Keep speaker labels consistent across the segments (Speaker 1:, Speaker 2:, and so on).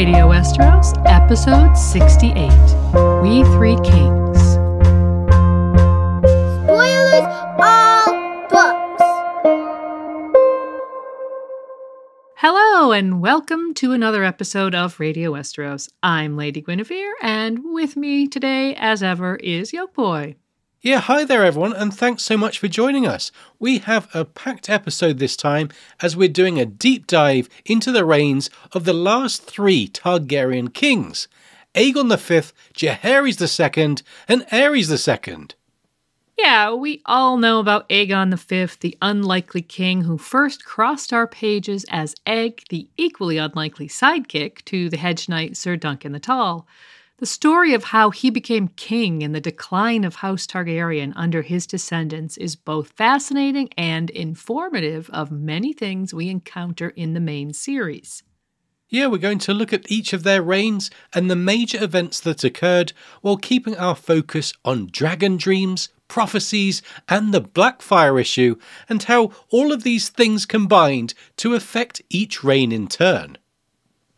Speaker 1: Radio Westeros, episode 68 We Three Kings.
Speaker 2: Spoilers all books.
Speaker 1: Hello, and welcome to another episode of Radio Westeros. I'm Lady Guinevere, and with me today, as ever, is Yoke Boy.
Speaker 3: Yeah, hi there, everyone, and thanks so much for joining us. We have a packed episode this time as we're doing a deep dive into the reigns of the last three Targaryen kings Aegon V, Jaehaerys II, and Aerys II.
Speaker 1: Yeah, we all know about Aegon V, the unlikely king who first crossed our pages as Egg, the equally unlikely sidekick to the hedge knight Sir Duncan the Tall. The story of how he became king and the decline of House Targaryen under his descendants is both fascinating and informative of many things we encounter in the main series.
Speaker 3: Yeah, we're going to look at each of their reigns and the major events that occurred while keeping our focus on dragon dreams, prophecies, and the Blackfyre issue, and how all of these things combined to affect each reign in turn.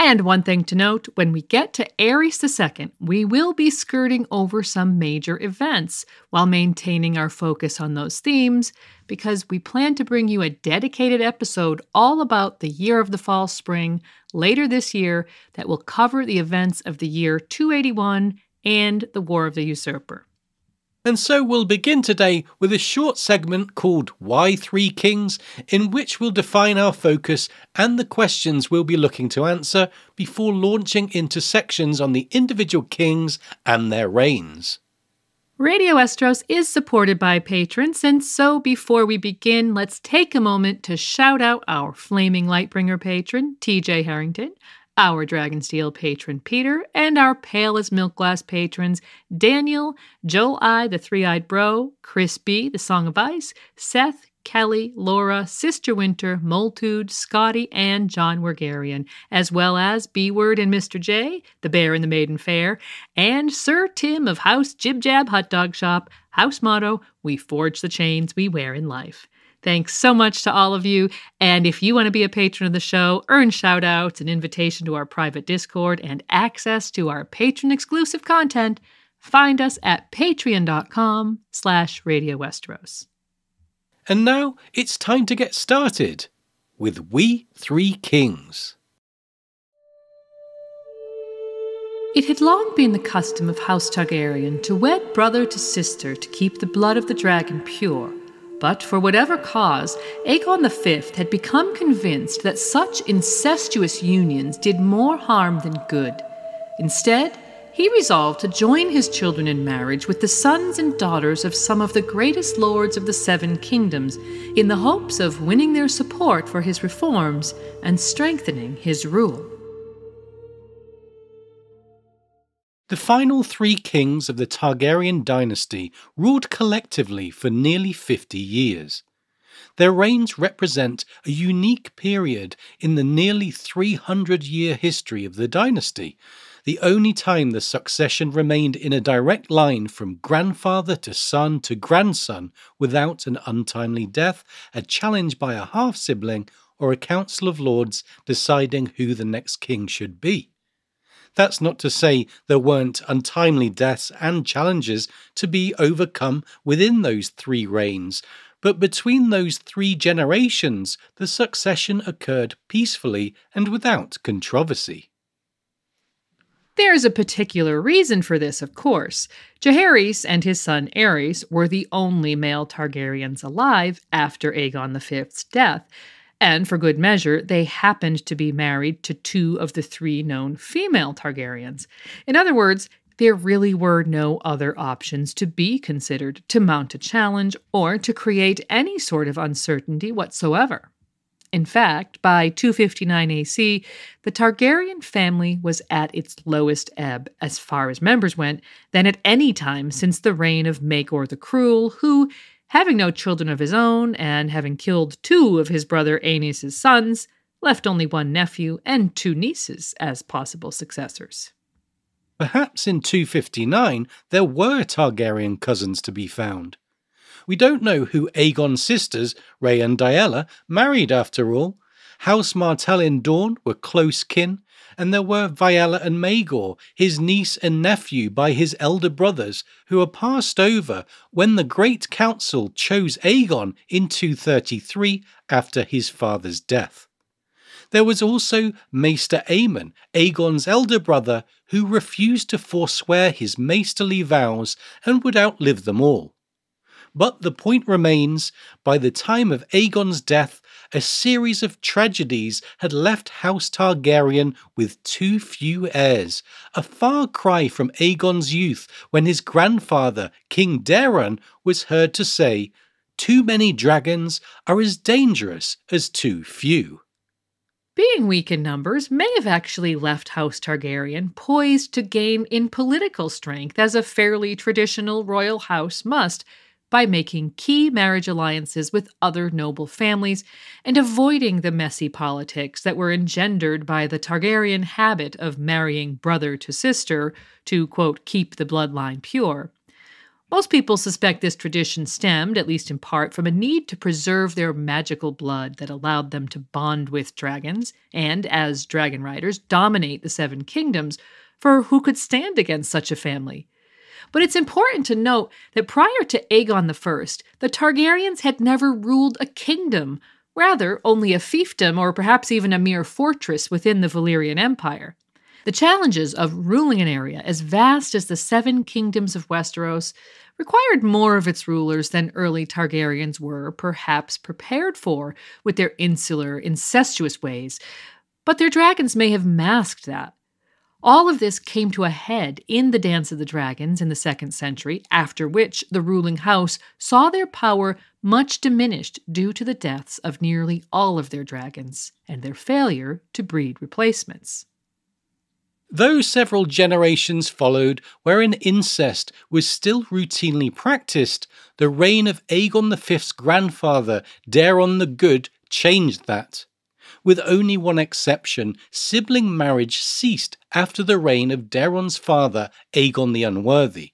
Speaker 1: And one thing to note when we get to Aerys II, we will be skirting over some major events while maintaining our focus on those themes because we plan to bring you a dedicated episode all about the Year of the False Spring later this year that will cover the events of the year 281 and the War of the Usurper.
Speaker 3: And so we'll begin today with a short segment called Why Three Kings, in which we'll define our focus and the questions we'll be looking to answer before launching into sections on the individual kings and their reigns.
Speaker 1: Radio Westeros is supported by patrons, and so before we begin, let's take a moment to shout out our Flaming Lightbringer patron, TJ Harrington, our Dragonsteel patron Peter, and our Pale as Milk Glass patrons Daniel, Joel I, the Three Eyed Bro, Chris B, the Song of Ice, Seth, Kelly, Laura, Sister Winter, Multude, Scotty, and John Wergarian, as well as B Word and Mr. J, the Bear and the Maiden Fair, and Sir Tim of House Jib Jab Hot Dog Shop, house motto, We forge the chains we wear in life. Thanks so much to all of you. And if you want to be a patron of the show, earn shout outs, an invitation to our private Discord, and access to our patron exclusive content, find us at patreon.com slash Radio Westeros.
Speaker 3: And now it's time to get started with We Three Kings.
Speaker 1: It had long been the custom of House Targaryen to wed brother to sister to keep the blood of the dragon pure. But for whatever cause, Aegon V had become convinced that such incestuous unions did more harm than good. Instead, he resolved to join his children in marriage with the sons and daughters of some of the greatest lords of the Seven Kingdoms, in the hopes of winning their support for his reforms and strengthening his rule.
Speaker 3: The final three kings of the Targaryen dynasty ruled collectively for nearly 50 years. Their reigns represent a unique period in the nearly 300 year history of the dynasty, the only time the succession remained in a direct line from grandfather to son to grandson without an untimely death, a challenge by a half sibling, or a council of lords deciding who the next king should be. That's not to say there weren't untimely deaths and challenges to be overcome within those three reigns, but between those three generations, the succession occurred peacefully and without controversy.
Speaker 1: There's a particular reason for this, of course. Jaehaerys and his son Aerys were the only male Targaryens alive after Aegon V's death, and for good measure, they happened to be married to two of the three known female Targaryens. In other words, there really were no other options to be considered to mount a challenge or to create any sort of uncertainty whatsoever. In fact, by 259 AC, the Targaryen family was at its lowest ebb, as far as members went, than at any time since the reign of Maegor the Cruel, who, having no children of his own and having killed two of his brother Aenys' sons, left only one nephew and two nieces as possible successors.
Speaker 3: Perhaps in 259 there were Targaryen cousins to be found. We don't know who Aegon's sisters, Rhea and Daella, married after all. House Martell in Dorne were close kin, and there were Vaella and Maegor, his niece and nephew by his elder brothers, who were passed over when the Great Council chose Aegon in 233 after his father's death. There was also Maester Aemon, Aegon's elder brother, who refused to forswear his maesterly vows and would outlive them all. But the point remains by the time of Aegon's death, a series of tragedies had left House Targaryen with too few heirs, a far cry from Aegon's youth when his grandfather, King Daeron, was heard to say, Too many dragons are as dangerous as too few.
Speaker 1: Being weak in numbers may have actually left House Targaryen poised to gain in political strength as a fairly traditional royal house must by making key marriage alliances with other noble families and avoiding the messy politics that were engendered by the Targaryen habit of marrying brother to sister to, quote, keep the bloodline pure. Most people suspect this tradition stemmed, at least in part, from a need to preserve their magical blood that allowed them to bond with dragons and, as dragon riders, dominate the Seven Kingdoms, for who could stand against such a family? But it's important to note that prior to Aegon I, the Targaryens had never ruled a kingdom, rather, only a fiefdom or perhaps even a mere fortress within the Valyrian Empire. The challenges of ruling an area as vast as the seven kingdoms of Westeros required more of its rulers than early Targaryens were perhaps prepared for with their insular, incestuous ways, but their dragons may have masked that. All of this came to a head in the Dance of the Dragons in the second century, after which the ruling house saw their power much diminished due to the deaths of nearly all of their dragons and their failure to breed replacements.
Speaker 3: Though several generations followed wherein incest was still routinely practiced, the reign of Aegon V's grandfather, Daeron the Good, changed that. With only one exception, sibling marriage ceased after the reign of Daeron's father, Aegon the Unworthy.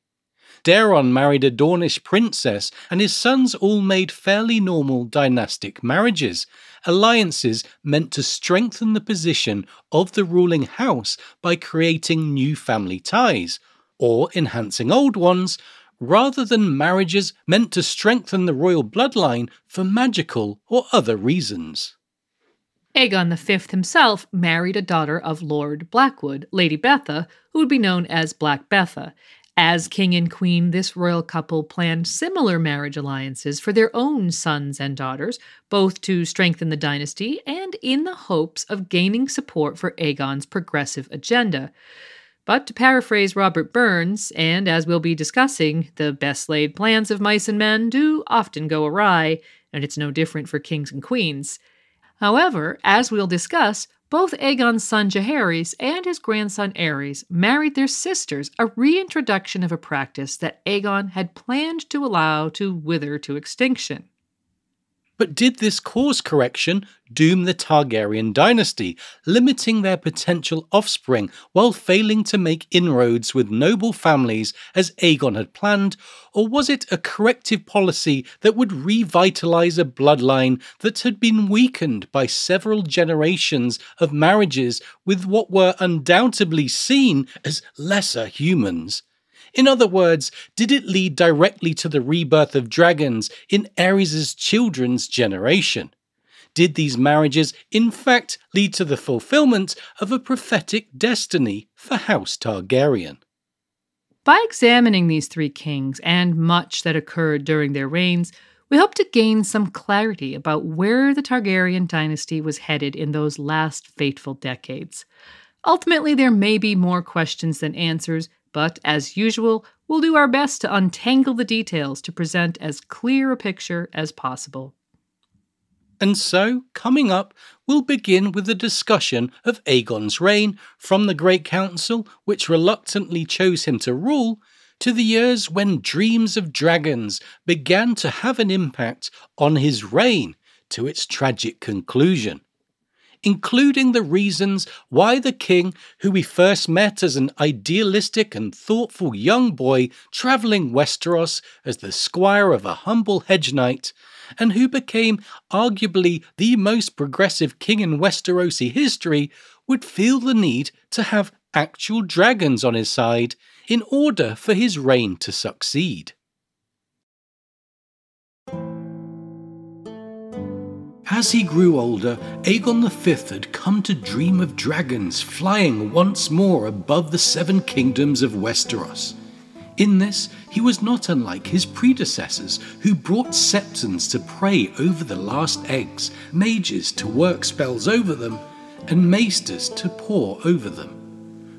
Speaker 3: Daeron married a Dornish princess, and his sons all made fairly normal dynastic marriages, alliances meant to strengthen the position of the ruling house by creating new family ties, or enhancing old ones, rather than marriages meant to strengthen the royal bloodline for magical or other reasons.
Speaker 1: Aegon V himself married a daughter of Lord Blackwood, Lady Betha, who would be known as Black Betha. As king and queen, this royal couple planned similar marriage alliances for their own sons and daughters, both to strengthen the dynasty and in the hopes of gaining support for Aegon's progressive agenda. But to paraphrase Robert Burns, and as we'll be discussing, the best laid plans of mice and men do often go awry, and it's no different for kings and queens. However, as we'll discuss, both Aegon's son Jaehaerys and his grandson Aerys married their sisters, a reintroduction of a practice that Aegon had planned to allow to wither to extinction.
Speaker 3: But did this course correction doom the Targaryen dynasty, limiting their potential offspring while failing to make inroads with noble families as Aegon had planned? Or was it a corrective policy that would revitalize a bloodline that had been weakened by several generations of marriages with what were undoubtedly seen as lesser humans? In other words, did it lead directly to the rebirth of dragons in Aerys' children's generation? Did these marriages, in fact, lead to the fulfillment of a prophetic destiny for House Targaryen?
Speaker 1: By examining these three kings and much that occurred during their reigns, we hope to gain some clarity about where the Targaryen dynasty was headed in those last fateful decades. Ultimately, there may be more questions than answers, but as usual, we'll do our best to untangle the details to present as clear a picture as possible.
Speaker 3: And so, coming up, we'll begin with a discussion of Aegon's reign from the Great Council, which reluctantly chose him to rule, to the years when dreams of dragons began to have an impact on his reign to its tragic conclusion including the reasons why the king, who we first met as an idealistic and thoughtful young boy travelling Westeros as the squire of a humble hedge knight, and who became arguably the most progressive king in Westerosi history, would feel the need to have actual dragons on his side in order for his reign to succeed. As he grew older, Aegon V had come to dream of dragons flying once more above the seven kingdoms of Westeros. In this, he was not unlike his predecessors, who brought septons to pray over the last eggs, mages to work spells over them, and maesters to pore over them.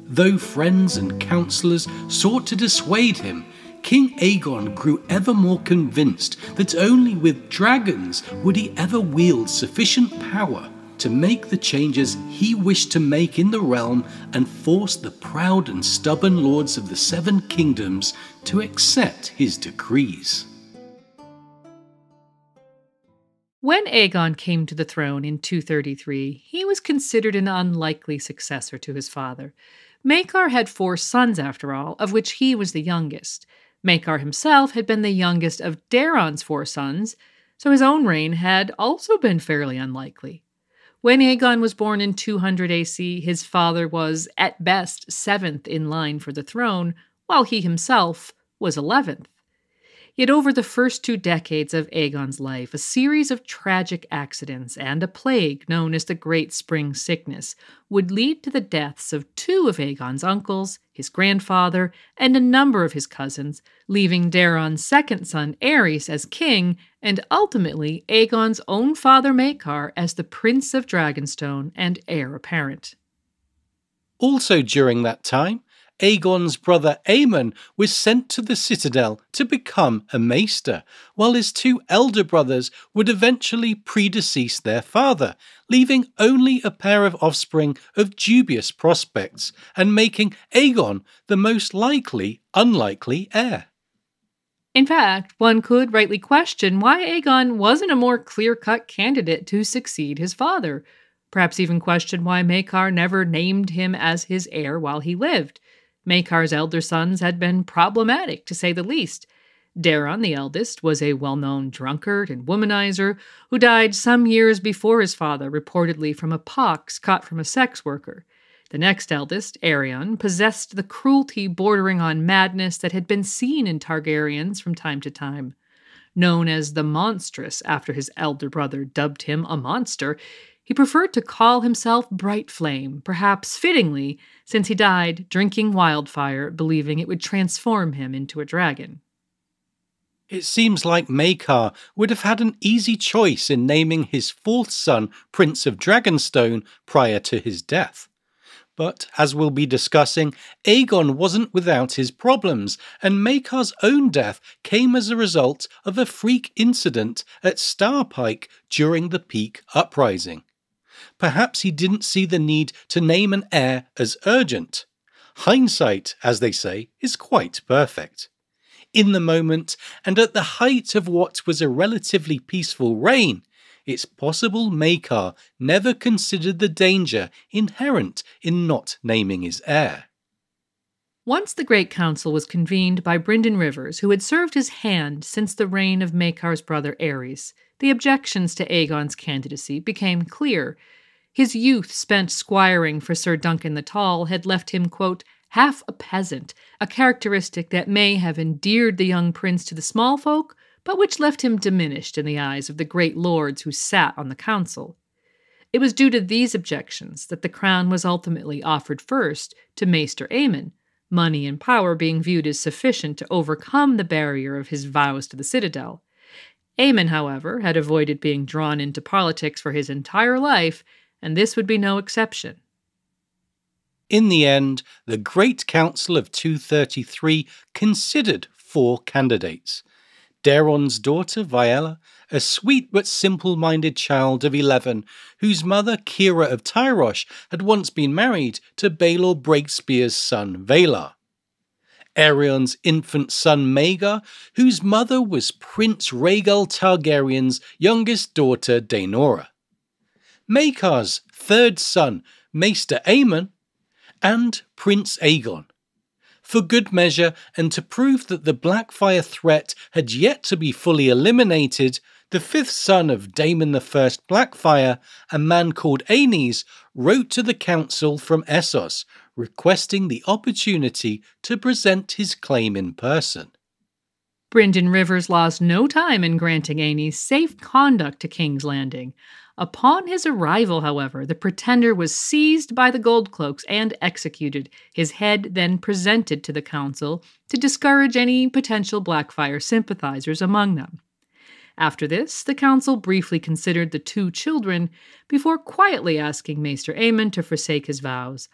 Speaker 3: Though friends and counselors sought to dissuade him, King Aegon grew ever more convinced that only with dragons would he ever wield sufficient power to make the changes he wished to make in the realm and force the proud and stubborn lords of the Seven Kingdoms to accept his decrees.
Speaker 1: When Aegon came to the throne in 233, he was considered an unlikely successor to his father. Maekar had four sons, after all, of which he was the youngest. Maekar himself had been the youngest of Daeron's four sons, so his own reign had also been fairly unlikely. When Aegon was born in 200 AC, his father was, at best, seventh in line for the throne, while he himself was 11th. Yet over the first two decades of Aegon's life, a series of tragic accidents and a plague known as the Great Spring Sickness would lead to the deaths of two of Aegon's uncles, his grandfather, and a number of his cousins, leaving Daeron's second son Aerys as king, and ultimately Aegon's own father Maekar as the Prince of Dragonstone and heir apparent.
Speaker 3: Also during that time, Aegon's brother Aemon was sent to the citadel to become a maester, while his two elder brothers would eventually predecease their father, leaving only a pair of offspring of dubious prospects and making Aegon the most likely unlikely heir.
Speaker 1: In fact, one could rightly question why Aegon wasn't a more clear cut candidate to succeed his father. Perhaps even question why Maekar never named him as his heir while he lived. Maekar's elder sons had been problematic, to say the least. Daeron, the eldest, was a well known drunkard and womanizer who died some years before his father, reportedly from a pox caught from a sex worker. The next eldest, Aerion, possessed the cruelty bordering on madness that had been seen in Targaryens from time to time. Known as the Monstrous after his elder brother dubbed him a monster, he preferred to call himself Bright Flame, perhaps fittingly, since he died drinking wildfire, believing it would transform him into a dragon.
Speaker 3: It seems like Maekar would have had an easy choice in naming his fourth son Prince of Dragonstone prior to his death. But as we'll be discussing, Aegon wasn't without his problems, and Maekar's own death came as a result of a freak incident at Starpike during the Peak Uprising perhaps he didn't see the need to name an heir as urgent. Hindsight, as they say, is quite perfect. In the moment, and at the height of what was a relatively peaceful reign, it's possible Maekar never considered the danger inherent in not naming his heir.
Speaker 1: Once the Great Council was convened by Brynden Rivers, who had served his hand since the reign of Maekar's brother Aerys, the objections to Aegon's candidacy became clear, his youth spent squiring for Sir Duncan the Tall had left him, quote, half a peasant, a characteristic that may have endeared the young prince to the small folk, but which left him diminished in the eyes of the great lords who sat on the council. It was due to these objections that the crown was ultimately offered first to Maester Aemon, money and power being viewed as sufficient to overcome the barrier of his vows to the citadel. Aemon, however, had avoided being drawn into politics for his entire life and this would be no exception.
Speaker 3: In the end, the Great Council of 233 considered four candidates. Daeron's daughter, Vaella, a sweet but simple minded child of 11, whose mother, Kiera of Tyrosh, had once been married to Baelor Breakspear's son, Valarr. Aerion's infant son, Maegor, whose mother was Prince Rhaegel Targaryen's youngest daughter, Daenora. Maekar's third son, Maester Aemon, and Prince Aegon. For good measure, and to prove that the Blackfyre threat had yet to be fully eliminated, The fifth son of Daemon I Blackfyre, a man called Aenys, wrote to the council from Essos requesting the opportunity to present his claim in person.
Speaker 1: Brynden Rivers lost no time in granting Aenys safe conduct to King's Landing. Upon his arrival, however, the pretender was seized by the Goldcloaks and executed, his head then presented to the council to discourage any potential Blackfyre sympathizers among them. After this, the council briefly considered the two children before quietly asking Maester Aemon to forsake his vows.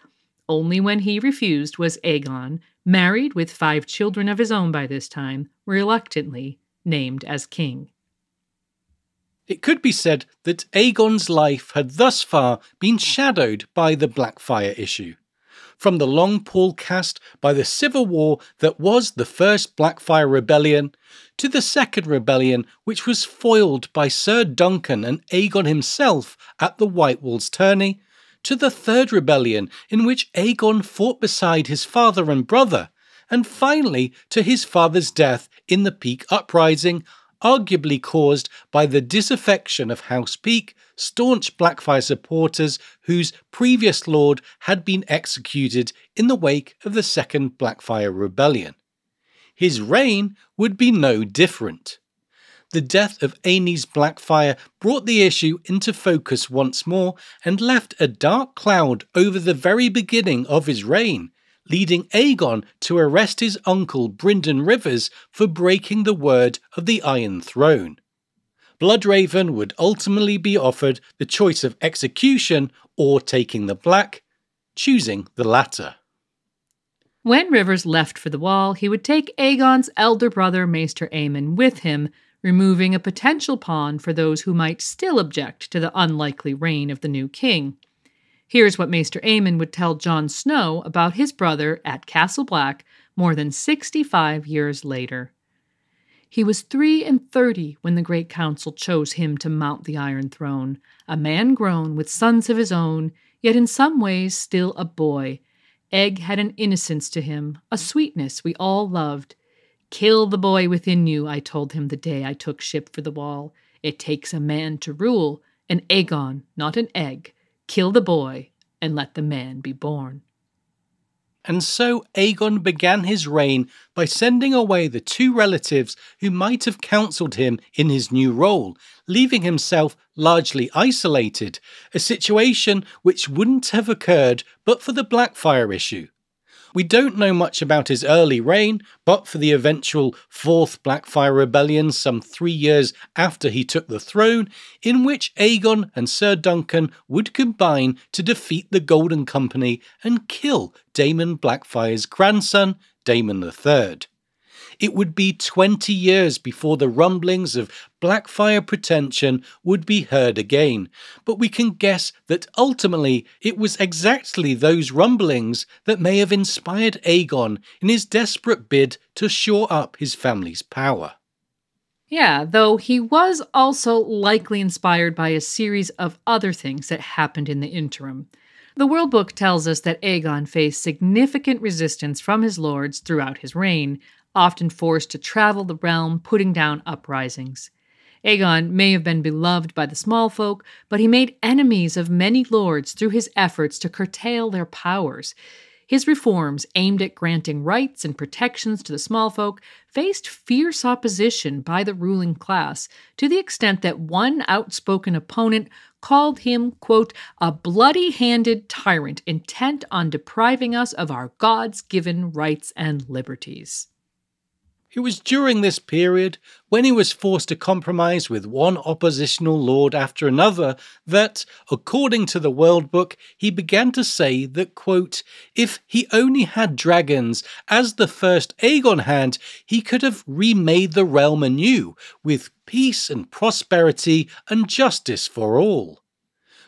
Speaker 1: Only when he refused was Aegon, married with five children of his own by this time, reluctantly named as king.
Speaker 3: It could be said that Aegon's life had thus far been shadowed by the Blackfyre issue. From the long pall cast by the civil war that was the first Blackfyre rebellion, to the second rebellion which was foiled by Sir Duncan and Aegon himself at the White Walls tourney, to the third rebellion in which Aegon fought beside his father and brother, and finally to his father's death in the Peak Uprising arguably caused by the disaffection of House Peak, staunch Blackfyre supporters whose previous lord had been executed in the wake of the Second Blackfyre Rebellion. His reign would be no different. The death of Aenys Blackfyre brought the issue into focus once more and left a dark cloud over the very beginning of his reign, leading Aegon to arrest his uncle Brynden Rivers for breaking the word of the Iron Throne. Bloodraven would ultimately be offered the choice of execution or taking the black, choosing the latter.
Speaker 1: When Rivers left for the wall, he would take Aegon's elder brother, Maester Aemon, with him, removing a potential pawn for those who might still object to the unlikely reign of the new king. Here's what Maester Aemon would tell Jon Snow about his brother at Castle Black more than 65 years later. He was three and thirty when the Great Council chose him to mount the Iron Throne, a man grown with sons of his own, yet in some ways still a boy. Egg had an innocence to him, a sweetness we all loved. Kill the boy within you, I told him the day I took ship for the wall. It takes a man to rule, an Aegon, not an egg. Kill the boy, and let the man be born.
Speaker 3: And so Aegon began his reign by sending away the two relatives who might have counselled him in his new role, leaving himself largely isolated, a situation which wouldn't have occurred but for the Blackfyre issue. We don't know much about his early reign, but for the eventual Fourth Blackfyre Rebellion some three years after he took the throne, in which Aegon and Sir Duncan would combine to defeat the Golden Company and kill Daemon Blackfyre's grandson, Daemon III. It would be 20 years before the rumblings of Blackfyre pretension would be heard again, but we can guess that ultimately it was exactly those rumblings that may have inspired Aegon in his desperate bid to shore up his family's power.
Speaker 1: Yeah, though he was also likely inspired by a series of other things that happened in the interim. The World Book tells us that Aegon faced significant resistance from his lords throughout his reign, often forced to travel the realm, putting down uprisings. Aegon may have been beloved by the small folk, but he made enemies of many lords through his efforts to curtail their powers. His reforms, aimed at granting rights and protections to the small folk, faced fierce opposition by the ruling class, to the extent that one outspoken opponent called him, quote, a bloody handed tyrant intent on depriving us of our God's given rights and liberties.
Speaker 3: It was during this period, when he was forced to compromise with one oppositional lord after another, that, according to the World Book, he began to say that, quote, if he only had dragons, as the first Aegon had, he could have remade the realm anew, with peace and prosperity and justice for all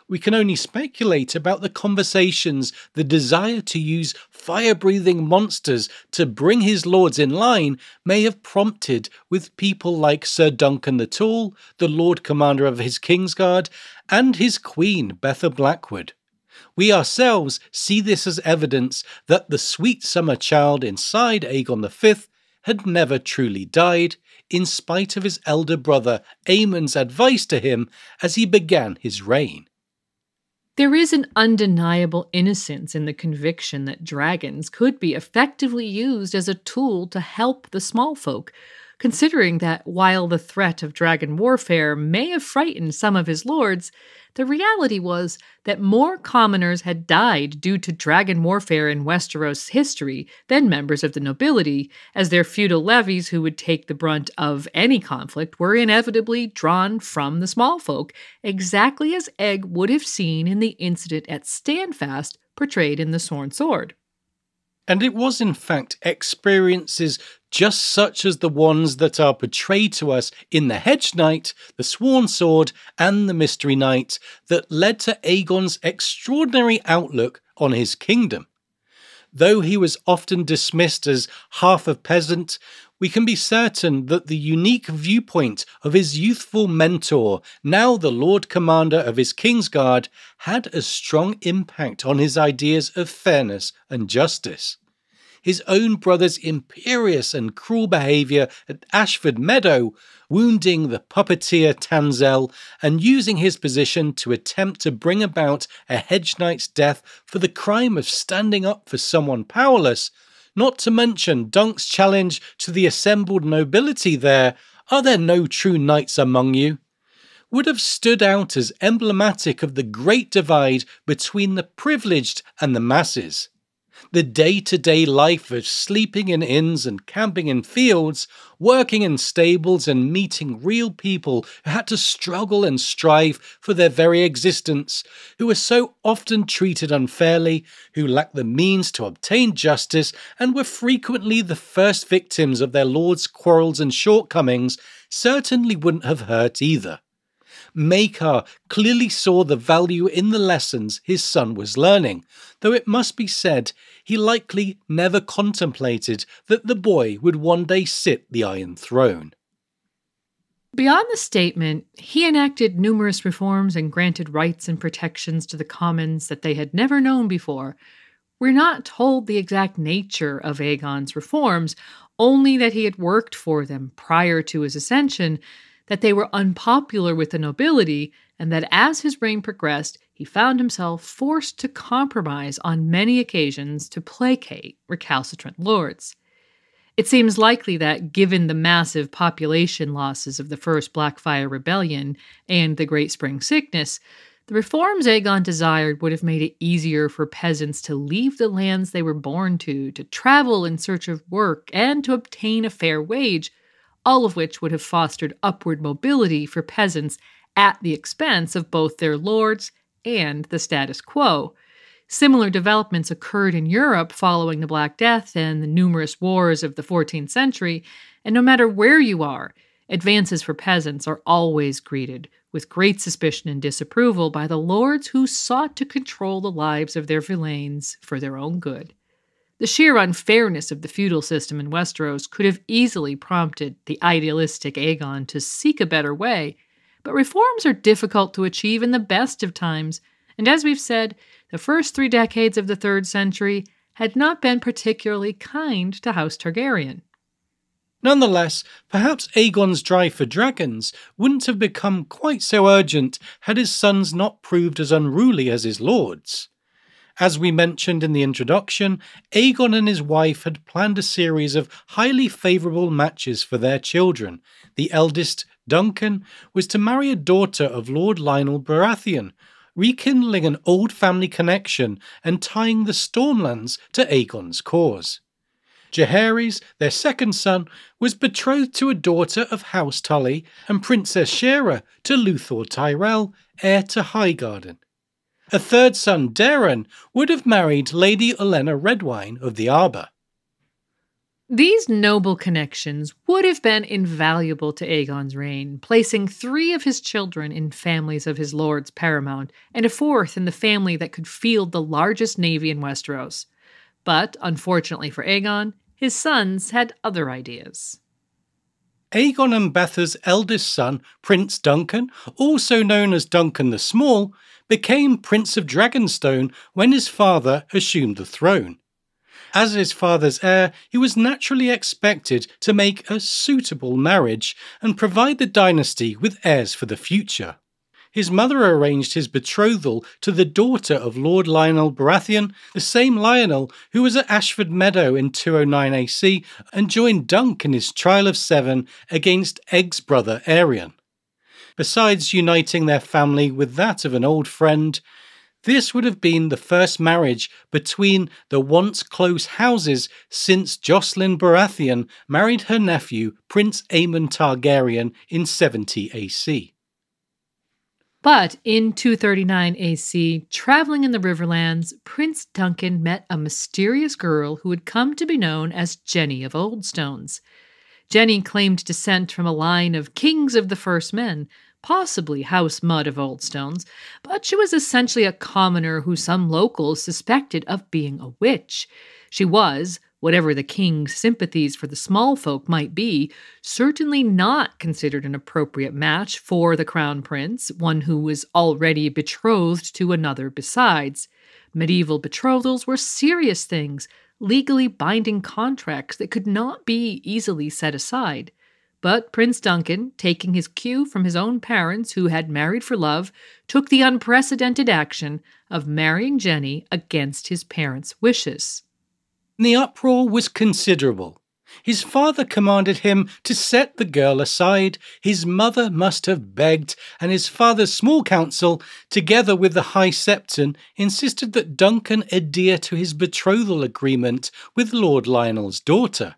Speaker 3: we can only speculate about the conversations the desire to use fire breathing monsters to bring his lords in line may have prompted with people like Sir Duncan the Tall, the Lord Commander of his Kingsguard, and his Queen Betha Blackwood. We ourselves see this as evidence that the sweet summer child inside Aegon V had never truly died, in spite of his elder brother Aemon's advice to him as he began his reign.
Speaker 1: There is an undeniable innocence in the conviction that dragons could be effectively used as a tool to help the small folk, considering that while the threat of dragon warfare may have frightened some of his lords, the reality was that more commoners had died due to dragon warfare in Westeros history than members of the nobility, as their feudal levies who would take the brunt of any conflict were inevitably drawn from the small folk, exactly as Egg would have seen in the incident at Standfast portrayed in The Sworn Sword.
Speaker 3: And it was, in fact, experiences just such as the ones that are portrayed to us in The Hedge Knight, The Sworn Sword, and The Mystery Knight that led to Aegon's extraordinary outlook on his kingdom. Though he was often dismissed as half a peasant, we can be certain that the unique viewpoint of his youthful mentor, now the Lord Commander of his Kingsguard, had a strong impact on his ideas of fairness and justice. His own brother's imperious and cruel behaviour at Ashford Meadow, wounding the puppeteer Tanselle, and using his position to attempt to bring about a hedge knight's death for the crime of standing up for someone powerless, not to mention Dunk's challenge to the assembled nobility there, Are there no true knights among you? would have stood out as emblematic of the great divide between the privileged and the masses the day to day life of sleeping in inns and camping in fields, working in stables and meeting real people who had to struggle and strive for their very existence, who were so often treated unfairly, who lacked the means to obtain justice, and were frequently the first victims of their lord's quarrels and shortcomings, certainly wouldn't have hurt either. Maekar clearly saw the value in the lessons his son was learning, though it must be said he likely never contemplated that the boy would one day sit the Iron Throne.
Speaker 1: Beyond the statement, he enacted numerous reforms and granted rights and protections to the commons that they had never known before. We're not told the exact nature of Aegon's reforms, only that he had worked for them prior to his ascension, that they were unpopular with the nobility, and that as his reign progressed, he found himself forced to compromise on many occasions to placate recalcitrant lords. It seems likely that, given the massive population losses of the First Blackfyre Rebellion and the Great Spring Sickness, the reforms Aegon desired would have made it easier for peasants to leave the lands they were born to, to travel in search of work, and to obtain a fair wage, all of which would have fostered upward mobility for peasants at the expense of both their lords and the status quo. Similar developments occurred in Europe following the Black Death and the numerous wars of the 14th century, and no matter where you are, advances for peasants are always greeted with great suspicion and disapproval by the lords who sought to control the lives of their villeins for their own good. The sheer unfairness of the feudal system in Westeros could have easily prompted the idealistic Aegon to seek a better way, but reforms are difficult to achieve in the best of times, and as we've said, the first three decades of the third century had not been particularly kind to House Targaryen.
Speaker 3: Nonetheless, perhaps Aegon's drive for dragons wouldn't have become quite so urgent had his sons not proved as unruly as his lords. As we mentioned in the introduction, Aegon and his wife had planned a series of highly favourable matches for their children. The eldest, Duncan, was to marry a daughter of Lord Lyonel Baratheon, rekindling an old family connection and tying the Stormlands to Aegon's cause. Jaehaerys, their second son, was betrothed to a daughter of House Tully and Princess Shaera to Luthor Tyrell, heir to Highgarden. A third son, Daeron, would have married Lady Olenna Redwyne of the Arbor.
Speaker 1: These noble connections would have been invaluable to Aegon's reign, placing three of his children in families of his lords paramount, and a fourth in the family that could field the largest navy in Westeros. But, unfortunately for Aegon, his sons had other ideas.
Speaker 3: Aegon and Betha's eldest son, Prince Duncan, also known as Duncan the Small, became Prince of Dragonstone when his father assumed the throne. As his father's heir, he was naturally expected to make a suitable marriage and provide the dynasty with heirs for the future. His mother arranged his betrothal to the daughter of Lord Lyonel Baratheon, the same Lyonel who was at Ashford Meadow in 209 AC and joined Dunk in his trial of seven against Egg's brother Aerion. Besides uniting their family with that of an old friend, this would have been the first marriage between the once close houses since Jocelyn Baratheon married her nephew, Prince Aemon Targaryen, in 70 AC.
Speaker 1: But in 239 AC, traveling in the Riverlands, Prince Duncan met a mysterious girl who would come to be known as Jenny of Oldstones. Jenny claimed descent from a line of kings of the First Men, possibly House Mudd of Oldstones, but she was essentially a commoner who some locals suspected of being a witch. She was, whatever the king's sympathies for the small folk might be, certainly not considered an appropriate match for the crown prince, one who was already betrothed to another besides. Medieval betrothals were serious things, legally binding contracts that could not be easily set aside. But Prince Duncan, taking his cue from his own parents who had married for love, took the unprecedented action of marrying Jenny against his parents' wishes.
Speaker 3: The uproar was considerable. His father commanded him to set the girl aside. His mother must have begged, and his father's small council, together with the High Septon, insisted that Duncan adhere to his betrothal agreement with Lord Lyonel's daughter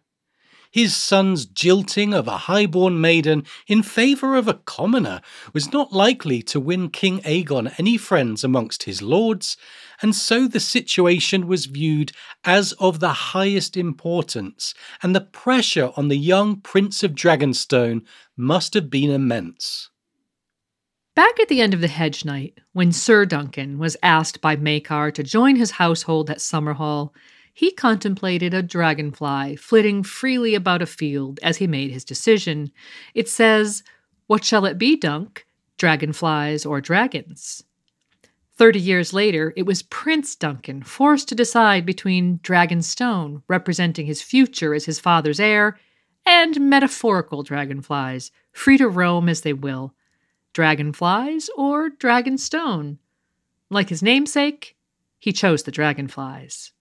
Speaker 3: his son's jilting of a high-born maiden in favour of a commoner was not likely to win King Aegon any friends amongst his lords, and so the situation was viewed as of the highest importance, and the pressure on the young Prince of Dragonstone must have been immense.
Speaker 1: Back at the end of the Hedge Knight, when Sir Duncan was asked by Maekar to join his household at Summerhall, he contemplated a dragonfly flitting freely about a field as he made his decision. It says, What shall it be, Dunk? Dragonflies or dragons? Thirty years later, it was Prince Duncan forced to decide between Dragonstone, representing his future as his father's heir, and metaphorical dragonflies, free to roam as they will. Dragonflies or Dragonstone? Like his namesake, he chose the dragonflies.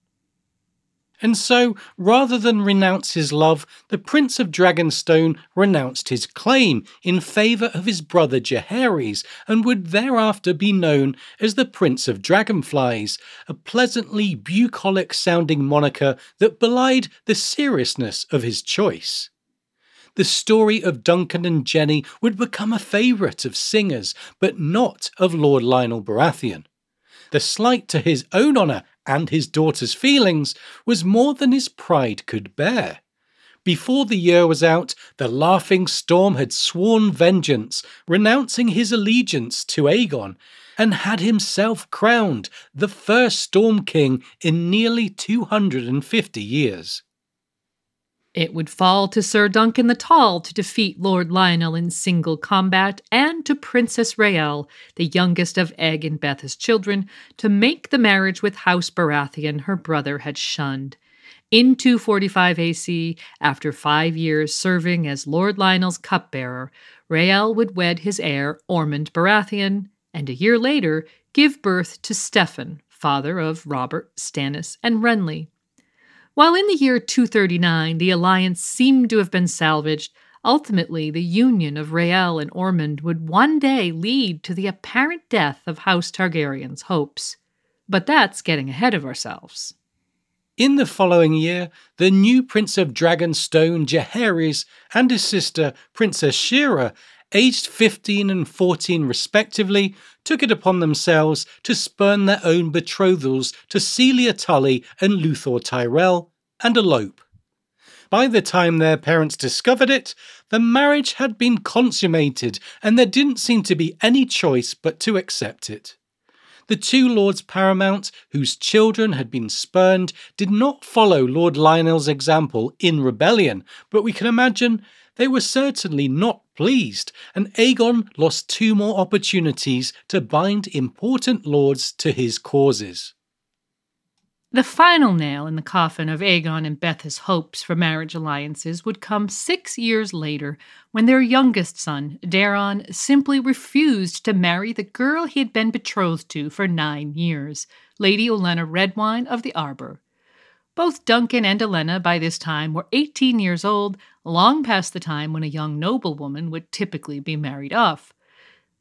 Speaker 3: And so, rather than renounce his love, the Prince of Dragonstone renounced his claim in favour of his brother Jaehaerys, and would thereafter be known as the Prince of Dragonflies, a pleasantly bucolic sounding moniker that belied the seriousness of his choice. The story of Duncan and Jenny would become a favourite of singers, but not of Lord Lyonel Baratheon. The slight to his own honour and his daughter's feelings was more than his pride could bear. Before the year was out, the laughing storm had sworn vengeance, renouncing his allegiance to Aegon, and had himself crowned the first Storm King in nearly 250 years.
Speaker 1: It would fall to Sir Duncan the Tall to defeat Lord Lyonel in single combat, and to Princess Rhaelle, the youngest of Egg and Betha's children, to make the marriage with House Baratheon her brother had shunned. In 245 AC, after five years serving as Lord Lyonel's cupbearer, Rhaelle would wed his heir, Ormond Baratheon, and a year later give birth to Steffon, father of Robert, Stannis, and Renly. While in the year 239 the alliance seemed to have been salvaged, ultimately the union of Rhaelle and Ormond would one day lead to the apparent death of House Targaryen's hopes. But that's getting ahead of ourselves.
Speaker 3: In the following year, the new Prince of Dragonstone, Jaehaerys, and his sister, Princess Shaera, aged 15 and 14 respectively, took it upon themselves to spurn their own betrothals to Celia Tully and Luthor Tyrell and elope. By the time their parents discovered it, the marriage had been consummated and there didn't seem to be any choice but to accept it. The two Lords Paramount, whose children had been spurned, did not follow Lord Lyonel's example in rebellion, but we can imagine they were certainly not pleased, and Aegon lost two more opportunities to bind important lords to his causes.
Speaker 1: The final nail in the coffin of Aegon and Betha's hopes for marriage alliances would come six years later when their youngest son, Daeron, simply refused to marry the girl he had been betrothed to for nine years, Lady Olenna Redwyne of the Arbor. Both Duncan and Olenna by this time were 18 years old, long past the time when a young noblewoman would typically be married off.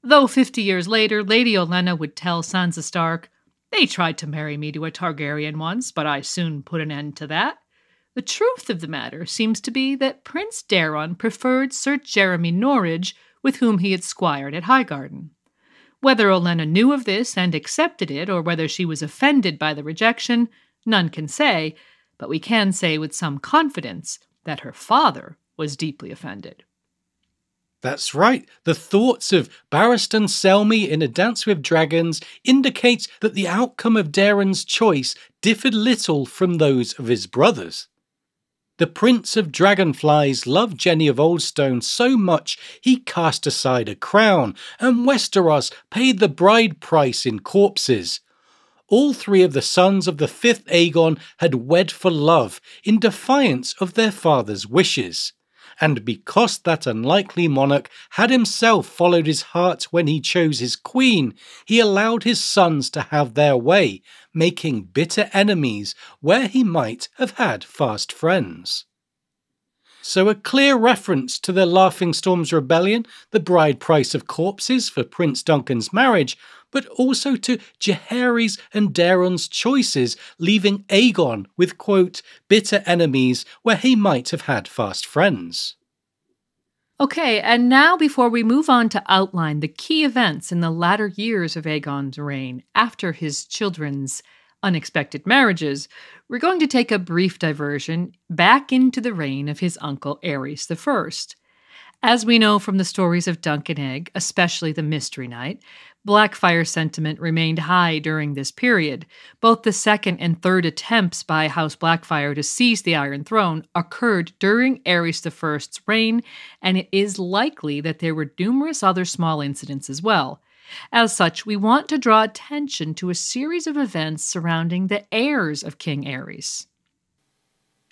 Speaker 1: Though 50 years later, Lady Olenna would tell Sansa Stark, they tried to marry me to a Targaryen once, but I soon put an end to that. The truth of the matter seems to be that Prince Daeron preferred Sir Jeremy Norridge, with whom he had squired at Highgarden. Whether Olenna knew of this and accepted it, or whether she was offended by the rejection, none can say, but we can say with some confidence that her father was deeply offended.
Speaker 3: That's right. The thoughts of Barristan Selmy in A Dance with Dragons indicates that the outcome of Daeron's choice differed little from those of his brothers. The Prince of Dragonflies loved Jenny of Oldstone so much he cast aside a crown, and Westeros paid the bride price in corpses. All three of the sons of the fifth Aegon had wed for love, in defiance of their father's wishes and because that unlikely monarch had himself followed his heart when he chose his queen, he allowed his sons to have their way, making bitter enemies where he might have had fast friends. So, a clear reference to the Laughing Storm's rebellion, the bride price of corpses for Prince Duncan's marriage, but also to Jaehaerys and Daeron's choices, leaving Aegon with, quote, bitter enemies where he might have had fast friends.
Speaker 1: Okay, and now before we move on to outline the key events in the latter years of Aegon's reign after his children's unexpected marriages, we're going to take a brief diversion back into the reign of his uncle Aerys I. As we know from the stories of Dunk and Egg, especially the Mystery Knight, Blackfyre sentiment remained high during this period. Both the second and third attempts by House Blackfyre to seize the Iron Throne occurred during Aerys I's reign, and it is likely that there were numerous other small incidents as well. As such, we want to draw attention to a series of events surrounding the heirs of King Aerys.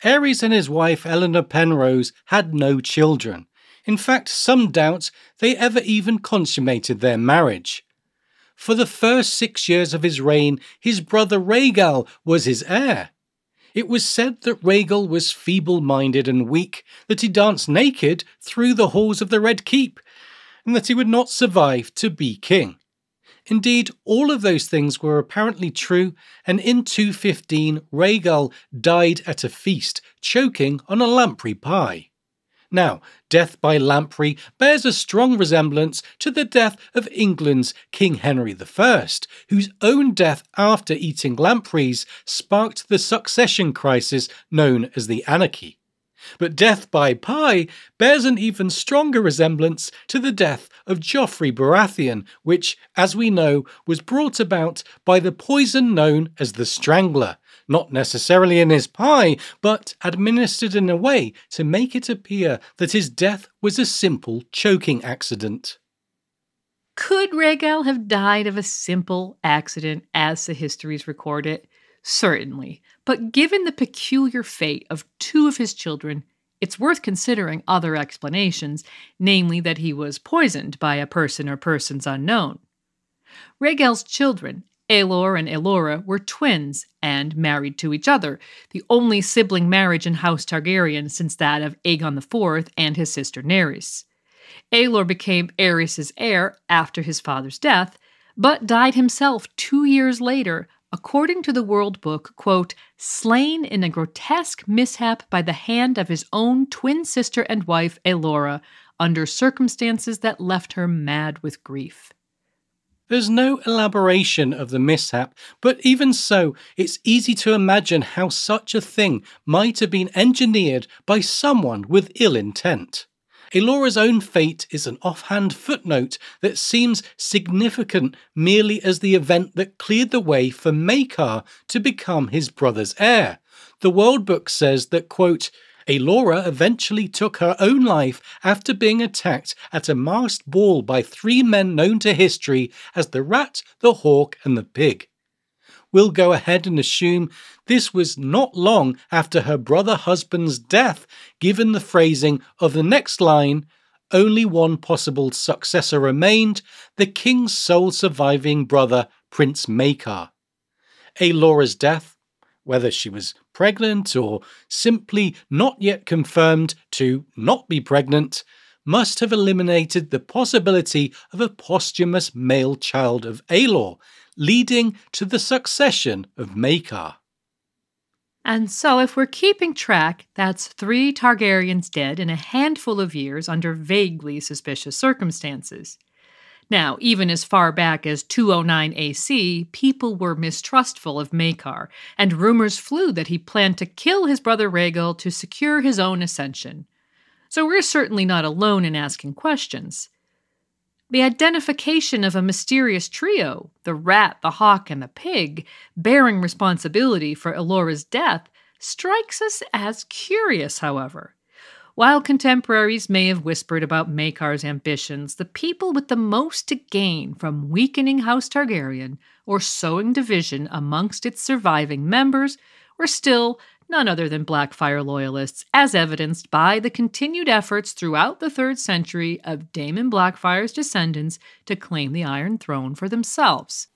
Speaker 3: Aerys and his wife Aelinor Penrose had no children. In fact, some doubt they ever even consummated their marriage. For the first six years of his reign, his brother Rhaegel was his heir. It was said that Rhaegel was feeble minded and weak, that he danced naked through the halls of the Red Keep, and that he would not survive to be king. Indeed, all of those things were apparently true, and in 215 Rhaegel died at a feast, choking on a lamprey pie. Now, death by lamprey bears a strong resemblance to the death of England's King Henry I, whose own death after eating lampreys sparked the succession crisis known as the Anarchy. But death by pie bears an even stronger resemblance to the death of Joffrey Baratheon, which, as we know, was brought about by the poison known as the Strangler, not necessarily in his pie, but administered in a way to make it appear that his death was a simple choking accident.
Speaker 1: Could Rhaegel have died of a simple accident as the histories record it? Certainly. But given the peculiar fate of two of his children, it's worth considering other explanations, namely that he was poisoned by a person or persons unknown. Rhaegel's children, Aelor and Aelora were twins and married to each other, the only sibling marriage in House Targaryen since that of Aegon IV and his sister Naerys. Aelor became Aerys' heir after his father's death, but died himself two years later, according to the World Book, quote, slain in a grotesque mishap by the hand of his own twin sister and wife, Aelora, under circumstances that left her mad with grief.
Speaker 3: There's no elaboration of the mishap, but even so, it's easy to imagine how such a thing might have been engineered by someone with ill intent. Aelora's own fate is an offhand footnote that seems significant merely as the event that cleared the way for Maekar to become his brother's heir. The World Book says that, quote, Aelora eventually took her own life after being attacked at a masked ball by three men known to history as the Rat, the Hawk, and the Pig. We'll go ahead and assume this was not long after her brother husband's death, given the phrasing of the next line only one possible successor remained the king's sole surviving brother, Prince Maekar. Aelora's death, whether she was pregnant or simply not yet confirmed to not be pregnant, must have eliminated the possibility of a posthumous male child of Aelor, leading to the succession of Maekar.
Speaker 1: And so, if we're keeping track, that's three Targaryens dead in a handful of years under vaguely suspicious circumstances. Now, even as far back as 209 AC, people were mistrustful of Maekar, and rumors flew that he planned to kill his brother Rhaegel to secure his own ascension. So we're certainly not alone in asking questions. The identification of a mysterious trio, the rat, the hawk, and the pig, bearing responsibility for Aelora's death, strikes us as curious, however. While contemporaries may have whispered about Maekar's ambitions, the people with the most to gain from weakening House Targaryen or sowing division amongst its surviving members were still none other than Blackfyre loyalists, as evidenced by the continued efforts throughout the third century of Daemon Blackfyre's descendants to claim the Iron Throne for themselves.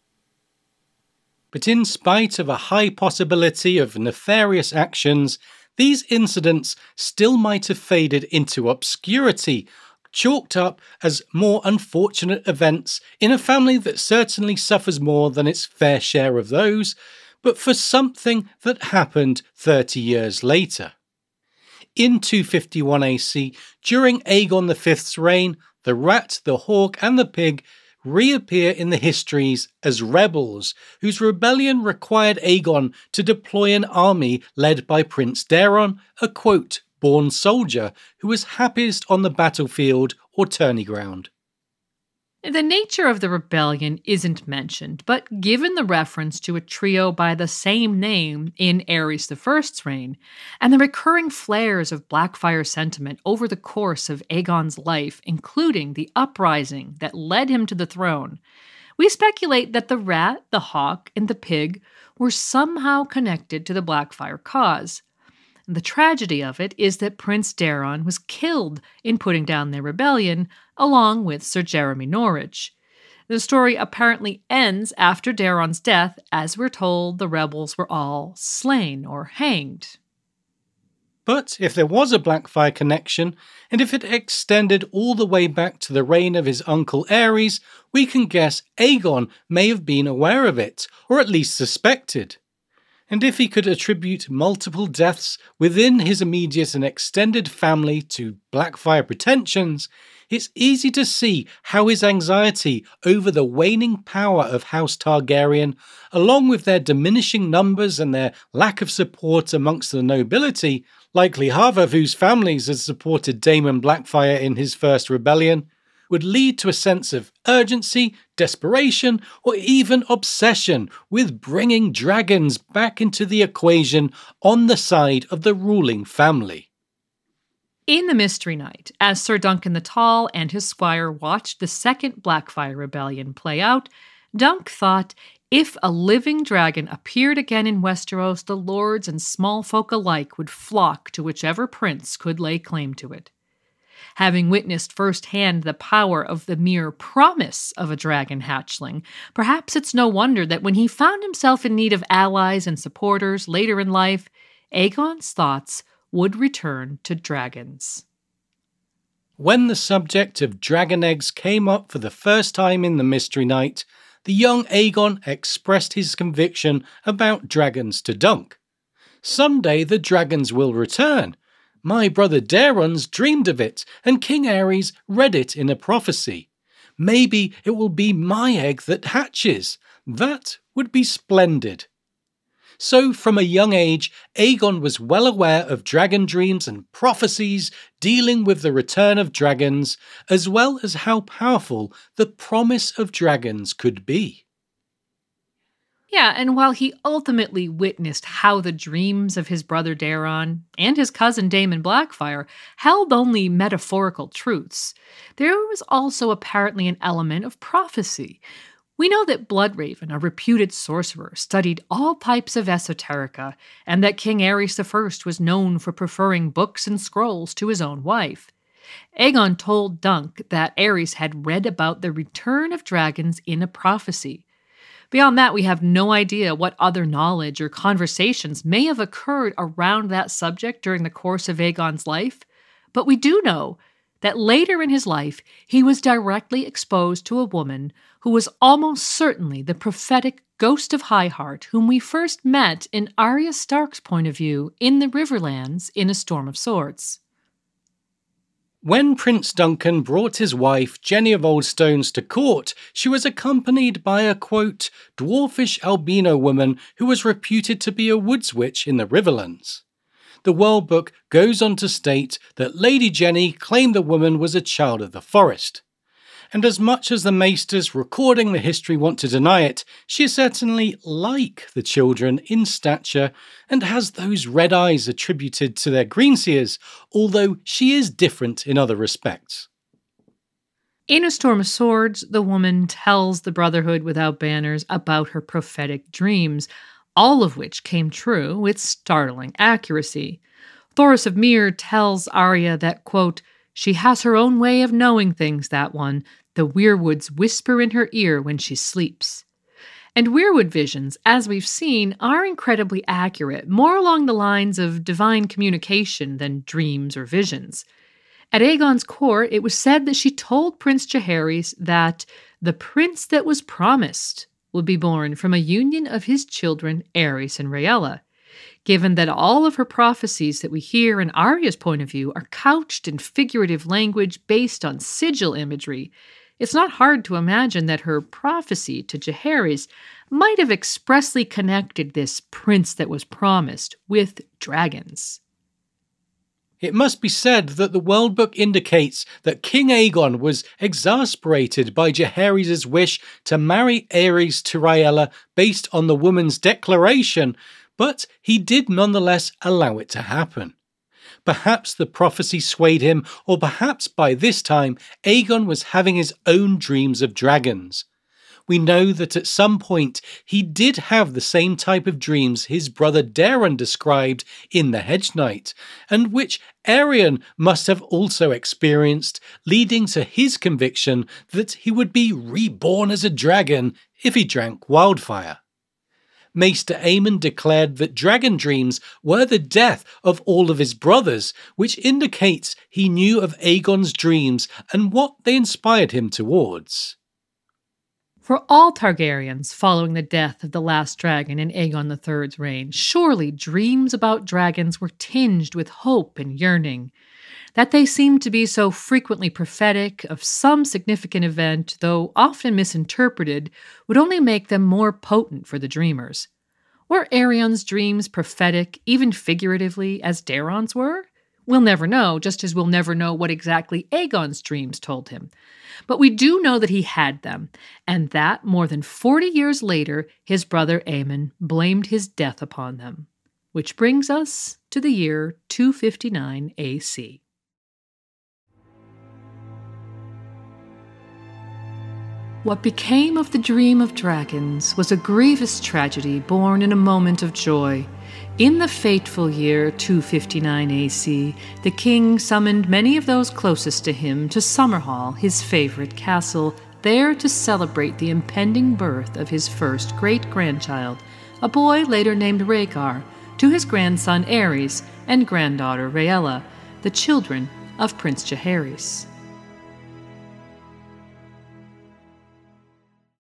Speaker 3: But in spite of a high possibility of nefarious actions, these incidents still might have faded into obscurity, chalked up as more unfortunate events in a family that certainly suffers more than its fair share of those, but for something that happened 30 years later. In 251 AC, during Aegon V's reign, the rat, the hawk, and the pig reappear in the histories as rebels, whose rebellion required Aegon to deploy an army led by Prince Daeron, a quote, born soldier who was happiest on the battlefield or tourney ground.
Speaker 1: The nature of the rebellion isn't mentioned, but given the reference to a trio by the same name in Aerys I's reign, and the recurring flares of Blackfyre sentiment over the course of Aegon's life, including the uprising that led him to the throne, we speculate that the rat, the hawk, and the pig were somehow connected to the Blackfyre cause. The tragedy of it is that Prince Daeron was killed in putting down their rebellion, along with Sir Jeremy Norridge. The story apparently ends after Daeron's death, as we're told the rebels were all slain or hanged.
Speaker 3: But if there was a Blackfyre connection, and if it extended all the way back to the reign of his uncle Aerys, we can guess Aegon may have been aware of it, or at least suspected and if he could attribute multiple deaths within his immediate and extended family to Blackfyre pretensions, it's easy to see how his anxiety over the waning power of House Targaryen, along with their diminishing numbers and their lack of support amongst the nobility, likely of whose families had supported Daemon Blackfyre in his first rebellion, would lead to a sense of urgency, desperation, or even obsession with bringing dragons back into the equation on the side of the ruling family.
Speaker 1: In the Mystery Knight, as Sir Duncan the Tall and his squire watched the Second Blackfyre Rebellion play out, Dunk thought if a living dragon appeared again in Westeros, the lords and small folk alike would flock to whichever prince could lay claim to it having witnessed firsthand the power of the mere promise of a dragon hatchling, perhaps it's no wonder that when he found himself in need of allies and supporters later in life, Aegon's thoughts would return to dragons.
Speaker 3: When the subject of dragon eggs came up for the first time in the Mystery Knight, the young Aegon expressed his conviction about dragons to Dunk. Someday the dragons will return, my brother Daeron's dreamed of it, and King Aerys read it in a prophecy. Maybe it will be my egg that hatches. That would be splendid. So, from a young age, Aegon was well aware of dragon dreams and prophecies dealing with the return of dragons, as well as how powerful the promise of dragons could be.
Speaker 1: Yeah, and while he ultimately witnessed how the dreams of his brother Daeron and his cousin Daemon Blackfyre held only metaphorical truths, there was also apparently an element of prophecy. We know that Bloodraven, a reputed sorcerer, studied all types of esoterica, and that King Aerys I was known for preferring books and scrolls to his own wife. Aegon told Dunk that Aerys had read about the return of dragons in a prophecy. Beyond that, we have no idea what other knowledge or conversations may have occurred around that subject during the course of Aegon's life, but we do know that later in his life he was directly exposed to a woman who was almost certainly the prophetic ghost of High Heart, whom we first met in Arya Stark's point of view in the Riverlands in A Storm of Swords.
Speaker 3: When Prince Duncan brought his wife, Jenny of Oldstones, to court, she was accompanied by a quote, dwarfish albino woman who was reputed to be a woods witch in the Riverlands. The World Book goes on to state that Lady Jenny claimed the woman was a child of the forest and as much as the Maesters recording the history want to deny it, she is certainly like the children in stature and has those red eyes attributed to their greenseers, although she is different in other respects.
Speaker 1: In A Storm of Swords, the woman tells the Brotherhood without banners about her prophetic dreams, all of which came true with startling accuracy. Thoros of Myr tells Arya that, quote, she has her own way of knowing things, that one, the weirwoods whisper in her ear when she sleeps. And weirwood visions, as we've seen, are incredibly accurate, more along the lines of divine communication than dreams or visions. At Aegon's court, it was said that she told Prince Jaehaerys that the prince that was promised would be born from a union of his children, Aerys and Rhaella. Given that all of her prophecies that we hear in Arya's point of view are couched in figurative language based on sigil imagery, it's not hard to imagine that her prophecy to Jaehaerys might have expressly connected this prince that was promised with dragons.
Speaker 3: It must be said that the World Book indicates that King Aegon was exasperated by Jaehaerys' wish to marry Aerys to Rhaella based on the woman's declaration, but he did nonetheless allow it to happen. Perhaps the prophecy swayed him, or perhaps by this time Aegon was having his own dreams of dragons. We know that at some point he did have the same type of dreams his brother Daeron described in The Hedge Knight, and which Aerion must have also experienced, leading to his conviction that he would be reborn as a dragon if he drank wildfire. Maester Aemon declared that dragon dreams were the death of all of his brothers, which indicates he knew of Aegon's dreams and what they inspired him towards.
Speaker 1: For all Targaryens following the death of the last dragon in Aegon III's reign, surely dreams about dragons were tinged with hope and yearning. That they seem to be so frequently prophetic of some significant event, though often misinterpreted, would only make them more potent for the dreamers. Were Aerion's dreams prophetic, even figuratively, as Daeron's were? We'll never know, just as we'll never know what exactly Aegon's dreams told him. But we do know that he had them, and that more than 40 years later, his brother Aemon blamed his death upon them. Which brings us to the year 259 AC. What became of the dream of dragons was a grievous tragedy born in a moment of joy. In the fateful year 259 AC, the king summoned many of those closest to him to Summerhall, his favorite castle, there to celebrate the impending birth of his first great grandchild, a boy later named Rhaegar, to his grandson Aerys and granddaughter Rhaella, the children of Prince Jaehaerys.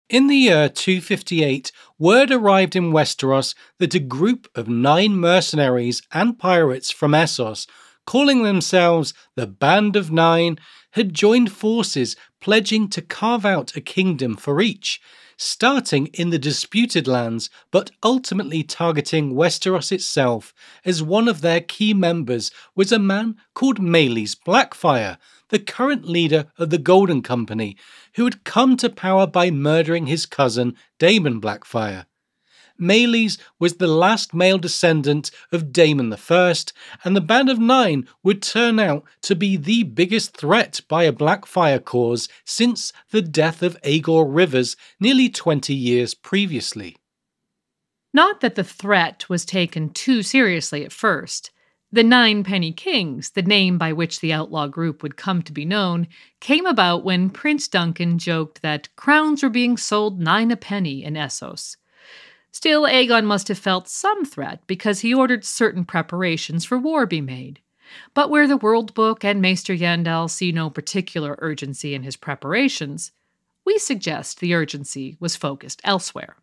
Speaker 3: In the year 258, word arrived in Westeros that a group of nine mercenaries and pirates from Essos, calling themselves the Band of Nine, had joined forces pledging to carve out a kingdom for each, starting in the disputed lands but ultimately targeting Westeros itself, as one of their key members was a man called Maelys Blackfyre, the current leader of the Golden Company, who had come to power by murdering his cousin Daemon Blackfyre. Maelys was the last male descendant of Daemon I, and the Band of Nine would turn out to be the biggest threat by a Blackfyre cause since the death of Aegor Rivers nearly 20 years previously.
Speaker 1: Not that the threat was taken too seriously at first. The Nine Penny Kings, the name by which the outlaw group would come to be known, came about when Prince Duncan joked that crowns were being sold nine a penny in Essos. Still, Aegon must have felt some threat because he ordered certain preparations for war be made. But where the World Book and Maester Yandel see no particular urgency in his preparations, we suggest the urgency was focused elsewhere.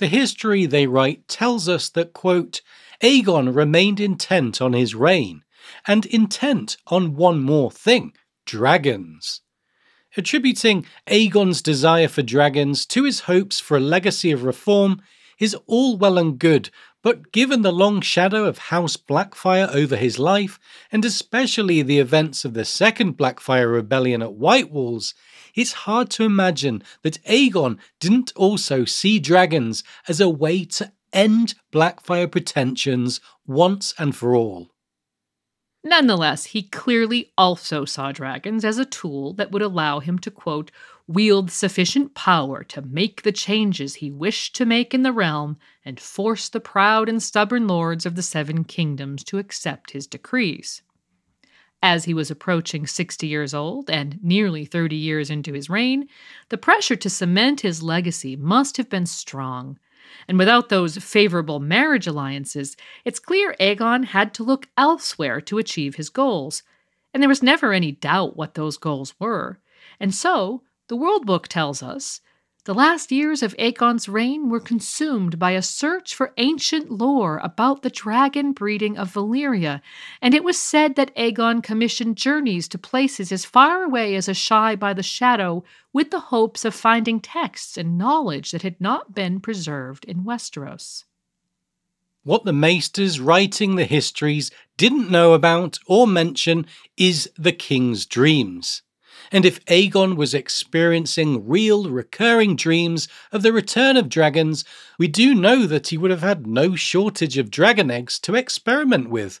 Speaker 3: The history they write tells us that, quote, Aegon remained intent on his reign, and intent on one more thing dragons. Attributing Aegon's desire for dragons to his hopes for a legacy of reform is all well and good, but given the long shadow of House Blackfyre over his life, and especially the events of the Second Blackfyre Rebellion at White Walls, it's hard to imagine that Aegon didn't also see dragons as a way to end Blackfyre pretensions once and for all.
Speaker 1: Nonetheless, he clearly also saw dragons as a tool that would allow him to, quote, wield sufficient power to make the changes he wished to make in the realm and force the proud and stubborn lords of the Seven Kingdoms to accept his decrees. As he was approaching 60 years old and nearly 30 years into his reign, the pressure to cement his legacy must have been strong and without those favorable marriage alliances, it's clear Aegon had to look elsewhere to achieve his goals. And there was never any doubt what those goals were. And so, the World Book tells us the last years of Aegon's reign were consumed by a search for ancient lore about the dragon breeding of Valyria, and it was said that Aegon commissioned journeys to places as far away as Asshai by the Shadow with the hopes of finding texts and knowledge that had not been preserved in Westeros.
Speaker 3: What the Maesters writing the histories didn't know about or mention is the king's dreams and if Aegon was experiencing real recurring dreams of the return of dragons, we do know that he would have had no shortage of dragon eggs to experiment with.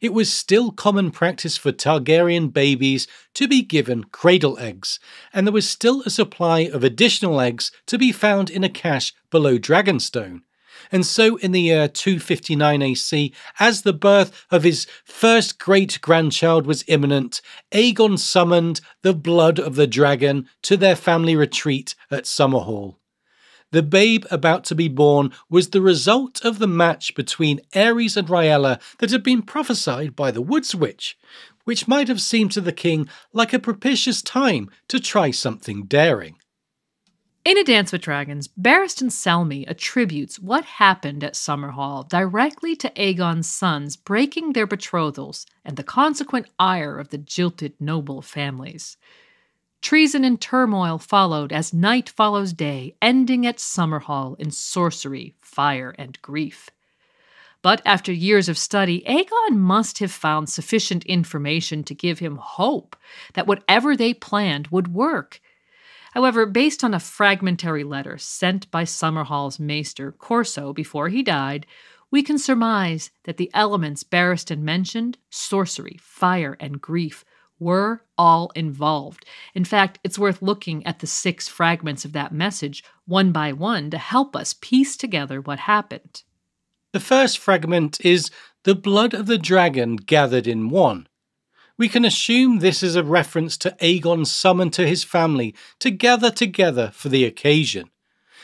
Speaker 3: It was still common practice for Targaryen babies to be given cradle eggs, and there was still a supply of additional eggs to be found in a cache below Dragonstone. And so, in the year 259 AC, as the birth of his first great grandchild was imminent, Aegon summoned the blood of the dragon to their family retreat at Summerhall. The babe about to be born was the result of the match between Aerys and Rhaella that had been prophesied by the Woods Witch, which might have seemed to the king like a propitious time to try something daring.
Speaker 1: In A Dance with Dragons, Barristan Selmy attributes what happened at Summerhall directly to Aegon's sons breaking their betrothals and the consequent ire of the jilted noble families. Treason and turmoil followed as night follows day, ending at Summerhall in sorcery, fire, and grief. But after years of study, Aegon must have found sufficient information to give him hope that whatever they planned would work However, based on a fragmentary letter sent by Summerhall's maester, Corso, before he died, we can surmise that the elements Barristan mentioned sorcery, fire, and grief were all involved. In fact, it's worth looking at the six fragments of that message one by one to help us piece together what happened.
Speaker 3: The first fragment is the blood of the dragon gathered in one. We can assume this is a reference to Aegon's summon to his family to gather together for the occasion.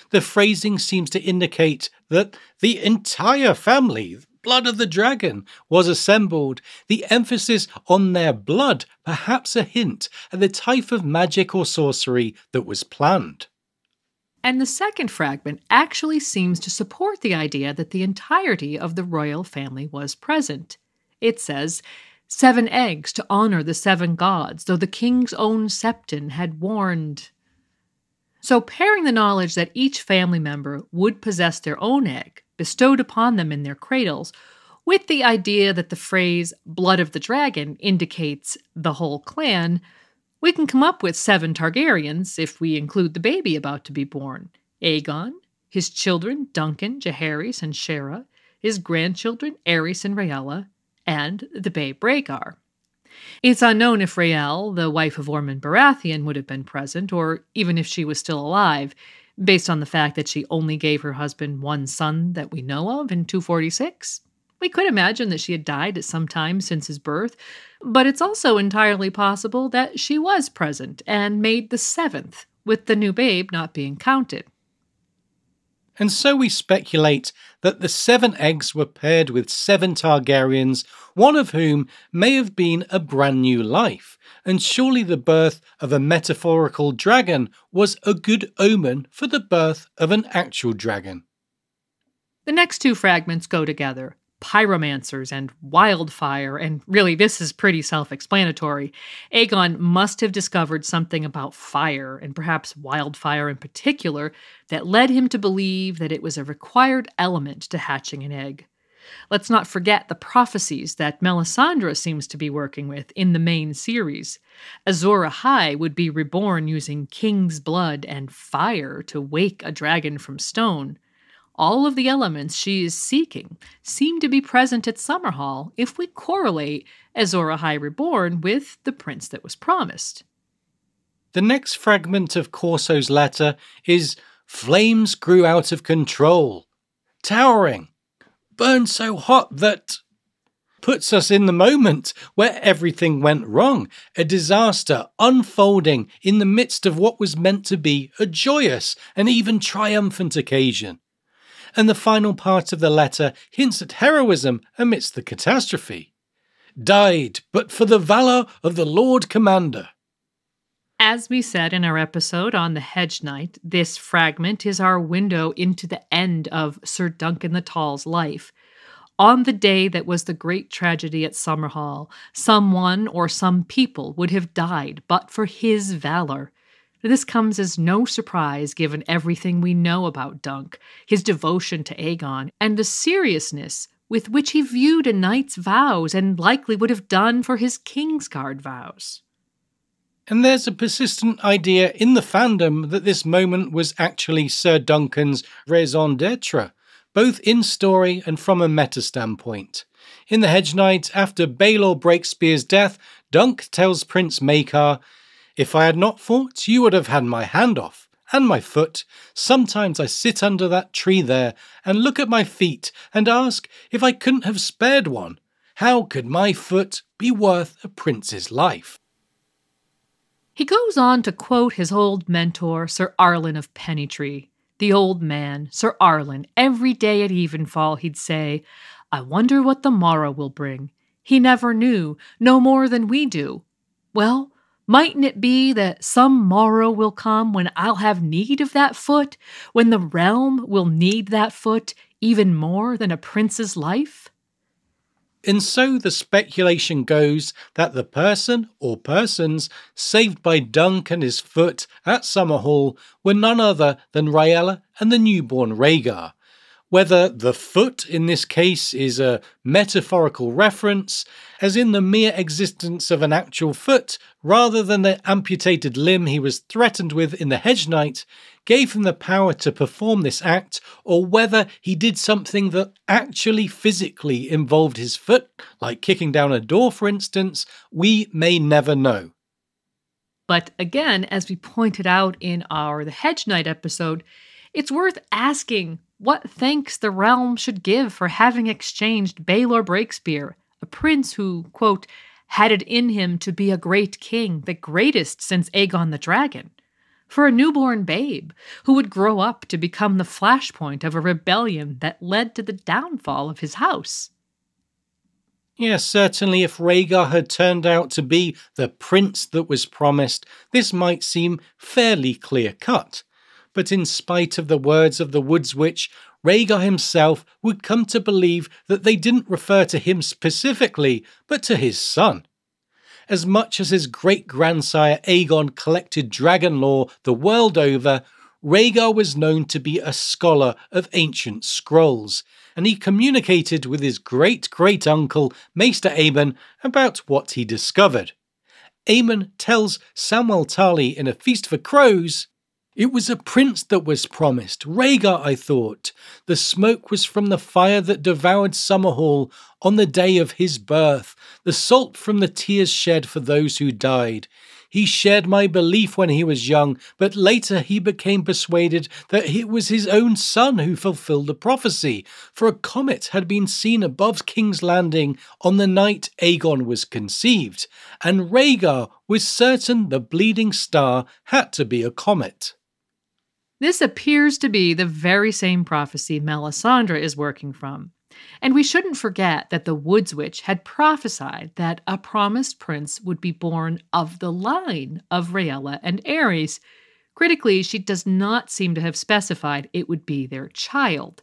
Speaker 3: The phrasing seems to indicate that the entire family, blood of the dragon, was assembled, the emphasis on their blood perhaps a hint at the type of magic or sorcery that was planned.
Speaker 1: And the second fragment actually seems to support the idea that the entirety of the royal family was present. It says, seven eggs to honor the seven gods, though the king's own septon had warned. So, pairing the knowledge that each family member would possess their own egg, bestowed upon them in their cradles, with the idea that the phrase blood of the dragon indicates the whole clan, we can come up with seven Targaryens if we include the baby about to be born Aegon, his children Duncan, Jaehaerys, and Shaera, his grandchildren Aerys and Rhaella, and the babe Rhaegar. It's unknown if Rhaelle, the wife of Ormund Baratheon, would have been present, or even if she was still alive, based on the fact that she only gave her husband one son that we know of in 246. We could imagine that she had died at some time since his birth, but it's also entirely possible that she was present and made the seventh, with the new babe not being counted.
Speaker 3: And so we speculate that the seven eggs were paired with seven Targaryens, one of whom may have been a brand new life, and surely the birth of a metaphorical dragon was a good omen for the birth of an actual dragon.
Speaker 1: The next two fragments go together pyromancers and wildfire, and really this is pretty self explanatory. Aegon must have discovered something about fire, and perhaps wildfire in particular, that led him to believe that it was a required element to hatching an egg. Let's not forget the prophecies that Melisandre seems to be working with in the main series. Azor Ahai would be reborn using king's blood and fire to wake a dragon from stone all of the elements she is seeking seem to be present at Summerhall if we correlate Azor Ahai Reborn with the prince that was promised.
Speaker 3: The next fragment of Corso's letter is Flames grew out of control, towering, burned so hot that puts us in the moment where everything went wrong, a disaster unfolding in the midst of what was meant to be a joyous and even triumphant occasion and the final part of the letter hints at heroism amidst the catastrophe. Died, but for the valour of the Lord Commander.
Speaker 1: As we said in our episode on the Hedge Knight, this fragment is our window into the end of Sir Duncan the Tall's life. On the day that was the great tragedy at Summerhall, someone or some people would have died but for his valor. This comes as no surprise given everything we know about Dunk, his devotion to Aegon, and the seriousness with which he viewed a knight's vows and likely would have done for his Kingsguard vows.
Speaker 3: And there's a persistent idea in the fandom that this moment was actually Sir Duncan's raison d'etre, both in story and from a meta standpoint. In The Hedge Knight, after Baelor Breakspear's death, Dunk tells Prince Maekar if I had not fought, you would have had my hand off, and my foot. Sometimes I sit under that tree there and look at my feet and ask if I couldn't have spared one. How could my foot be worth a prince's life?
Speaker 1: He goes on to quote his old mentor, Sir Arlan of Pennytree. The old man, Sir Arlan, every day at evenfall he'd say, I wonder what the morrow will bring. He never knew, no more than we do. Well, Mightn't it be that some morrow will come when I'll have need of that foot, when the realm will need that foot even more than a prince's life?
Speaker 3: And so the speculation goes that the person or persons saved by Dunk and his foot at Summerhall were none other than Rhaella and the newborn Rhaegar, whether the foot in this case is a metaphorical reference, as in the mere existence of an actual foot, rather than the amputated limb he was threatened with in the Hedge Knight, gave him the power to perform this act, or whether he did something that actually physically involved his foot, like kicking down a door, for instance, we may never know.
Speaker 1: But again, as we pointed out in our The Hedge Knight episode, it's worth asking what thanks the realm should give for having exchanged Baelor Breakspear, a prince who, quote, had it in him to be a great king, the greatest since Aegon the Dragon, for a newborn babe who would grow up to become the flashpoint of a rebellion that led to the downfall of his house.
Speaker 3: Yes, certainly if Rhaegar had turned out to be the prince that was promised, this might seem fairly clear cut but in spite of the words of the Woods Witch, Rhaegar himself would come to believe that they didn't refer to him specifically, but to his son. As much as his great grandsire Aegon collected dragon lore the world over, Rhaegar was known to be a scholar of ancient scrolls, and he communicated with his great great uncle, Maester Aemon, about what he discovered. Aemon tells Samwell Tarly in A Feast for Crows It was a prince that was promised, Rhaegar, I thought. The smoke was from the fire that devoured Summerhall on the day of his birth, the salt from the tears shed for those who died. He shared my belief when he was young, but later he became persuaded that it was his own son who fulfilled the prophecy, for a comet had been seen above King's Landing on the night Aegon was conceived, and Rhaegar was certain the bleeding star had to be a comet.
Speaker 1: This appears to be the very same prophecy Melisandre is working from. And we shouldn't forget that the Woods Witch had prophesied that a promised prince would be born of the line of Rhaella and Aerys. Critically, she does not seem to have specified it would be their child.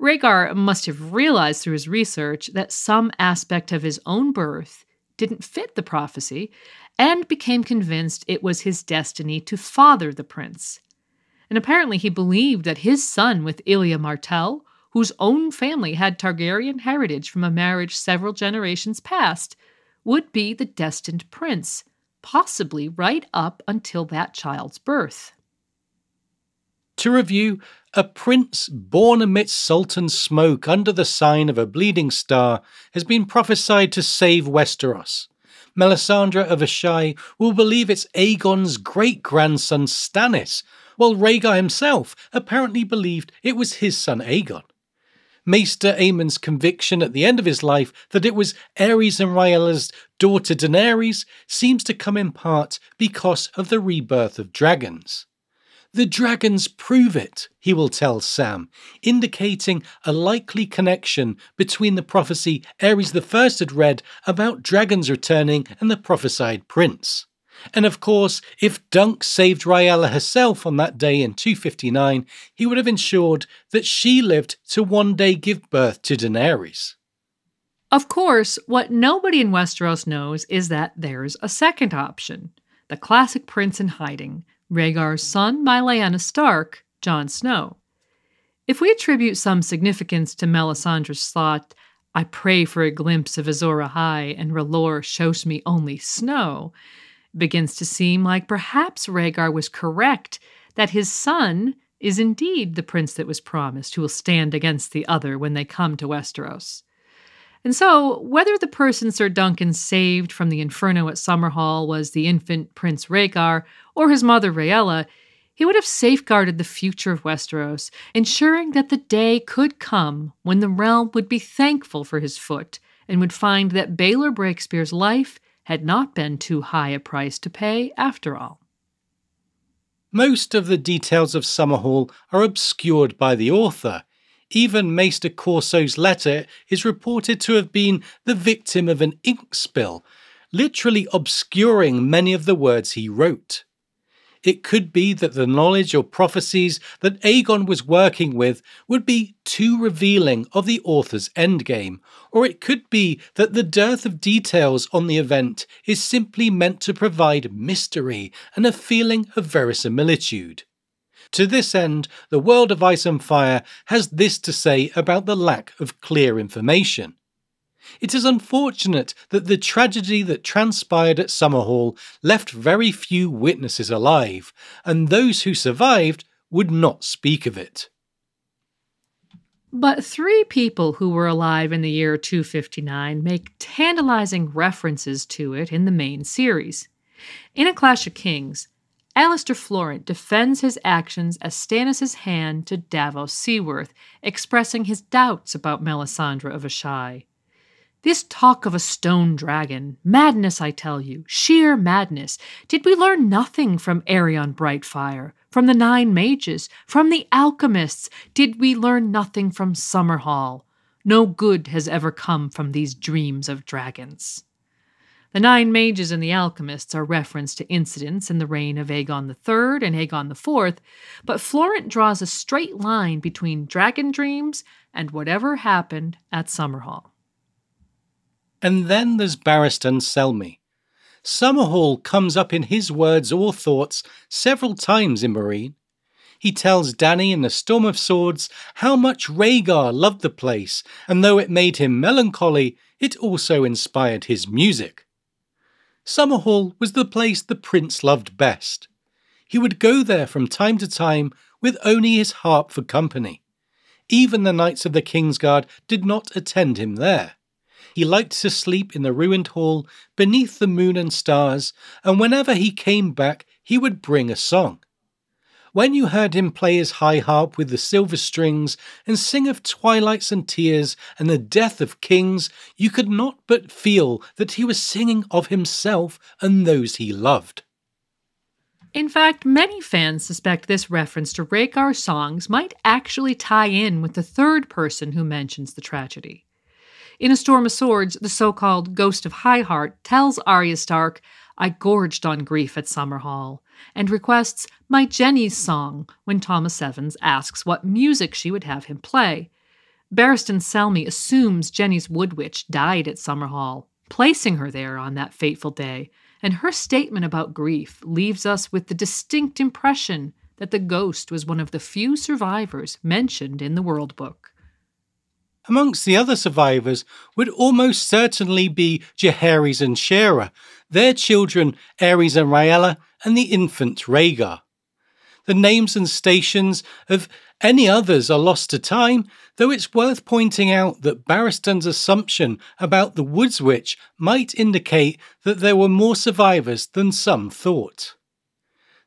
Speaker 1: Rhaegar must have realized through his research that some aspect of his own birth didn't fit the prophecy and became convinced it was his destiny to father the prince. And apparently, he believed that his son with Elia Martell, whose own family had Targaryen heritage from a marriage several generations past, would be the destined prince, possibly right up until that child's birth.
Speaker 3: To review, a prince born amidst sultan smoke under the sign of a bleeding star has been prophesied to save Westeros. Melisandre of Asshai will believe it's Aegon's great grandson Stannis, while Rhaegar himself apparently believed it was his son Aegon. Maester Aemon's conviction at the end of his life that it was Aerys and Rhaella's daughter Daenerys seems to come in part because of the rebirth of dragons. The dragons prove it, he will tell Sam, indicating a likely connection between the prophecy Aerys I had read about dragons returning and the prophesied prince. And of course, if Dunk saved Rhaella herself on that day in 259, he would have ensured that she lived to one day give birth to Daenerys.
Speaker 1: Of course, what nobody in Westeros knows is that there's a second option the classic prince in hiding, Rhaegar's son by Lyanna Stark, Jon Snow. If we attribute some significance to Melisandre's thought, I pray for a glimpse of Azor Ahai, and R'hllor shows me only snow, begins to seem like perhaps Rhaegar was correct that his son is indeed the prince that was promised, who will stand against the other when they come to Westeros. And so, whether the person Sir Duncan saved from the inferno at Summerhall was the infant Prince Rhaegar or his mother Rhaella, he would have safeguarded the future of Westeros, ensuring that the day could come when the realm would be thankful for his foot and would find that Baelor Breakspear's life had not been too high a price to pay after all.
Speaker 3: Most of the details of Summerhall are obscured by the author. Even Maester Corso's letter is reported to have been the victim of an ink spill, literally obscuring many of the words he wrote. It could be that the knowledge or prophecies that Aegon was working with would be too revealing of the author's endgame, or it could be that the dearth of details on the event is simply meant to provide mystery and a feeling of verisimilitude. To this end, the world of Ice and Fire has this to say about the lack of clear information. It is unfortunate that the tragedy that transpired at Summerhall left very few witnesses alive, and those who survived would not speak of it.
Speaker 1: But three people who were alive in the year 259 make tantalizing references to it in the main series. In A Clash of Kings, Alester Florent defends his actions as Stannis' hand to Davos Seaworth, expressing his doubts about Melisandre of Asshai. This talk of a stone dragon, madness, I tell you, sheer madness. Did we learn nothing from Aerion Brightfire, from the Nine Mages, from the alchemists? Did we learn nothing from Summerhall? No good has ever come from these dreams of dragons. The Nine Mages and the Alchemists are referenced to incidents in the reign of Aegon III and Aegon IV, but Florent draws a straight line between dragon dreams and whatever happened at Summerhall.
Speaker 3: And then there's Barristan Selmy. Summerhall comes up in his words or thoughts several times in Marine. He tells Dany in the Storm of Swords how much Rhaegar loved the place, and though it made him melancholy, it also inspired his music. Summerhall was the place the prince loved best. he would go there from time to time with only his harp for company. Even the knights of the King's Guard did not attend him there. He liked to sleep in the ruined hall beneath the moon and stars, and whenever he came back, he would bring a song. When you heard him play his high harp with the silver strings and sing of twilights and tears and the death of kings, you could not but feel that he was singing of himself and those he loved.
Speaker 1: In fact, many fans suspect this reference to Rhaegar's songs might actually tie in with the third person who mentions the tragedy. In A Storm of Swords, the so called Ghost of High Heart tells Arya Stark, I gorged on grief at Summerhall, and requests My Jenny's Song when Tom o' Sevens asks what music she would have him play. Barristan Selmy assumes Jenny's Wood Witch died at Summerhall, placing her there on that fateful day, and her statement about grief leaves us with the distinct impression that the ghost was one of the few survivors mentioned in the World Book.
Speaker 3: Amongst the other survivors would almost certainly be Jaehaerys and Shaera, their children Aerys and Rhaella, and the infant Rhaegar. The names and stations of any others are lost to time, though it's worth pointing out that Barristan's assumption about the Woods Witch might indicate that there were more survivors than some thought.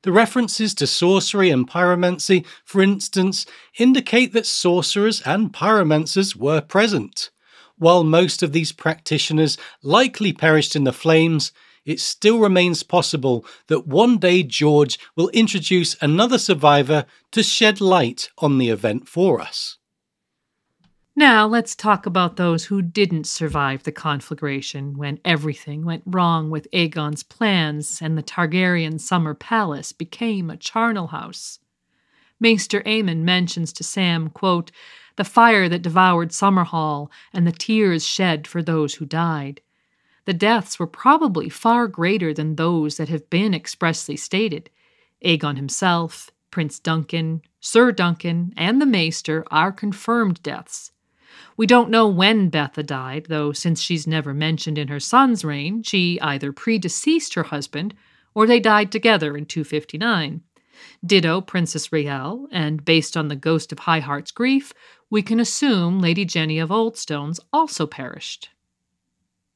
Speaker 3: The references to sorcery and pyromancy, for instance, indicate that sorcerers and pyromancers were present. While most of these practitioners likely perished in the flames, it still remains possible that one day George will introduce another survivor to shed light on the event for us.
Speaker 1: Now, let's talk about those who didn't survive the conflagration when everything went wrong with Aegon's plans and the Targaryen summer palace became a charnel house. Maester Aemon mentions to Sam, quote, the fire that devoured Summerhall and the tears shed for those who died. The deaths were probably far greater than those that have been expressly stated. Aegon himself, Prince Duncan, Sir Duncan, and the Maester are confirmed deaths. We don't know when Betha died, though since she's never mentioned in her son's reign, she either predeceased her husband or they died together in 259. Ditto Princess Rhaelle, and based on the ghost of High Heart's grief, we can assume Lady Jenny of Oldstones also perished.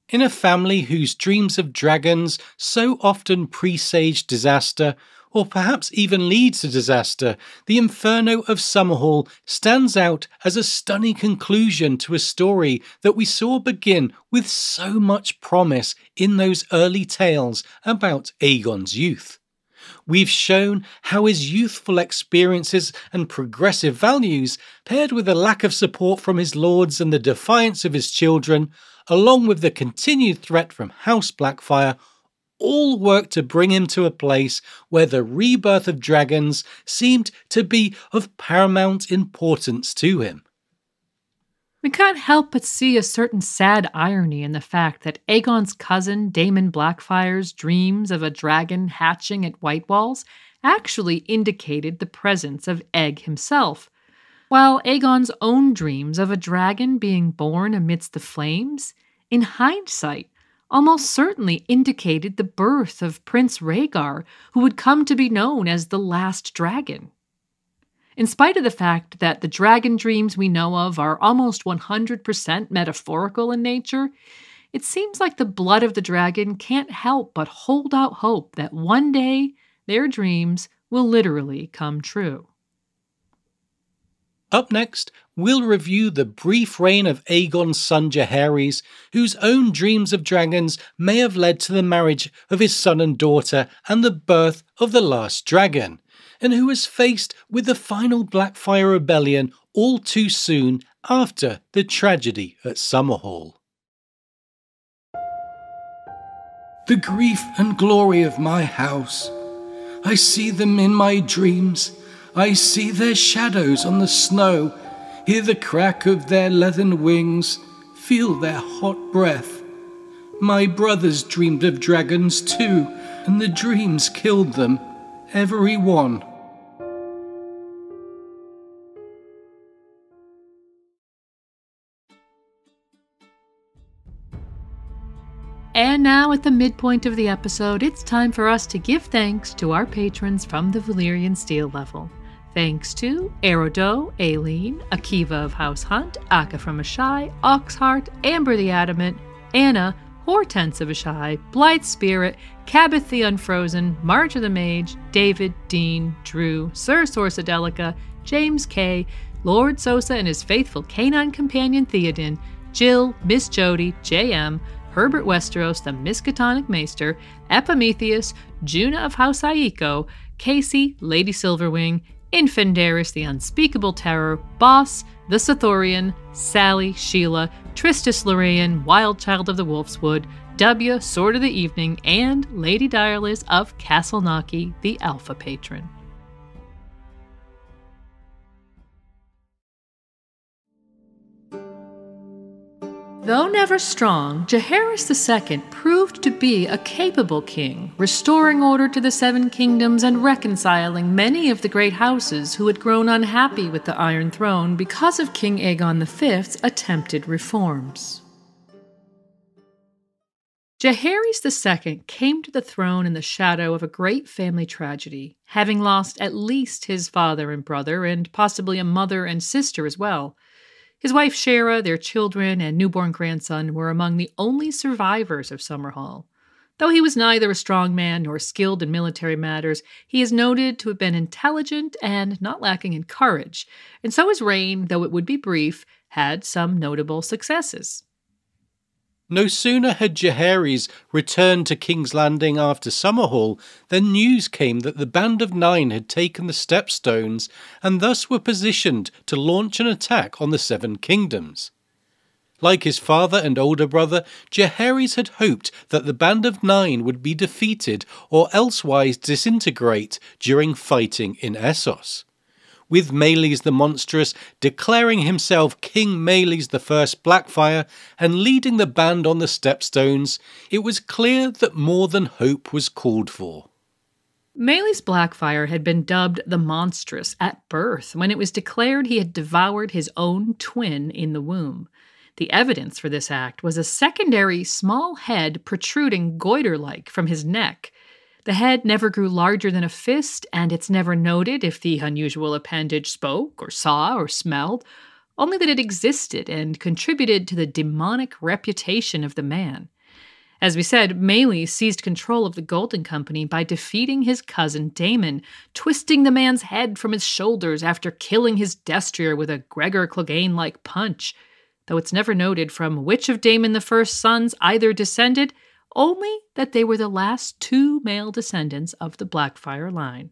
Speaker 3: In a family whose dreams of dragons so often presage disaster, or perhaps even lead to disaster, the Inferno of Summerhall stands out as a stunning conclusion to a story that we saw begin with so much promise in those early tales about Aegon's youth. We've shown how his youthful experiences and progressive values, paired with a lack of support from his lords and the defiance of his children, along with the continued threat from House Blackfyre, all worked to bring him to a place where the rebirth of dragons seemed to be of paramount importance to him.
Speaker 1: We can't help but see a certain sad irony in the fact that Aegon's cousin Daemon Blackfyre's dreams of a dragon hatching at White Walls actually indicated the presence of Egg himself, while Aegon's own dreams of a dragon being born amidst the flames, in hindsight, almost certainly indicated the birth of Prince Rhaegar, who would come to be known as the Last Dragon. In spite of the fact that the dragon dreams we know of are almost 100% metaphorical in nature, it seems like the blood of the dragon can't help but hold out hope that one day their dreams will literally come true.
Speaker 3: Up next, we'll review the brief reign of Aegon's son Jaehaerys, whose own dreams of dragons may have led to the marriage of his son and daughter and the birth of the last dragon, and who was faced with the final Blackfyre rebellion all too soon after the tragedy at Summerhall. The grief and glory of my house. I see them in my dreams I see their shadows on the snow, hear the crack of their leathern wings, feel their hot breath. My brothers dreamed of dragons too, and the dreams killed them, every one.
Speaker 1: And now, at the midpoint of the episode, it's time for us to give thanks to our patrons from the Valyrian Steel level. Thanks to Aerodo, Aileen, Akiva of House Hunt, Aka from Asshai, Oxheart, Amber the Adamant, Anna, Hortense of Asshai, Blithe Spirit, Cabot the Unfrozen, March of the Mage, David, Dean, Drew, Sir Sorsadelica, James K., Lord Sosa and his faithful canine companion Theoden, Jill, Miss Jody, J.M., Herbert Westeros, the Miskatonic Maester, Epimetheus, Juna of House Aiko, Casey, Lady Silverwing, Infandaris, the Unspeakable Terror, Boss, the Sathorian, Sally, Sheila, Tristis Lorraine, Wild Child of the Wolf's Wood, W, Sword of the Evening, and Lady Direliz of Castle Naki, the Alpha Patron. Though never strong, Jaehaerys II proved to be a capable king, restoring order to the Seven Kingdoms and reconciling many of the great houses who had grown unhappy with the Iron Throne because of King Aegon V's attempted reforms. Jaehaerys II came to the throne in the shadow of a great family tragedy, having lost at least his father and brother, and possibly a mother and sister as well. His wife Shaera, their children, and newborn grandson were among the only survivors of Summerhall. Though he was neither a strong man nor skilled in military matters, he is noted to have been intelligent and not lacking in courage, and so his reign, though it would be brief, had some notable successes.
Speaker 3: No sooner had Jaehaerys returned to King's Landing after Summerhall than news came that the Band of Nine had taken the Stepstones and thus were positioned to launch an attack on the Seven Kingdoms. Like his father and older brother, Jaehaerys had hoped that the Band of Nine would be defeated or elsewise disintegrate during fighting in Essos with Maelys the Monstrous declaring himself King Maelys the First Blackfyre and leading the band on the stepstones, it was clear that more than hope was called for.
Speaker 1: Maelys Blackfyre had been dubbed the Monstrous at birth when it was declared he had devoured his own twin in the womb. The evidence for this act was a secondary small head protruding goiter like from his neck, the head never grew larger than a fist, and it's never noted if the unusual appendage spoke, or saw, or smelled, only that it existed and contributed to the demonic reputation of the man. As we said, Maelys seized control of the Golden Company by defeating his cousin Daemon, twisting the man's head from his shoulders after killing his destrier with a Gregor Clegane like punch, though it's never noted from which of Daemon the First's sons either descended only that they were the last two male descendants of the Blackfyre line.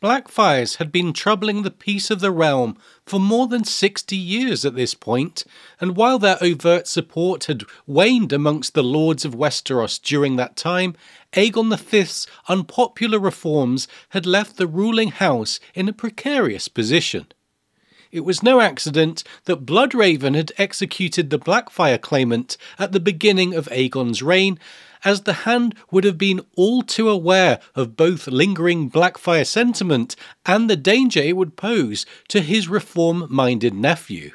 Speaker 3: Blackfyres had been troubling the peace of the realm for more than 60 years at this point, and while their overt support had waned amongst the lords of Westeros during that time, Aegon V's unpopular reforms had left the ruling house in a precarious position. It was no accident that Bloodraven had executed the Blackfyre claimant at the beginning of Aegon's reign, as the Hand would have been all too aware of both lingering Blackfyre sentiment and the danger it would pose to his reform minded nephew.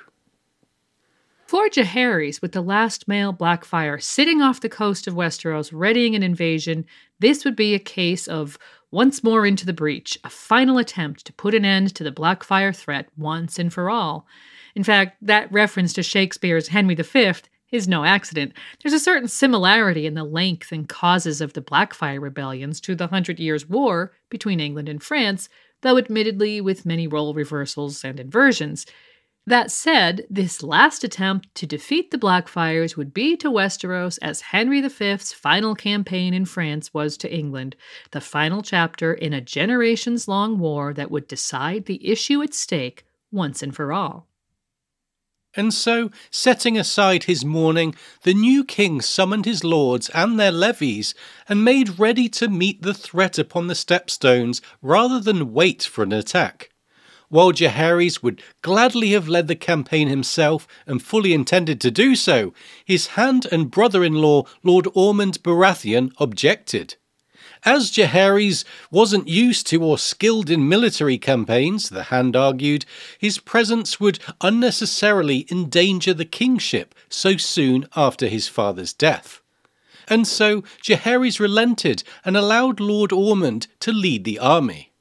Speaker 1: For Jaehaerys, with the last male Blackfyre sitting off the coast of Westeros readying an invasion, this would be a case of once more into the breach, a final attempt to put an end to the Blackfyre threat once and for all. In fact, that reference to Shakespeare's Henry V is no accident. There's a certain similarity in the length and causes of the Blackfyre rebellions to the Hundred Years' War between England and France, though admittedly with many role reversals and inversions. That said, this last attempt to defeat the Blackfyres would be to Westeros as Henry V's final campaign in France was to England, the final chapter in a generations long war that would decide the issue at stake once and for all.
Speaker 3: And so, setting aside his mourning, the new king summoned his lords and their levies and made ready to meet the threat upon the stepstones rather than wait for an attack. While Jaehaerys would gladly have led the campaign himself and fully intended to do so, his hand and brother in law, Lord Ormund Baratheon, objected. As Jaehaerys wasn't used to or skilled in military campaigns, the Hand argued, his presence would unnecessarily endanger the kingship so soon after his father's death. and so Jaehaerys relented and allowed Lord Ormund to lead the army.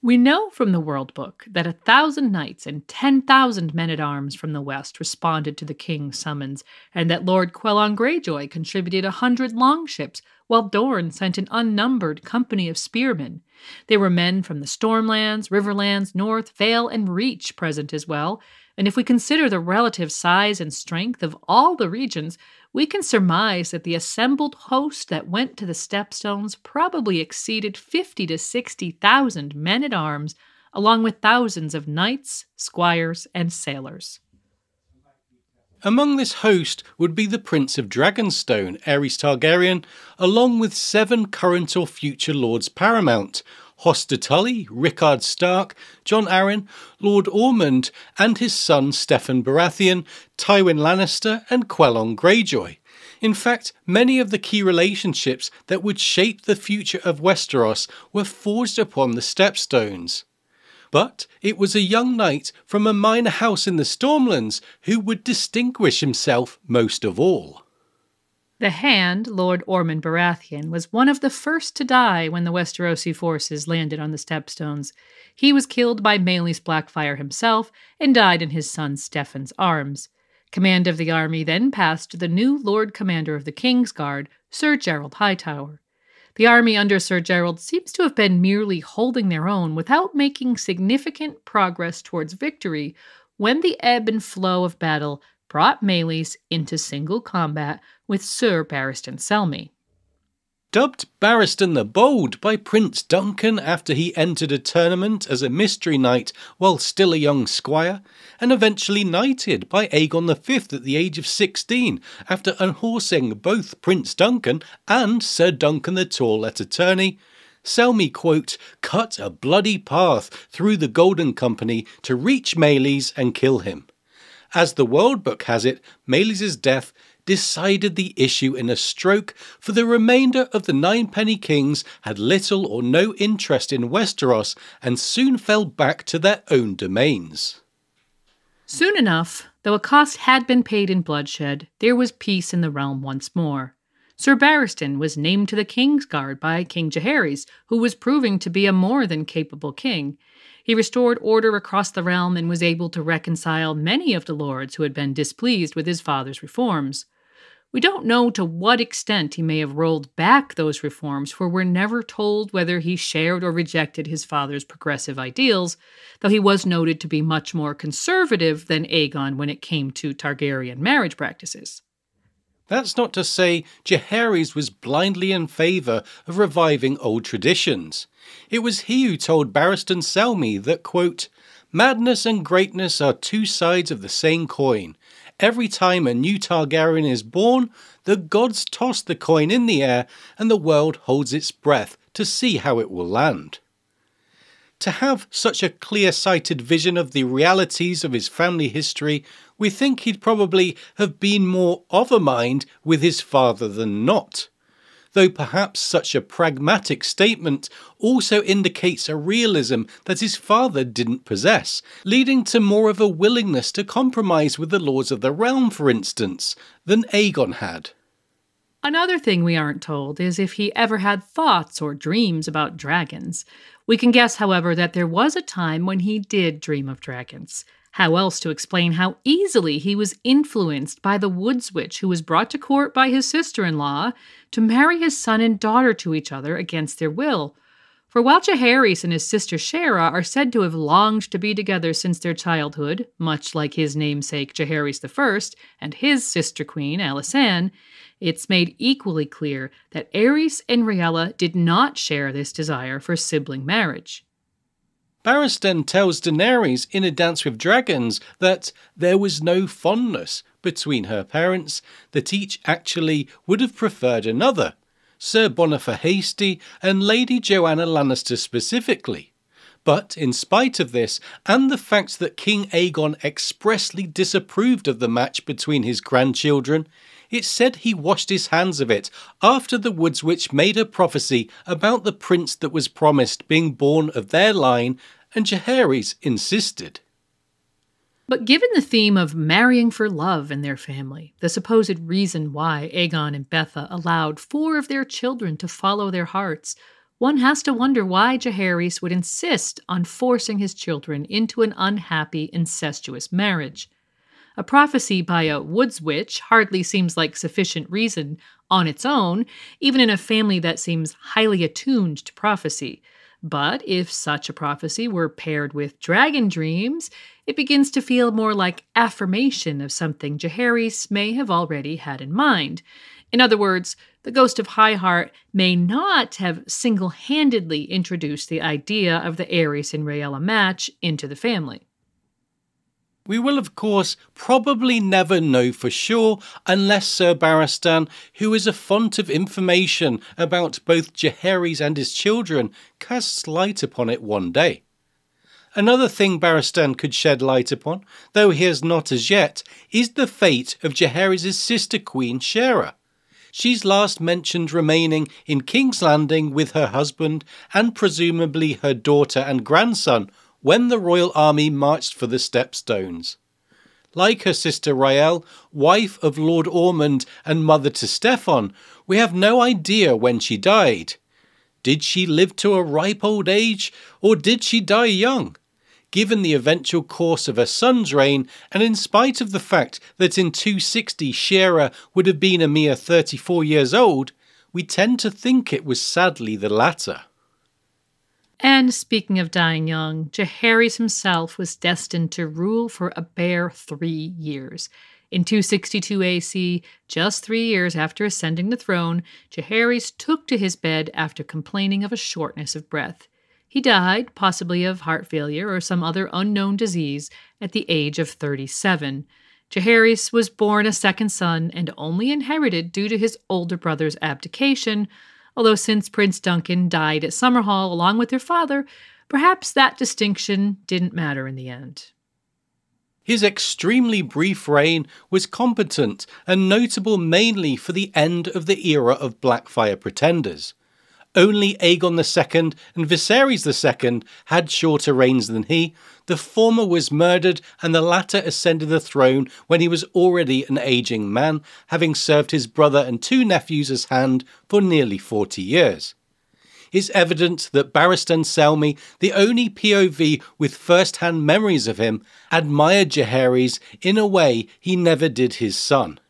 Speaker 1: We know from the World Book that a thousand knights and ten thousand men at arms from the west responded to the king's summons, and that Lord Quellon Greyjoy contributed a hundred longships, while Dorne sent an unnumbered company of spearmen. There were men from the Stormlands, Riverlands, North, Vale, and Reach present as well, and if we consider the relative size and strength of all the regions, we can surmise that the assembled host that went to the stepstones probably exceeded 50 to 60,000 men at arms, along with thousands of knights, squires, and sailors.
Speaker 3: Among this host would be the Prince of Dragonstone, Aerys Targaryen, along with seven current or future lords paramount, Hoster Tully, Rickard Stark, Jon Arryn, Lord Ormund, and his son Steffon Baratheon, Tywin Lannister, and Quellon Greyjoy. In fact, many of the key relationships that would shape the future of Westeros were forged upon the Stepstones. But it was a young knight from a minor house in the Stormlands who would distinguish himself most of all.
Speaker 1: The Hand, Lord Ormund Baratheon, was one of the first to die when the Westerosi forces landed on the Stepstones. He was killed by Maelys Blackfyre himself and died in his son Steffon's arms. Command of the army then passed to the new Lord Commander of the King's Guard, Sir Gerald Hightower. The army under Sir Gerald seems to have been merely holding their own without making significant progress towards victory when the ebb and flow of battle brought Maelys into single combat with Sir Barristan Selmy.
Speaker 3: Dubbed Barristan the Bold by Prince Duncan after he entered a tournament as a mystery knight while still a young squire, and eventually knighted by Aegon V at the age of 16 after unhorsing both Prince Duncan and Sir Duncan the Tall at attorney, Selmy, quote, cut a bloody path through the Golden Company to reach Maelys and kill him. As the World Book has it, Maelys' death decided the issue in a stroke, for the remainder of the Ninepenny Kings had little or no interest in Westeros and soon fell back to their own domains.
Speaker 1: Soon enough, though a cost had been paid in bloodshed, there was peace in the realm once more. Sir Barristan was named to the King's Guard by King Jaehaerys, who was proving to be a more than capable king. He restored order across the realm and was able to reconcile many of the lords who had been displeased with his father's reforms. We don't know to what extent he may have rolled back those reforms, for we're never told whether he shared or rejected his father's progressive ideals, though he was noted to be much more conservative than Aegon when it came to Targaryen marriage practices.
Speaker 3: That's not to say Jaehaerys was blindly in favour of reviving old traditions. It was he who told Barristan Selmy that, quote, Madness and greatness are two sides of the same coin, Every time a new Targaryen is born, the gods toss the coin in the air and the world holds its breath to see how it will land. To have such a clear sighted vision of the realities of his family history, we think he'd probably have been more of a mind with his father than not though perhaps such a pragmatic statement also indicates a realism that his father didn't possess, leading to more of a willingness to compromise with the laws of the realm, for instance, than Aegon had.
Speaker 1: Another thing we aren't told is if he ever had thoughts or dreams about dragons. We can guess, however, that there was a time when he did dream of dragons. How else to explain how easily he was influenced by the Woods Witch who was brought to court by his sister in law to marry his son and daughter to each other against their will? For while Jaehaerys and his sister Shaera are said to have longed to be together since their childhood, much like his namesake Jaehaerys I and his sister queen Alysanne, it's made equally clear that Aerys and Rhaella did not share this desire for sibling marriage.
Speaker 3: Barristan tells Daenerys in A Dance with Dragons that there was no fondness between her parents, that each actually would have preferred another, Sir Bonifer Hasty and Lady Joanna Lannister specifically. But in spite of this, and the fact that King Aegon expressly disapproved of the match between his grandchildren, it's said he washed his hands of it after the Woods Witch made a prophecy about the prince that was promised being born of their line, and Jaehaerys insisted.
Speaker 1: But given the theme of marrying for love in their family, the supposed reason why Aegon and Betha allowed four of their children to follow their hearts, one has to wonder why Jaehaerys would insist on forcing his children into an unhappy, incestuous marriage. A prophecy by a woods witch hardly seems like sufficient reason on its own, even in a family that seems highly attuned to prophecy. But if such a prophecy were paired with dragon dreams, it begins to feel more like affirmation of something Jaehaerys may have already had in mind. In other words, the ghost of High Heart may not have single handedly introduced the idea of the Aerys and Rhaella match into the family.
Speaker 3: We will, of course, probably never know for sure unless Sir Barristan, who is a font of information about both Jaehaerys and his children, casts light upon it one day. Another thing Barristan could shed light upon, though he has not as yet, is the fate of Jaehaerys' sister queen, Shaera. She's last mentioned remaining in King's Landing with her husband and presumably her daughter and grandson, when the royal army marched for the Stepstones. Like her sister Rhaelle, wife of Lord Ormund and mother to Steffon, we have no idea when she died. Did she live to a ripe old age, or did she die young? Given the eventual course of her son's reign, and in spite of the fact that in 260 Shaera would have been a mere 34 years old, we tend to think it was sadly the latter.
Speaker 1: And speaking of dying young, Jaehaerys himself was destined to rule for a bare three years. In 262 AC, just three years after ascending the throne, Jaehaerys took to his bed after complaining of a shortness of breath. He died, possibly of heart failure or some other unknown disease, at the age of 37. Jaehaerys was born a second son and only inherited due to his older brother's abdication, although since Prince Duncan died at Summerhall along with their father, perhaps that distinction didn't matter in the end.
Speaker 3: His extremely brief reign was competent and notable mainly for the end of the era of Blackfyre pretenders. Only Aegon II and Viserys II had shorter reigns than he. The former was murdered, and the latter ascended the throne when he was already an aging man, having served his brother and two nephews as hand for nearly 40 years. It's evident that Barristan Selmy, the only POV with first hand memories of him, admired Jaehaerys in a way he never did his son.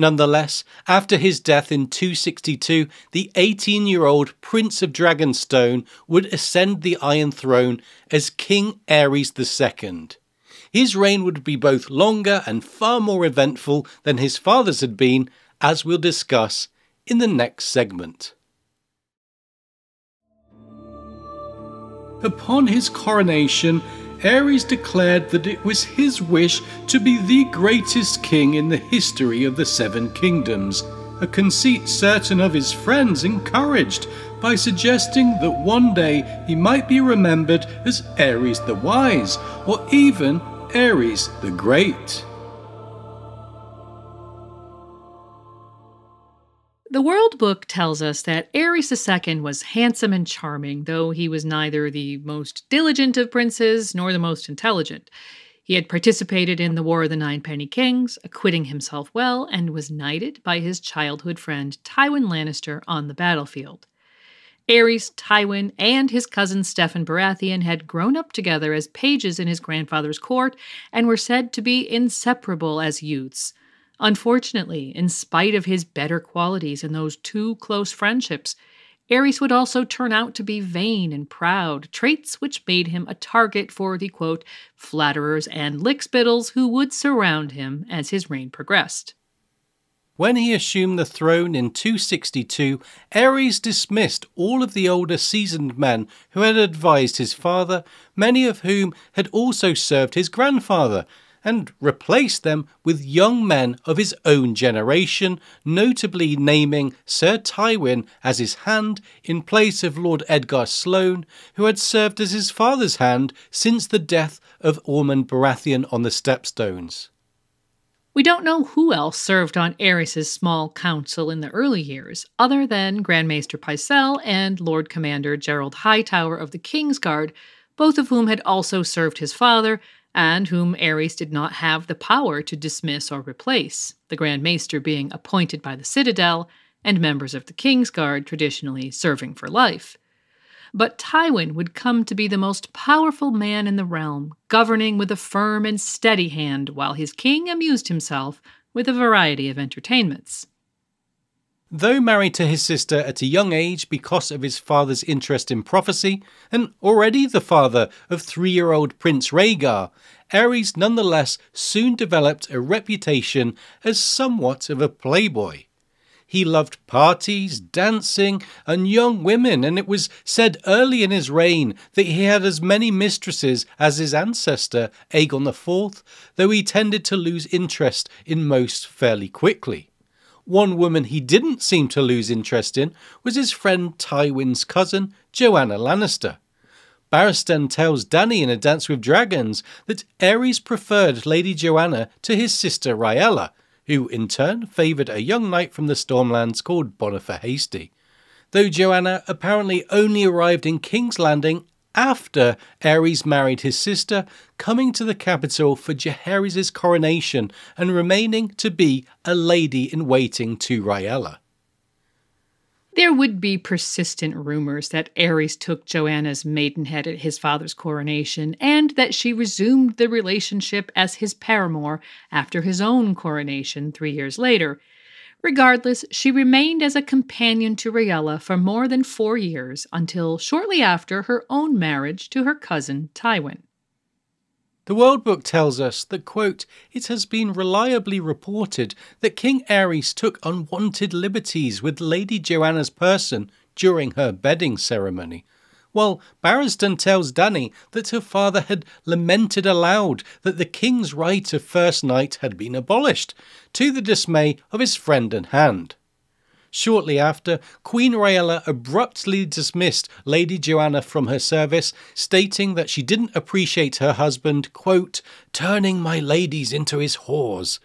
Speaker 3: Nonetheless, after his death in 262, the 18 year old Prince of Dragonstone would ascend the Iron Throne as King Aerys II. His reign would be both longer and far more eventful than his father's had been, as we'll discuss in the next segment. Upon his coronation, Aerys declared that it was his wish to be the greatest king in the history of the Seven Kingdoms, a conceit certain of his friends encouraged by suggesting that one day he might be remembered as Aerys the Wise, or even Aerys the Great.
Speaker 1: The World Book tells us that Aerys II was handsome and charming, though he was neither the most diligent of princes nor the most intelligent. He had participated in the War of the Nine Penny Kings, acquitting himself well, and was knighted by his childhood friend Tywin Lannister on the battlefield. Aerys, Tywin, and his cousin Steffon Baratheon had grown up together as pages in his grandfather's court and were said to be inseparable as youths. Unfortunately, in spite of his better qualities and those two close friendships, Aerys would also turn out to be vain and proud, traits which made him a target for the quote, flatterers and lickspittles who would surround him as his reign progressed.
Speaker 3: When he assumed the throne in 262, Aerys dismissed all of the older seasoned men who had advised his father, many of whom had also served his grandfather, and replaced them with young men of his own generation, notably naming Sir Tywin as his hand in place of Lord Edgar Sloane, who had served as his father's hand since the death of Ormund Baratheon on the Stepstones.
Speaker 1: We don't know who else served on Aerys's small council in the early years, other than Grand Maester Pycelle and Lord Commander Gerald Hightower of the Kingsguard, both of whom had also served his father and whom Aerys did not have the power to dismiss or replace, the Grand Maester being appointed by the Citadel and members of the King's Guard traditionally serving for life. But Tywin would come to be the most powerful man in the realm, governing with a firm and steady hand while his king amused himself with a variety of entertainments.
Speaker 3: Though married to his sister at a young age because of his father's interest in prophecy, and already the father of three year old Prince Rhaegar, Aerys nonetheless soon developed a reputation as somewhat of a playboy. He loved parties, dancing, and young women, and it was said early in his reign that he had as many mistresses as his ancestor, Aegon IV, though he tended to lose interest in most fairly quickly. One woman he didn't seem to lose interest in was his friend Tywin's cousin, Joanna Lannister. Barristan tells Dany in A Dance with Dragons that Aerys preferred Lady Joanna to his sister Rhaella, who in turn favoured a young knight from the Stormlands called Bonifer Hasty. Though Joanna apparently only arrived in King's Landing after Aerys married his sister, coming to the capital for Jaehaerys' coronation and remaining to be a lady in waiting to Rhaella.
Speaker 1: There would be persistent rumors that Aerys took Joanna's maidenhead at his father's coronation and that she resumed the relationship as his paramour after his own coronation three years later, Regardless, she remained as a companion to Rhaella for more than four years until shortly after her own marriage to her cousin Tywin.
Speaker 3: The World Book tells us that, quote, it has been reliably reported that King Aerys took unwanted liberties with Lady Joanna's person during her bedding ceremony, while Barristan tells Dany that her father had lamented aloud that the king's right of first night had been abolished, to the dismay of his friend and hand. Shortly after, Queen Rhaella abruptly dismissed Lady Joanna from her service, stating that she didn't appreciate her husband, quote, turning my ladies into his whores.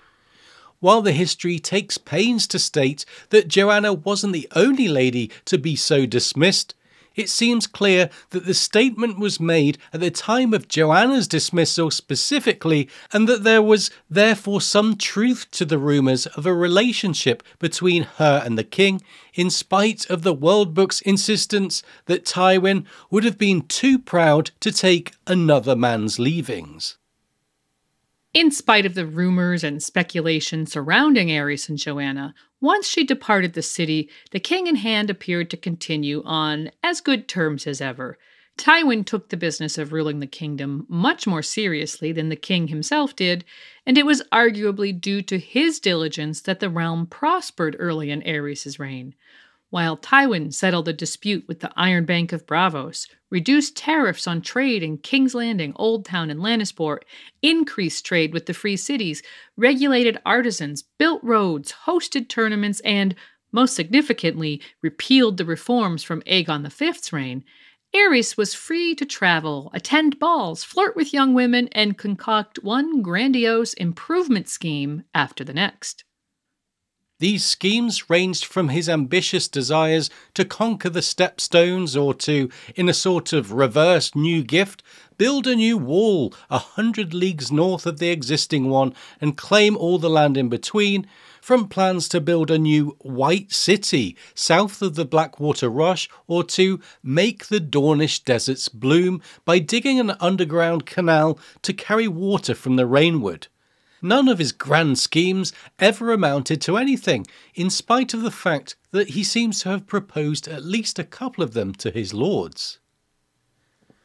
Speaker 3: While the history takes pains to state that Joanna wasn't the only lady to be so dismissed, it seems clear that the statement was made at the time of Joanna's dismissal specifically, and that there was therefore some truth to the rumours of a relationship between her and the king, in spite of the World Book's insistence that Tywin would have been too proud to take another man's leavings.
Speaker 1: In spite of the rumors and speculation surrounding Aerys and Joanna, once she departed the city, the king in hand appeared to continue on as good terms as ever. Tywin took the business of ruling the kingdom much more seriously than the king himself did, and it was arguably due to his diligence that the realm prospered early in Aerys' reign while Tywin settled a dispute with the Iron Bank of Braavos, reduced tariffs on trade in King's Landing, Old Town, and Lannisport, increased trade with the free cities, regulated artisans, built roads, hosted tournaments, and, most significantly, repealed the reforms from Aegon V's reign, Aerys was free to travel, attend balls, flirt with young women, and concoct one grandiose improvement scheme after the next.
Speaker 3: These schemes ranged from his ambitious desires to conquer the stepstones or to, in a sort of reverse new gift, build a new wall a hundred leagues north of the existing one and claim all the land in between, from plans to build a new White City south of the Blackwater Rush or to make the Dornish deserts bloom by digging an underground canal to carry water from the rainwood. None of his grand schemes ever amounted to anything, in spite of the fact that he seems to have proposed at least a couple of them to his lords.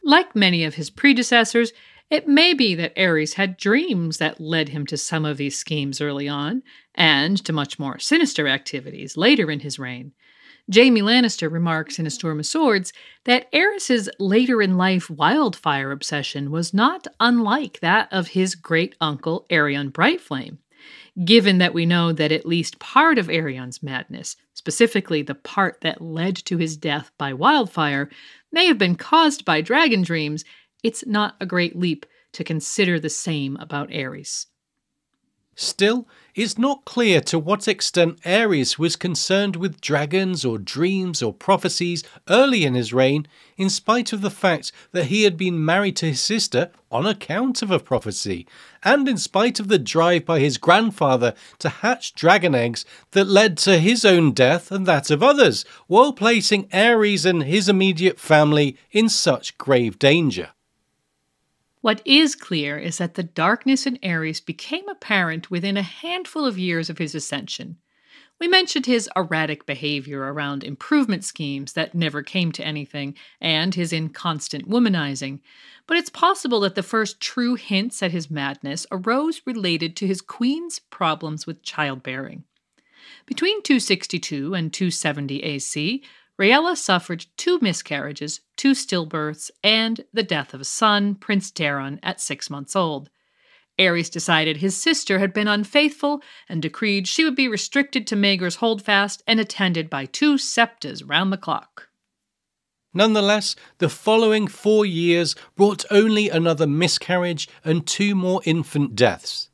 Speaker 1: Like many of his predecessors, it may be that Aerys had dreams that led him to some of these schemes early on, and to much more sinister activities later in his reign. Jaime Lannister remarks in A Storm of Swords that Aerys's later in life wildfire obsession was not unlike that of his great uncle Aerion Brightflame. Given that we know that at least part of Aerion's madness, specifically the part that led to his death by wildfire, may have been caused by dragon dreams, it's not a great leap to consider the same about Aerys.
Speaker 3: Still, it's not clear to what extent Aerys was concerned with dragons or dreams or prophecies early in his reign, in spite of the fact that he had been married to his sister on account of a prophecy, and in spite of the drive by his grandfather to hatch dragon eggs that led to his own death and that of others, while placing Aerys and his immediate family in such grave danger.
Speaker 1: What is clear is that the darkness in Aerys became apparent within a handful of years of his ascension. We mentioned his erratic behavior around improvement schemes that never came to anything, and his inconstant womanizing, but it's possible that the first true hints at his madness arose related to his queen's problems with childbearing. Between 262 and 270 AC, Rhaella suffered two miscarriages, two stillbirths, and the death of a son, Prince Daeron, at six months old. Aerys decided his sister had been unfaithful and decreed she would be restricted to Maegor's holdfast and attended by two septas round the clock.
Speaker 3: Nonetheless, the following four years brought only another miscarriage and two more infant deaths.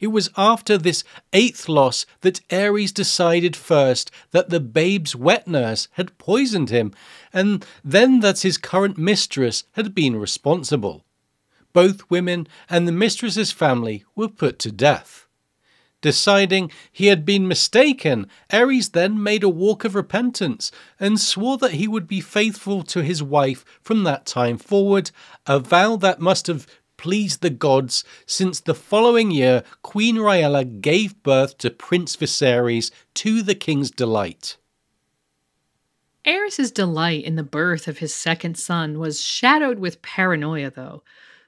Speaker 3: It was after this eighth loss that Aerys decided first that the babe's wet nurse had poisoned him, and then that his current mistress had been responsible. Both women and the mistress's family were put to death. Deciding he had been mistaken, Aerys then made a walk of repentance and swore that he would be faithful to his wife from that time forward, a vow that must have pleased the gods, since the following year Queen Rhaella gave birth to Prince Viserys to the king's delight.
Speaker 1: Aerys's delight in the birth of his second son was shadowed with paranoia, though.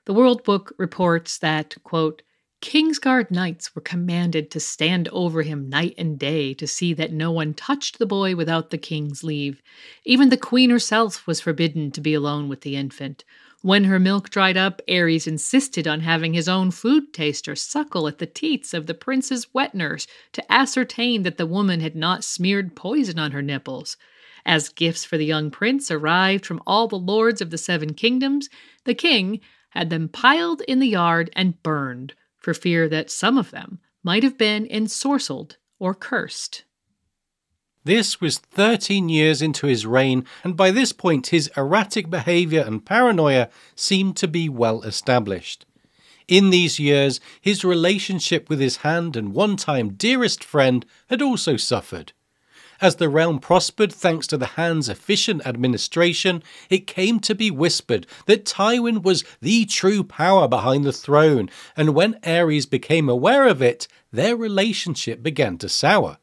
Speaker 1: The World Book reports that, quote, Kingsguard knights were commanded to stand over him night and day to see that no one touched the boy without the king's leave. Even the queen herself was forbidden to be alone with the infant. When her milk dried up, Aerys insisted on having his own food taster suckle at the teats of the prince's wet nurse to ascertain that the woman had not smeared poison on her nipples. As gifts for the young prince arrived from all the lords of the seven kingdoms, the king had them piled in the yard and burned, for fear that some of them might have been ensorcelled or cursed.
Speaker 3: This was 13 years into his reign, and by this point his erratic behaviour and paranoia seemed to be well established. In these years, his relationship with his hand and one time dearest friend had also suffered. As the realm prospered thanks to the Hand's efficient administration, it came to be whispered that Tywin was the true power behind the throne, and when Aerys became aware of it, their relationship began to sour.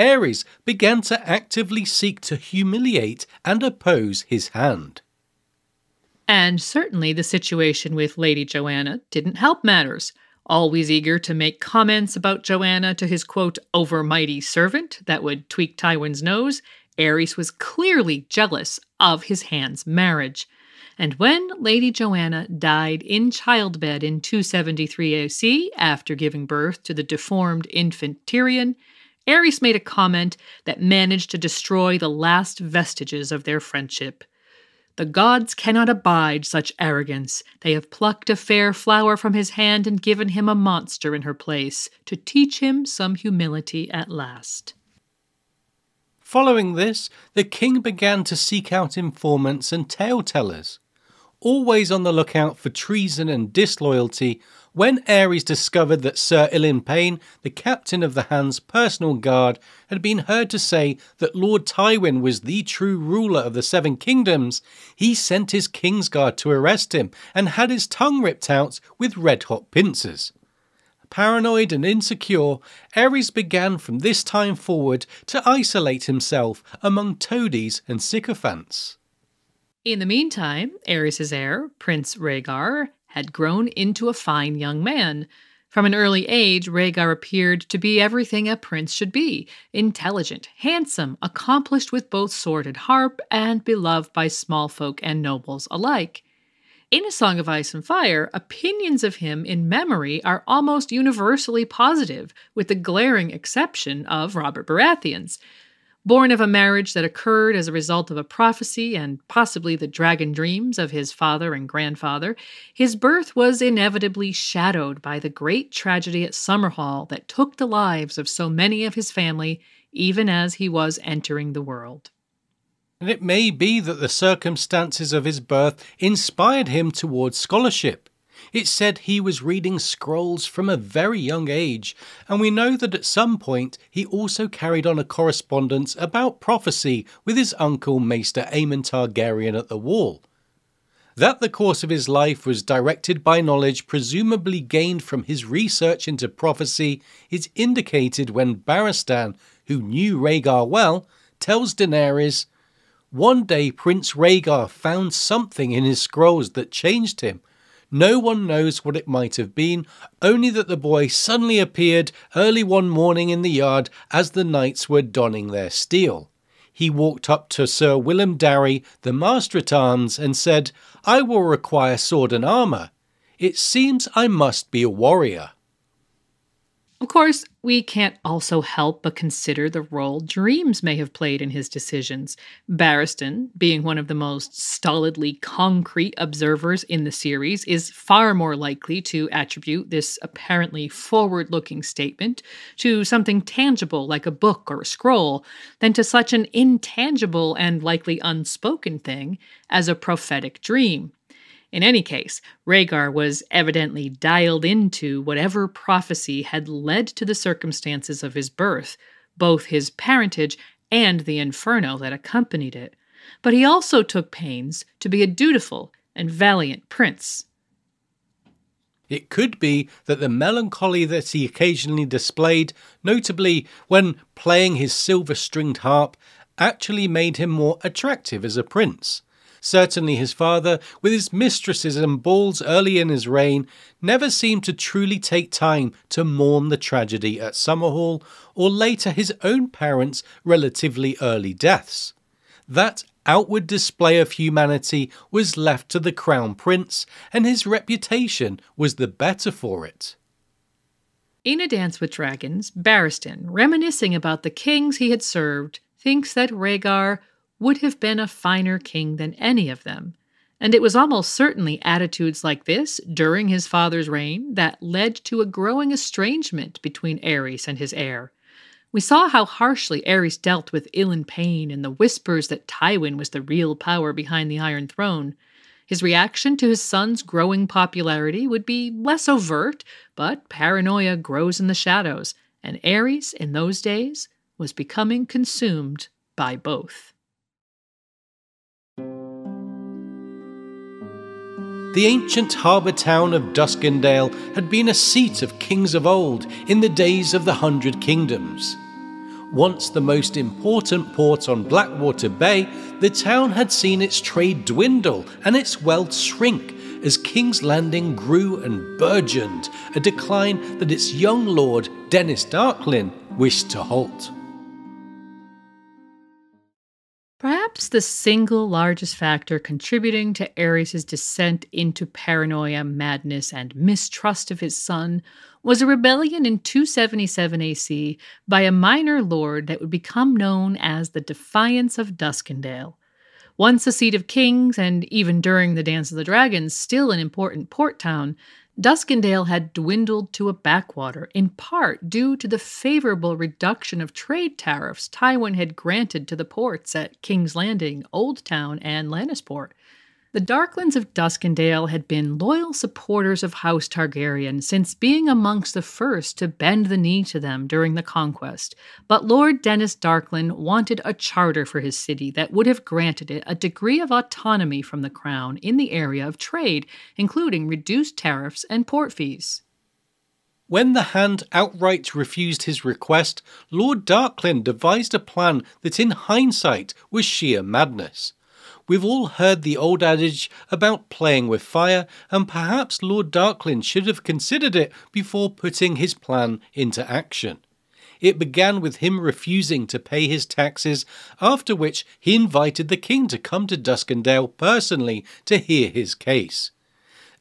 Speaker 3: Aerys began to actively seek to humiliate and oppose his hand.
Speaker 1: And certainly the situation with Lady Joanna didn't help matters. Always eager to make comments about Joanna to his quote, overmighty servant that would tweak Tywin's nose, Aerys was clearly jealous of his hand's marriage. And when Lady Joanna died in childbed in 273 AC after giving birth to the deformed infant Tyrion, Aerys made a comment that managed to destroy the last vestiges of their friendship. The gods cannot abide such arrogance. They have plucked a fair flower from his hand and given him a monster in her place, to teach him some humility at last.
Speaker 3: Following this, the king began to seek out informants and tale tellers. Always on the lookout for treason and disloyalty, when Aerys discovered that Sir Ilyn Payne, the captain of the Hand's personal guard, had been heard to say that Lord Tywin was the true ruler of the Seven Kingdoms, he sent his Kingsguard to arrest him and had his tongue ripped out with red hot pincers. Paranoid and insecure, Aerys began from this time forward to isolate himself among toadies and sycophants.
Speaker 1: In the meantime, Aerys's heir, Prince Rhaegar, had grown into a fine young man. From an early age, Rhaegar appeared to be everything a prince should be intelligent, handsome, accomplished with both sword and harp, and beloved by small folk and nobles alike. In A Song of Ice and Fire, opinions of him in memory are almost universally positive, with the glaring exception of Robert Baratheon's. Born of a marriage that occurred as a result of a prophecy and possibly the dragon dreams of his father and grandfather, his birth was inevitably shadowed by the great tragedy at Summerhall that took the lives of so many of his family even as he was entering the world.
Speaker 3: And it may be that the circumstances of his birth inspired him towards scholarship. It said he was reading scrolls from a very young age, and we know that at some point he also carried on a correspondence about prophecy with his uncle Maester Aemon Targaryen at the Wall. That the course of his life was directed by knowledge presumably gained from his research into prophecy is indicated when Barristan, who knew Rhaegar well, tells Daenerys, One day Prince Rhaegar found something in his scrolls that changed him, no one knows what it might have been, only that the boy suddenly appeared early one morning in the yard as the knights were donning their steel. He walked up to Sir Willem Darry, the master at arms, and said, I will require sword and armour. It seems I must be a warrior.
Speaker 1: Of course, we can't also help but consider the role dreams may have played in his decisions. Barristan, being one of the most stolidly concrete observers in the series, is far more likely to attribute this apparently forward looking statement to something tangible like a book or a scroll than to such an intangible and likely unspoken thing as a prophetic dream. In any case, Rhaegar was evidently dialed into whatever prophecy had led to the circumstances of his birth, both his parentage and the inferno that accompanied it. But he also took pains to be a dutiful and valiant prince.
Speaker 3: It could be that the melancholy that he occasionally displayed, notably when playing his silver stringed harp, actually made him more attractive as a prince. Certainly his father, with his mistresses and balls early in his reign, never seemed to truly take time to mourn the tragedy at Summerhall, or later his own parents' relatively early deaths. That outward display of humanity was left to the crown prince, and his reputation was the better for it.
Speaker 1: In A Dance with Dragons, Barristan, reminiscing about the kings he had served, thinks that Rhaegar would have been a finer king than any of them. And it was almost certainly attitudes like this during his father's reign that led to a growing estrangement between Aerys and his heir. We saw how harshly Aerys dealt with Ilyn Payne and the whispers that Tywin was the real power behind the Iron Throne. His reaction to his son's growing popularity would be less overt, but paranoia grows in the shadows, and Aerys, in those days, was becoming consumed by both.
Speaker 3: The ancient harbour town of Duskendale had been a seat of kings of old in the days of the Hundred Kingdoms. Once the most important port on Blackwater Bay, the town had seen its trade dwindle and its wealth shrink as King's Landing grew and burgeoned, a decline that its young lord, Dennis Darklyn, wished to halt.
Speaker 1: Perhaps the single largest factor contributing to Aerys' descent into paranoia, madness, and mistrust of his son was a rebellion in 277 AC by a minor lord that would become known as the Defiance of Duskendale. Once a seat of kings, and even during the Dance of the Dragons, still an important port town, Duskendale had dwindled to a backwater, in part due to the favorable reduction of trade tariffs Tywin had granted to the ports at King's Landing, Old Town, and Lannisport. The Darklyns of Duskendale had been loyal supporters of House Targaryen since being amongst the first to bend the knee to them during the conquest, but Lord Dennis Darklyn wanted a charter for his city that would have granted it a degree of autonomy from the crown in the area of trade, including reduced tariffs and port fees.
Speaker 3: When the Hand outright refused his request, Lord Darklyn devised a plan that in hindsight was sheer madness. We've all heard the old adage about playing with fire, and perhaps Lord Darklyn should have considered it before putting his plan into action. It began with him refusing to pay his taxes, after which he invited the king to come to Duskendale personally to hear his case.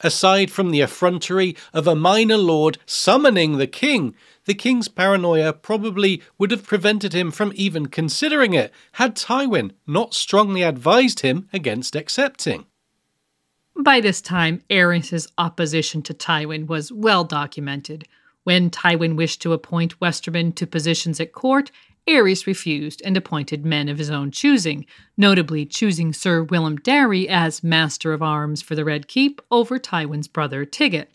Speaker 3: Aside from the effrontery of a minor lord summoning the king, the king's paranoia probably would have prevented him from even considering it had Tywin not strongly advised him against accepting.
Speaker 1: By this time, Aerys's opposition to Tywin was well documented. When Tywin wished to appoint Westermen to positions at court, Aerys refused and appointed men of his own choosing, notably choosing Sir Willem Darry as Master of Arms for the Red Keep over Tywin's brother Tygett.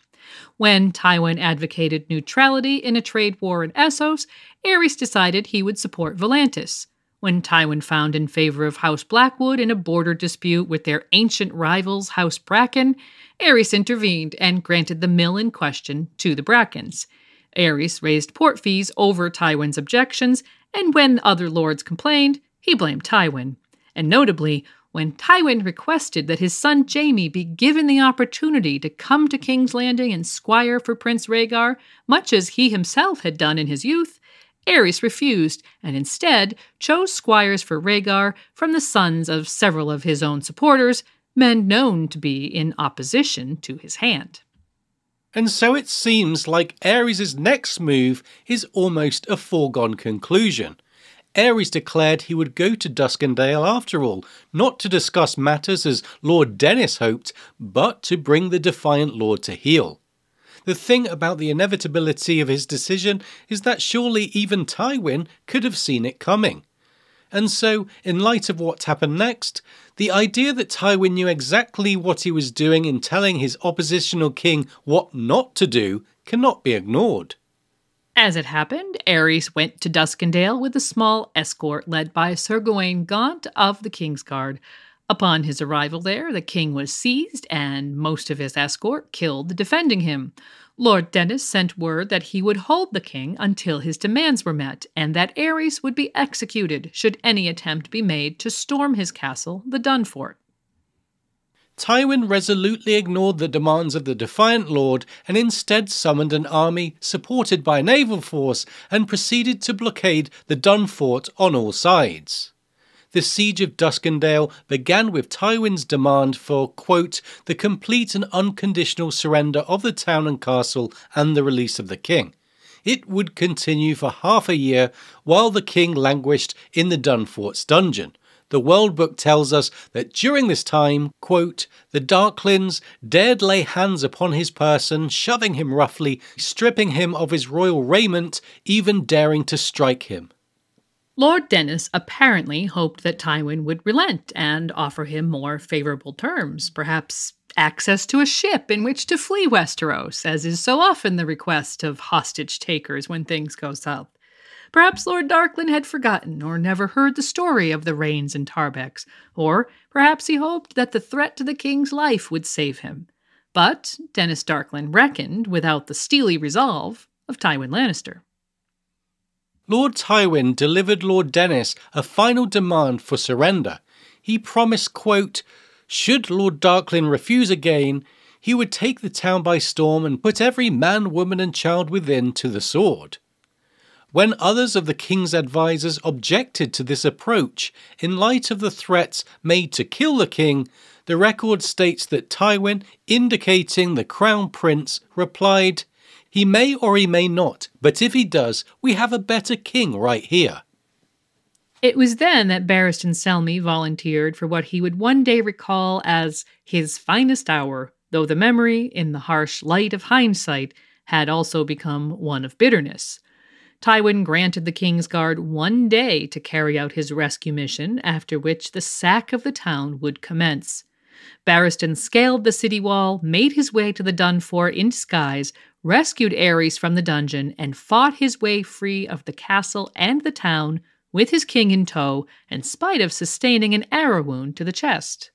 Speaker 1: When Tywin advocated neutrality in a trade war in Essos, Aerys decided he would support Volantis. When Tywin found in favor of House Blackwood in a border dispute with their ancient rivals House Bracken, Aerys intervened and granted the mill in question to the Brackens. Aerys raised port fees over Tywin's objections, and when other lords complained, he blamed Tywin. And notably, when Tywin requested that his son Jaime be given the opportunity to come to King's Landing and squire for Prince Rhaegar, much as he himself had done in his youth, Aerys refused and instead chose squires for Rhaegar from the sons of several of his own supporters, men known to be in opposition to his hand.
Speaker 3: And so it seems like Aerys' next move is almost a foregone conclusion. Aerys declared he would go to Duskendale after all, not to discuss matters as Lord Dennis hoped, but to bring the defiant Lord to heel. The thing about the inevitability of his decision is that surely even Tywin could have seen it coming. And so, in light of what happened next, the idea that Tywin knew exactly what he was doing in telling his oppositional king what not to do cannot be ignored.
Speaker 1: As it happened, Aerys went to Duskendale with a small escort led by Sir Gwayne Gaunt of the Kingsguard. Upon his arrival there, the king was seized and most of his escort killed defending him. Lord Dennis sent word that he would hold the king until his demands were met, and that Aerys would be executed should any attempt be made to storm his castle, the Dunfort.
Speaker 3: Tywin resolutely ignored the demands of the defiant lord and instead summoned an army supported by a naval force and proceeded to blockade the Dunfort on all sides the siege of Duskendale began with Tywin's demand for, quote, the complete and unconditional surrender of the town and castle and the release of the king. It would continue for half a year while the king languished in the Dunfort's dungeon. The World Book tells us that during this time, quote, the Darklyns dared lay hands upon his person, shoving him roughly, stripping him of his royal raiment, even daring to strike him.
Speaker 1: Lord Dennis apparently hoped that Tywin would relent and offer him more favorable terms, perhaps access to a ship in which to flee Westeros, as is so often the request of hostage takers when things go south. Perhaps Lord Darklyn had forgotten or never heard the story of the Reynes and Tarbecks, or perhaps he hoped that the threat to the king's life would save him. But Dennis Darklyn reckoned without the steely resolve of Tywin Lannister.
Speaker 3: Lord Tywin delivered Lord Dennis a final demand for surrender. He promised, quote, should Lord Darklyn refuse again, he would take the town by storm and put every man, woman, and child within to the sword. When others of the king's advisers objected to this approach, in light of the threats made to kill the king, the record states that Tywin, indicating the crown prince, replied, he may or he may not, but if he does, we have a better king right here.
Speaker 1: It was then that Barristan Selmy volunteered for what he would one day recall as his finest hour, though the memory, in the harsh light of hindsight, had also become one of bitterness. Tywin granted the King's Guard one day to carry out his rescue mission, after which the sack of the town would commence. Barristan scaled the city wall, made his way to the Dunfort in disguise, rescued Aerys from the dungeon, and fought his way free of the castle and the town with his king in tow, in spite of sustaining an arrow wound to the chest.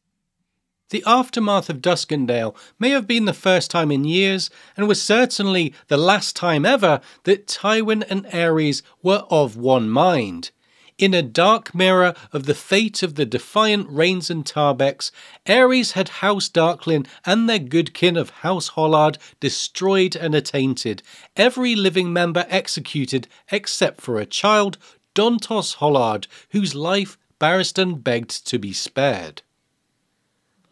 Speaker 3: The aftermath of Duskendale may have been the first time in years, and was certainly the last time ever, that Tywin and Aerys were of one mind. In a dark mirror of the fate of the defiant Reynes and Tarbecks, Aerys had House Darklyn and their good kin of House Hollard destroyed and attainted, every living member executed except for a child, Dontos Hollard, whose life Barristan begged to be spared.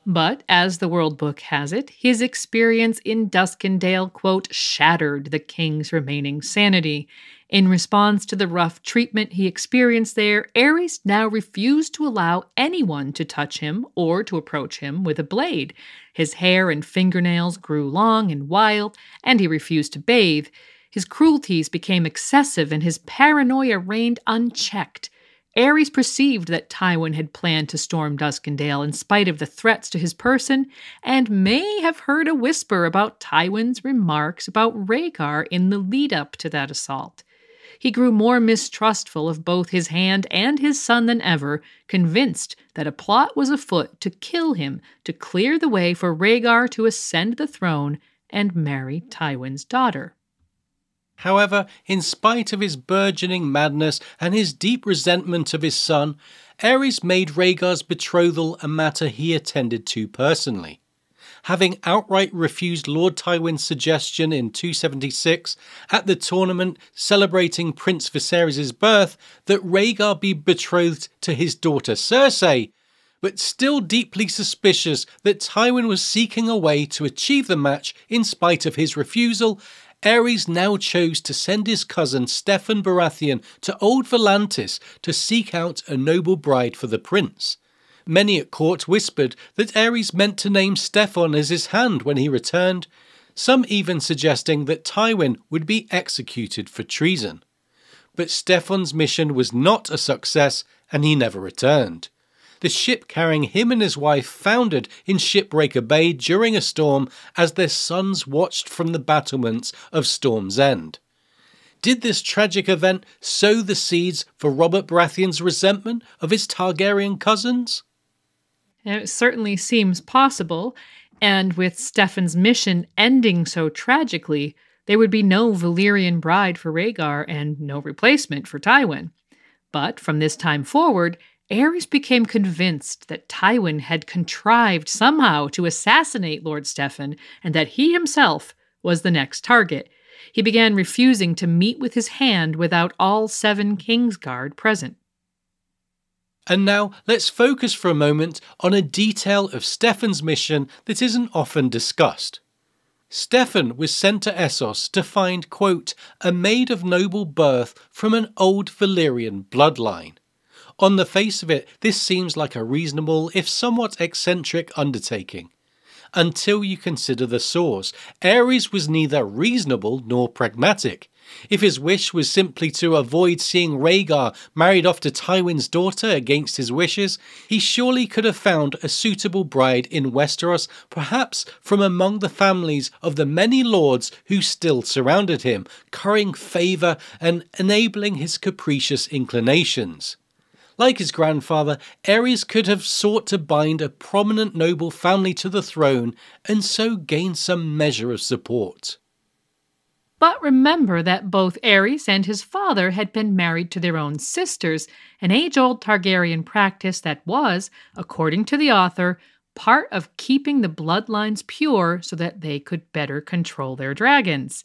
Speaker 1: But as the World Book has it, his experience in Duskendale, quote, shattered the king's remaining sanity. In response to the rough treatment he experienced there, Aerys now refused to allow anyone to touch him or to approach him with a blade. His hair and fingernails grew long and wild, and he refused to bathe. His cruelties became excessive, and his paranoia reigned unchecked. Aerys perceived that Tywin had planned to storm Duskendale in spite of the threats to his person, and may have heard a whisper about Tywin's remarks about Rhaegar in the lead up to that assault. He grew more mistrustful of both his hand and his son than ever, convinced that a plot was afoot to kill him to clear the way for Rhaegar to ascend the throne and marry Tywin's daughter.
Speaker 3: However, in spite of his burgeoning madness and his deep resentment of his son, Aerys made Rhaegar's betrothal a matter he attended to personally. Having outright refused Lord Tywin's suggestion in 276 at the tournament celebrating Prince Viserys' birth that Rhaegar be betrothed to his daughter Cersei, but still deeply suspicious that Tywin was seeking a way to achieve the match in spite of his refusal, Aerys now chose to send his cousin Steffon Baratheon to Old Volantis to seek out a noble bride for the prince. Many at court whispered that Aerys meant to name Steffon as his hand when he returned, some even suggesting that Tywin would be executed for treason. But Steffon's mission was not a success and he never returned the ship carrying him and his wife foundered in Shipbreaker Bay during a storm as their sons watched from the battlements of Storm's End. Did this tragic event sow the seeds for Robert Baratheon's resentment of his Targaryen cousins?
Speaker 1: It certainly seems possible, and with Steffon's mission ending so tragically, there would be no Valyrian bride for Rhaegar and no replacement for Tywin. But from this time forward, Aerys became convinced that Tywin had contrived somehow to assassinate Lord Steffon and that he himself was the next target. He began refusing to meet with his hand without all seven Kingsguard present.
Speaker 3: And now let's focus for a moment on a detail of Steffon's mission that isn't often discussed. Stefan was sent to Essos to find, quote, a maid of noble birth from an old Valyrian bloodline. On the face of it, this seems like a reasonable, if somewhat eccentric, undertaking. Until you consider the source, Aerys was neither reasonable nor pragmatic. If his wish was simply to avoid seeing Rhaegar married off to Tywin's daughter against his wishes, he surely could have found a suitable bride in Westeros, perhaps from among the families of the many lords who still surrounded him, currying favour and enabling his capricious inclinations. Like his grandfather, Aerys could have sought to bind a prominent noble family to the throne and so gain some measure of support.
Speaker 1: But remember that both Aerys and his father had been married to their own sisters, an age old Targaryen practice that was, according to the author, part of keeping the bloodlines pure so that they could better control their dragons.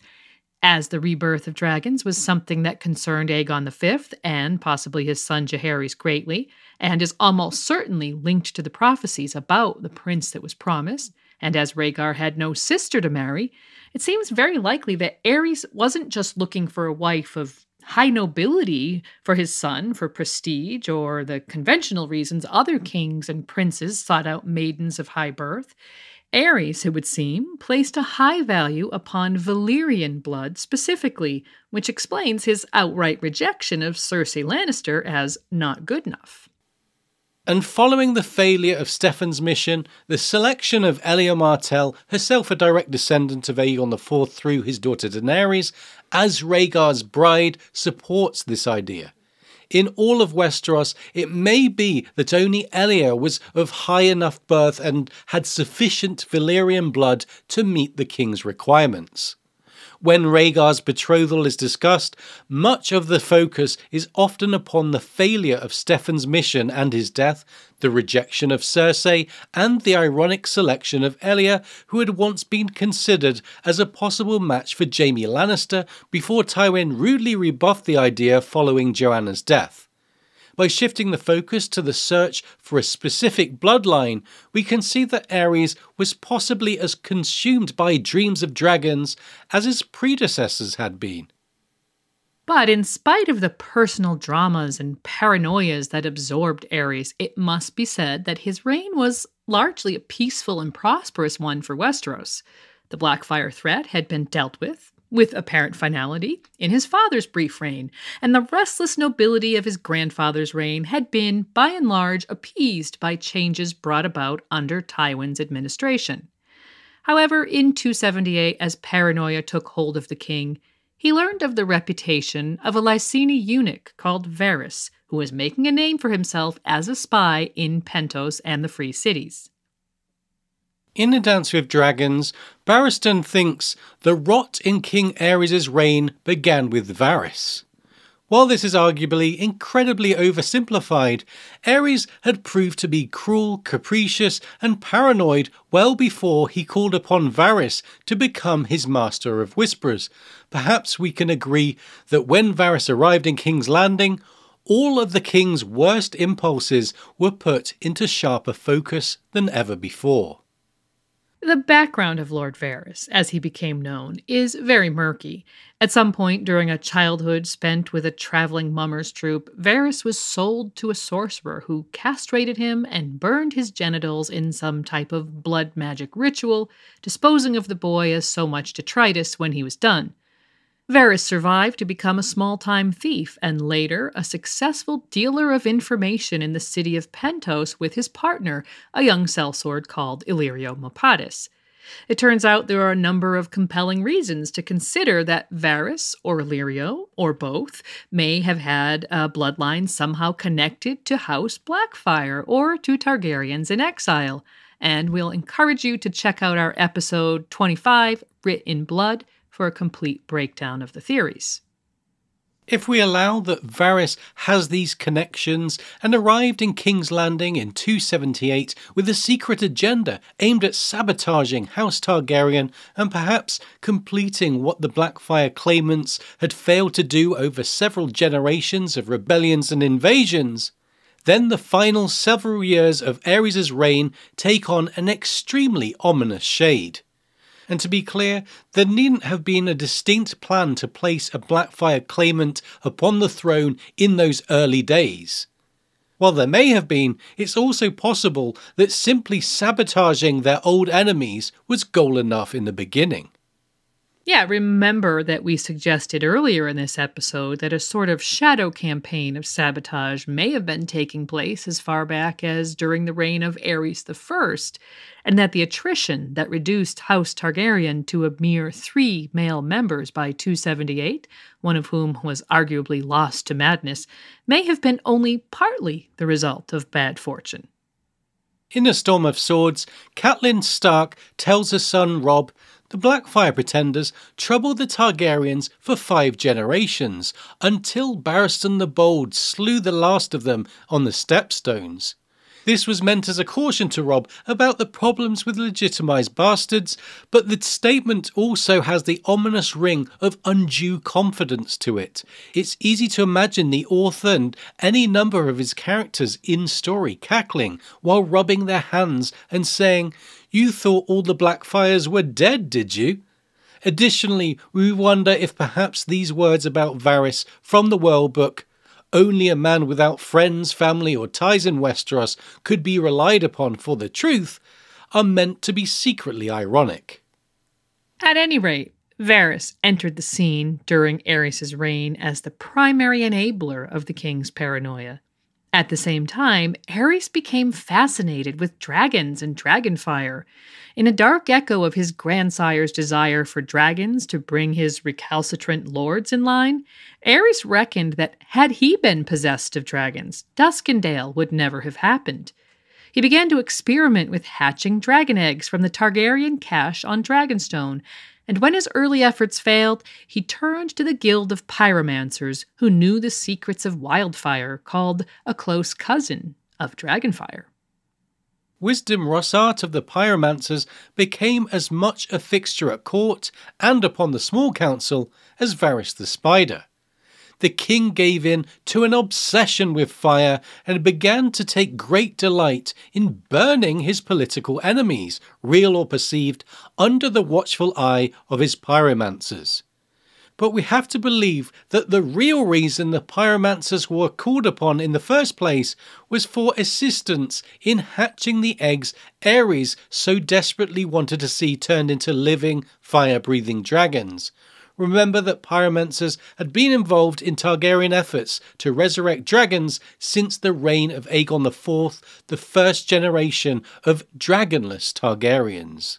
Speaker 1: As the rebirth of dragons was something that concerned Aegon V and possibly his son Jaehaerys greatly, and is almost certainly linked to the prophecies about the prince that was promised, and as Rhaegar had no sister to marry, it seems very likely that Aerys wasn't just looking for a wife of high nobility for his son for prestige or the conventional reasons other kings and princes sought out maidens of high birth. Aerys, it would seem, placed a high value upon Valyrian blood specifically, which explains his outright rejection of Cersei Lannister as not good enough.
Speaker 3: And following the failure of Steffon's mission, the selection of Elia Martell, herself a direct descendant of Aegon IV through his daughter Daenerys, as Rhaegar's bride supports this idea in all of Westeros, it may be that only Elia was of high enough birth and had sufficient Valyrian blood to meet the king's requirements. When Rhaegar's betrothal is discussed, much of the focus is often upon the failure of Steffon's mission and his death, the rejection of Cersei, and the ironic selection of Elia, who had once been considered as a possible match for Jaime Lannister before Tywin rudely rebuffed the idea following Joanna's death. By shifting the focus to the search for a specific bloodline, we can see that Aerys was possibly as consumed by dreams of dragons as his predecessors had been.
Speaker 1: But in spite of the personal dramas and paranoias that absorbed Aerys, it must be said that his reign was largely a peaceful and prosperous one for Westeros. The Blackfyre threat had been dealt with, with apparent finality, in his father's brief reign, and the restless nobility of his grandfather's reign had been, by and large, appeased by changes brought about under Tywin's administration. However, in 278, as paranoia took hold of the king, he learned of the reputation of a Lyseni eunuch called Varys, who was making a name for himself as a spy in Pentos and the Free Cities.
Speaker 3: In A Dance with Dragons, Barristan thinks the rot in King Aerys' reign began with Varys. While this is arguably incredibly oversimplified, Aerys had proved to be cruel, capricious, and paranoid well before he called upon Varys to become his Master of Whisperers. Perhaps we can agree that when Varys arrived in King's Landing, all of the king's worst impulses were put into sharper focus than ever before.
Speaker 1: The background of Lord Varys, as he became known, is very murky. At some point during a childhood spent with a traveling mummers troupe, Varys was sold to a sorcerer who castrated him and burned his genitals in some type of blood magic ritual, disposing of the boy as so much detritus when he was done. Varys survived to become a small time thief and later a successful dealer of information in the city of Pentos with his partner, a young sellsword called Illyrio Mopatis. It turns out there are a number of compelling reasons to consider that Varys or Illyrio, or both, may have had a bloodline somehow connected to House Blackfyre or to Targaryens in exile. And we'll encourage you to check out our episode 25, Writ in Blood, for a complete breakdown of the theories.
Speaker 3: If we allow that Varys has these connections and arrived in King's Landing in 278 with a secret agenda aimed at sabotaging House Targaryen and perhaps completing what the Blackfyre claimants had failed to do over several generations of rebellions and invasions, then the final several years of Aerys' reign take on an extremely ominous shade. And to be clear, there needn't have been a distinct plan to place a Blackfyre claimant upon the throne in those early days. While there may have been, it's also possible that simply sabotaging their old enemies was goal enough in the beginning.
Speaker 1: Yeah, remember that we suggested earlier in this episode that a sort of shadow campaign of sabotage may have been taking place as far back as during the reign of Aerys I, and that the attrition that reduced House Targaryen to a mere three male members by 278, one of whom was arguably lost to madness, may have been only partly the result of bad fortune.
Speaker 3: In A Storm of Swords, Catelyn Stark tells her son Robb the Blackfyre pretenders troubled the Targaryens for five generations, until Barristan the Bold slew the last of them on the Stepstones. This was meant as a caution to Robb about the problems with legitimized bastards, but the statement also has the ominous ring of undue confidence to it. It's easy to imagine the author and any number of his characters in story cackling while rubbing their hands and saying, You thought all the Blackfyres were dead, did you? Additionally, we wonder if perhaps these words about Varys from the World Book only a man without friends, family, or ties in Westeros could be relied upon for the truth, are meant to be secretly ironic.
Speaker 1: At any rate, Varys entered the scene during Aerys' reign as the primary enabler of the king's paranoia. At the same time, Aerys became fascinated with dragons and dragonfire. In a dark echo of his grandsire's desire for dragons to bring his recalcitrant lords in line, Aerys reckoned that had he been possessed of dragons, Duskendale would never have happened. He began to experiment with hatching dragon eggs from the Targaryen cache on Dragonstone and when his early efforts failed, he turned to the guild of pyromancers who knew the secrets of wildfire, called a close cousin of dragonfire.
Speaker 3: Wisdom Rossart of the pyromancers became as much a fixture at court and upon the small council as Varys the spider. The king gave in to an obsession with fire and began to take great delight in burning his political enemies, real or perceived, under the watchful eye of his pyromancers but we have to believe that the real reason the pyromancers were called upon in the first place was for assistance in hatching the eggs Aerys so desperately wanted to see turned into living, fire breathing dragons. Remember that pyromancers had been involved in Targaryen efforts to resurrect dragons since the reign of Aegon IV, the first generation of dragonless Targaryens.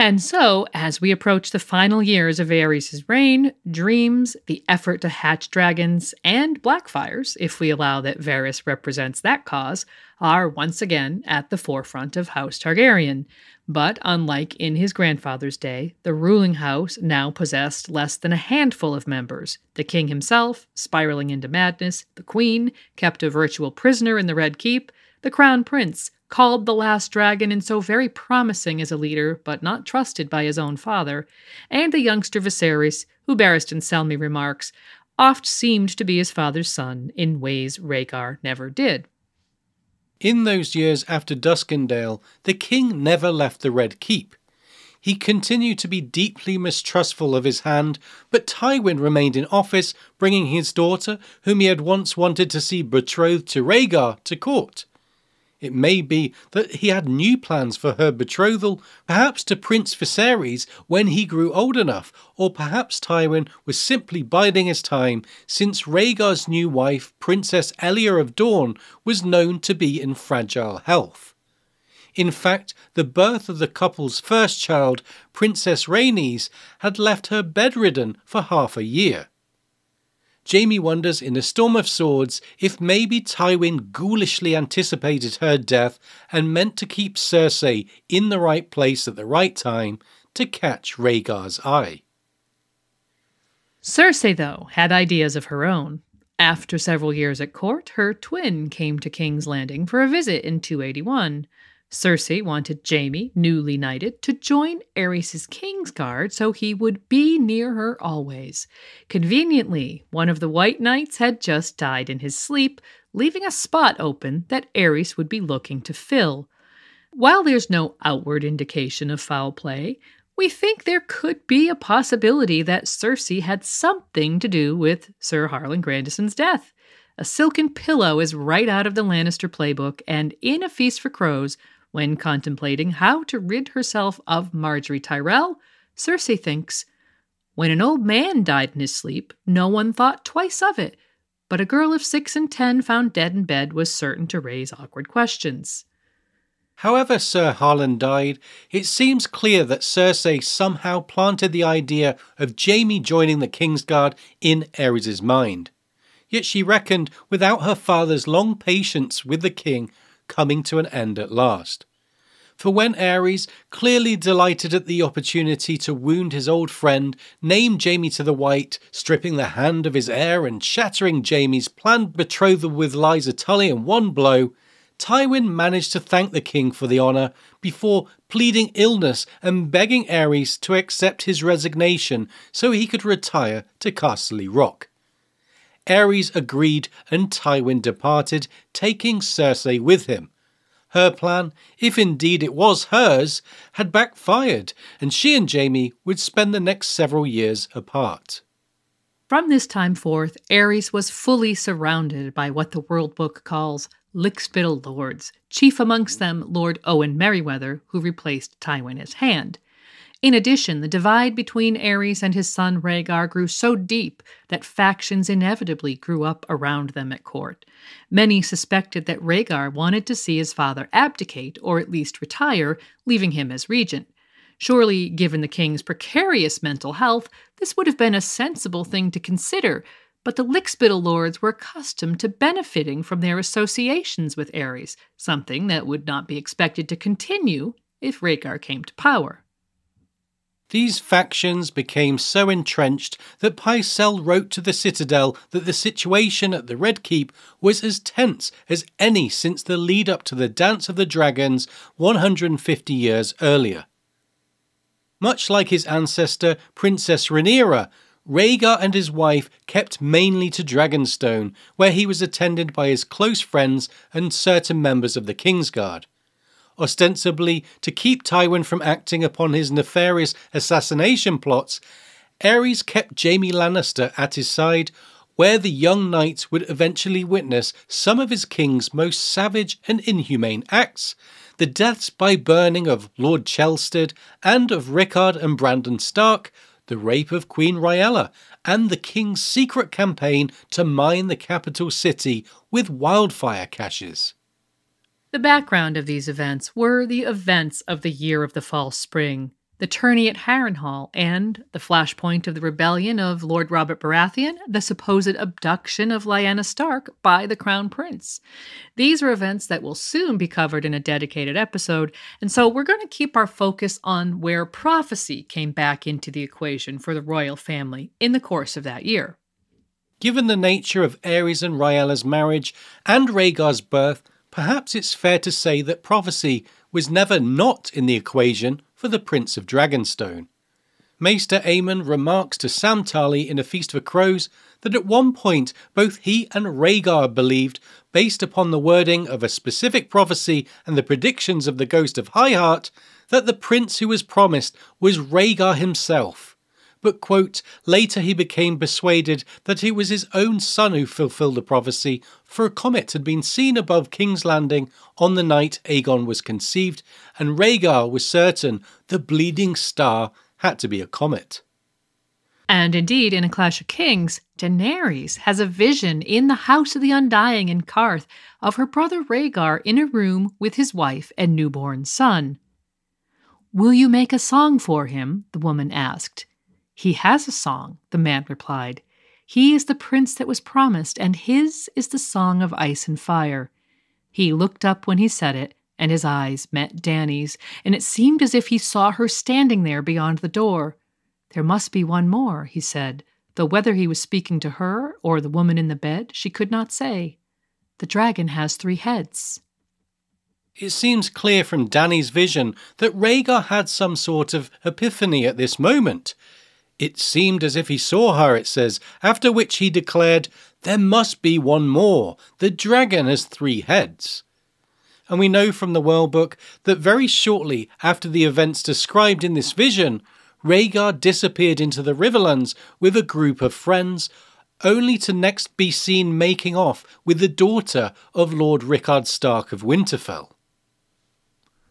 Speaker 1: And so, as we approach the final years of Aerys' reign, dreams, the effort to hatch dragons, and Blackfyres, if we allow that Varys represents that cause, are once again at the forefront of House Targaryen. But unlike in his grandfather's day, the ruling house now possessed less than a handful of members. The king himself, spiraling into madness, the queen, kept a virtual prisoner in the Red Keep, the crown prince, called the last dragon and so very promising as a leader, but not trusted by his own father, and the youngster Viserys, who Barristan Selmy remarks, oft seemed to be his father's son in ways Rhaegar never did.
Speaker 3: In those years after Duskendale, the king never left the Red Keep. He continued to be deeply mistrustful of his hand, but Tywin remained in office, bringing his daughter, whom he had once wanted to see betrothed to Rhaegar, to court. It may be that he had new plans for her betrothal, perhaps to Prince Viserys when he grew old enough, or perhaps Tywin was simply biding his time since Rhaegar's new wife, Princess Elia of Dorne, was known to be in fragile health. In fact, the birth of the couple's first child, Princess Rhaenys, had left her bedridden for half a year. Jaime wonders in A Storm of Swords if maybe Tywin ghoulishly anticipated her death and meant to keep Cersei in the right place at the right time to catch Rhaegar's eye.
Speaker 1: Cersei, though, had ideas of her own. After several years at court, her twin came to King's Landing for a visit in 281. Cersei wanted Jaime, newly knighted, to join Aerys' Kingsguard so he would be near her always. Conveniently, one of the White Knights had just died in his sleep, leaving a spot open that Aerys would be looking to fill. While there's no outward indication of foul play, we think there could be a possibility that Cersei had something to do with Sir Harlan Grandison's death. A silken pillow is right out of the Lannister playbook, and in A Feast for Crows, when contemplating how to rid herself of Margaery Tyrell, Cersei thinks, When an old man died in his sleep, no one thought twice of it, but a girl of six and ten found dead in bed was certain to raise awkward questions.
Speaker 3: However, Sir Harlan died, it seems clear that Cersei somehow planted the idea of Jaime joining the Kingsguard in Aerys' mind. Yet she reckoned without her father's long patience with the king coming to an end at last. For when Aerys, clearly delighted at the opportunity to wound his old friend, named Jaime to the White, stripping the hand of his heir and shattering Jaime's planned betrothal with Lysa Tully in one blow, Tywin managed to thank the king for the honour before pleading illness and begging Aerys to accept his resignation so he could retire to Casterly Rock. Aerys agreed and Tywin departed, taking Cersei with him. Her plan, if indeed it was hers, had backfired, and she and Jaime would spend the next several years apart.
Speaker 1: From this time forth, Aerys was fully surrounded by what the World Book calls Lickspittle lords, chief amongst them Lord Owen Merryweather, who replaced Tywin as Hand. In addition, the divide between Aerys and his son Rhaegar grew so deep that factions inevitably grew up around them at court. Many suspected that Rhaegar wanted to see his father abdicate, or at least retire, leaving him as regent. Surely, given the king's precarious mental health, this would have been a sensible thing to consider, but the Lickspittle lords were accustomed to benefiting from their associations with Aerys, something that would not be expected to continue if Rhaegar came to power.
Speaker 3: These factions became so entrenched that Pycelle wrote to the Citadel that the situation at the Red Keep was as tense as any since the lead up to the Dance of the Dragons 150 years earlier. Much like his ancestor, Princess Rhaenyra, Rhaegar and his wife kept mainly to Dragonstone, where he was attended by his close friends and certain members of the Kingsguard. Ostensibly to keep Tywin from acting upon his nefarious assassination plots, Aerys kept Jaime Lannister at his side, where the young knight would eventually witness some of his king's most savage and inhumane acts, the deaths by burning of Lord Chelsted and of Rickard and Brandon Stark, the rape of Queen Rhaella, and the king's secret campaign to mine the capital city with wildfire caches.
Speaker 1: The background of these events were the events of the year of the false spring, the tourney at Harrenhal, and the flashpoint of the rebellion of Lord Robert Baratheon, the supposed abduction of Lyanna Stark by the Crown Prince. These are events that will soon be covered in a dedicated episode, and so we're going to keep our focus on where prophecy came back into the equation for the royal family in the course of that year.
Speaker 3: Given the nature of Aerys and Rhaella's marriage and Rhaegar's birth, perhaps it's fair to say that prophecy was never not in the equation for the Prince of Dragonstone. Maester Aemon remarks to Sam Tarly in A Feast for Crows that at one point both he and Rhaegar believed, based upon the wording of a specific prophecy and the predictions of the ghost of High Heart, that the prince who was promised was Rhaegar himself. But, quote, later he became persuaded that it was his own son who fulfilled the prophecy, for a comet had been seen above King's Landing on the night Aegon was conceived, and Rhaegar was certain the bleeding star had to be a comet.
Speaker 1: And indeed, in A Clash of Kings, Daenerys has a vision in the House of the Undying in Qarth of her brother Rhaegar in a room with his wife and newborn son. Will you make a song for him? the woman asked. He has a song, the man replied. He is the prince that was promised, and his is the song of ice and fire. He looked up when he said it, and his eyes met Dany's, and it seemed as if he saw her standing there beyond the door. There must be one more, he said, though whether he was speaking to her or the woman in the bed, she could not say. The dragon has three heads.
Speaker 3: It seems clear from Dany's vision that Rhaegar had some sort of epiphany at this moment. It seemed as if he saw her, it says, after which he declared, There must be one more. The dragon has three heads. And we know from the World Book that very shortly after the events described in this vision, Rhaegar disappeared into the Riverlands with a group of friends, only to next be seen making off with the daughter of Lord Rickard Stark of Winterfell.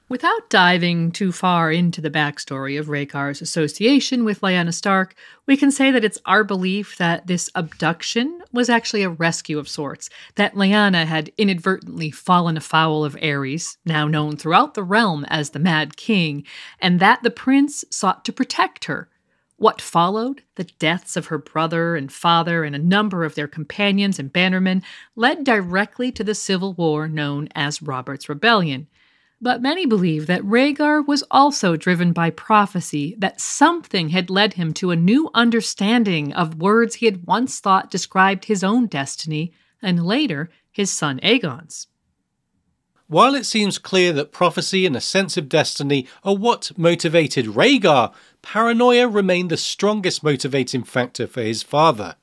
Speaker 1: Without diving too far into the backstory of Rhaegar's association with Lyanna Stark, we can say that it's our belief that this abduction was actually a rescue of sorts, that Lyanna had inadvertently fallen afoul of Aerys, now known throughout the realm as the Mad King, and that the prince sought to protect her. What followed, the deaths of her brother and father and a number of their companions and bannermen, led directly to the civil war known as Robert's Rebellion. But many believe that Rhaegar was also driven by prophecy that something had led him to a new understanding of words he had once thought described his own destiny and later his son Aegon's.
Speaker 3: While it seems clear that prophecy and a sense of destiny are what motivated Rhaegar, paranoia remained the strongest motivating factor for his father.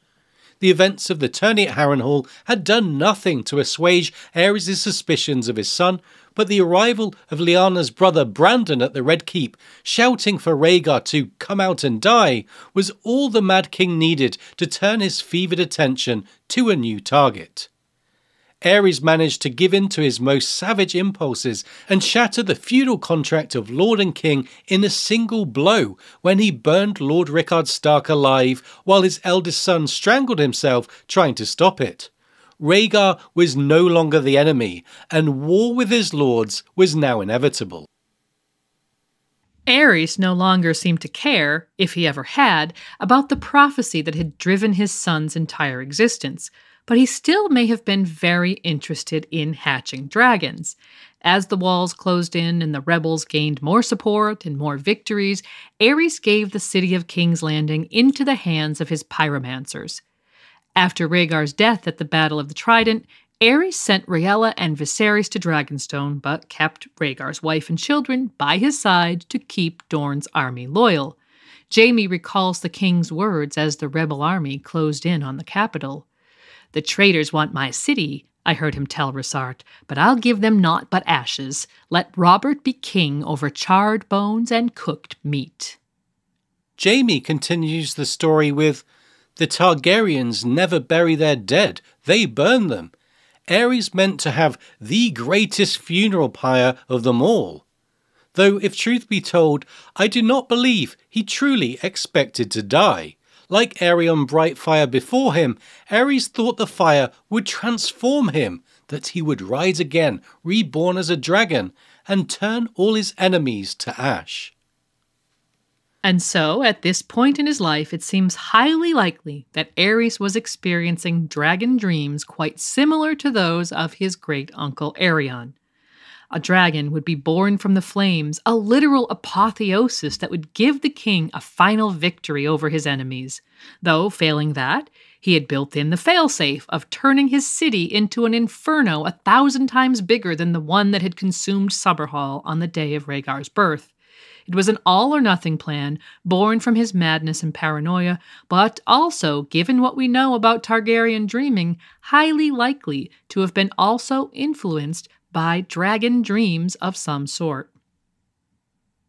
Speaker 3: The events of the tourney at Harrenhal had done nothing to assuage Aerys' suspicions of his son, but the arrival of Lyanna's brother Brandon at the Red Keep, shouting for Rhaegar to come out and die, was all the Mad King needed to turn his fevered attention to a new target. Aerys managed to give in to his most savage impulses and shatter the feudal contract of Lord and King in a single blow when he burned Lord Rickard Stark alive while his eldest son strangled himself trying to stop it. Rhaegar was no longer the enemy, and war with his lords was now inevitable.
Speaker 1: Aerys no longer seemed to care, if he ever had, about the prophecy that had driven his son's entire existence, but he still may have been very interested in hatching dragons. As the walls closed in and the rebels gained more support and more victories, Aerys gave the city of King's Landing into the hands of his pyromancers. After Rhaegar's death at the Battle of the Trident, Aerys sent Rhaella and Viserys to Dragonstone, but kept Rhaegar's wife and children by his side to keep Dorne's army loyal. Jaime recalls the king's words as the rebel army closed in on the capital. The traitors want my city, I heard him tell Rossart, but I'll give them naught but ashes. Let Robert be king over charred bones and cooked meat.
Speaker 3: Jaime continues the story with The Targaryens never bury their dead, they burn them. Aerys meant to have the greatest funeral pyre of them all. Though, if truth be told, I do not believe he truly expected to die. Like Aerion Brightfire before him, Aerys thought the fire would transform him, that he would rise again, reborn as a dragon, and turn all his enemies to ash.
Speaker 1: And so, at this point in his life, it seems highly likely that Aerys was experiencing dragon dreams quite similar to those of his great uncle Aerion. A dragon would be born from the flames, a literal apotheosis that would give the king a final victory over his enemies. Though, failing that, he had built in the failsafe of turning his city into an inferno a thousand times bigger than the one that had consumed Summerhall on the day of Rhaegar's birth. It was an all or nothing plan, born from his madness and paranoia, but also, given what we know about Targaryen dreaming, highly likely to have been also influenced by dragon dreams of some sort.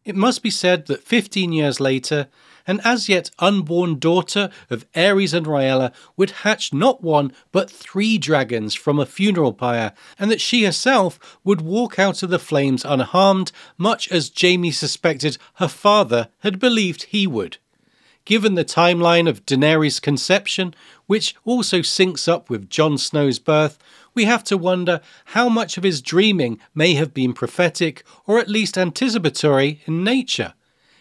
Speaker 3: It must be said that 15 years later, an as yet unborn daughter of Aerys and Rhaella would hatch not one but three dragons from a funeral pyre, and that she herself would walk out of the flames unharmed, much as Jaime suspected her father had believed he would. Given the timeline of Daenerys' conception, which also syncs up with Jon Snow's birth, we have to wonder how much of his dreaming may have been prophetic or at least anticipatory in nature.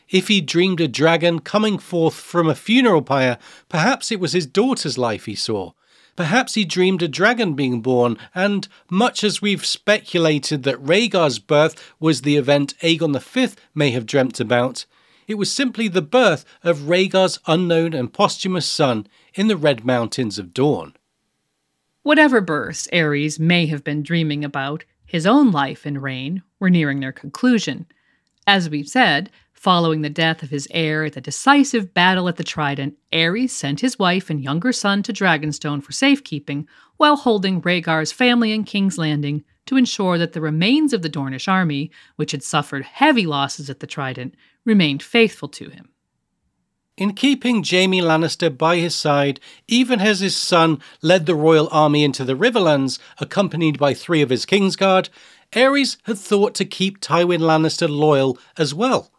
Speaker 3: If he dreamed a dragon coming forth from a funeral pyre, perhaps it was his daughter's life he saw. Perhaps he dreamed a dragon being born, and much as we've speculated that Rhaegar's birth was the event Aegon V may have dreamt about, it was simply the birth of Rhaegar's unknown and posthumous son in the Red Mountains of Dorne.
Speaker 1: Whatever births Aerys may have been dreaming about, his own life and reign were nearing their conclusion. As we've said, following the death of his heir at the decisive battle at the Trident, Aerys sent his wife and younger son to Dragonstone for safekeeping, while holding Rhaegar's family in King's Landing to ensure that the remains of the Dornish army, which had suffered heavy losses at the Trident, remained faithful to him.
Speaker 3: In keeping Jaime Lannister by his side, even as his son led the royal army into the Riverlands, accompanied by three of his Kingsguard, Aerys had thought to keep Tywin Lannister loyal as well.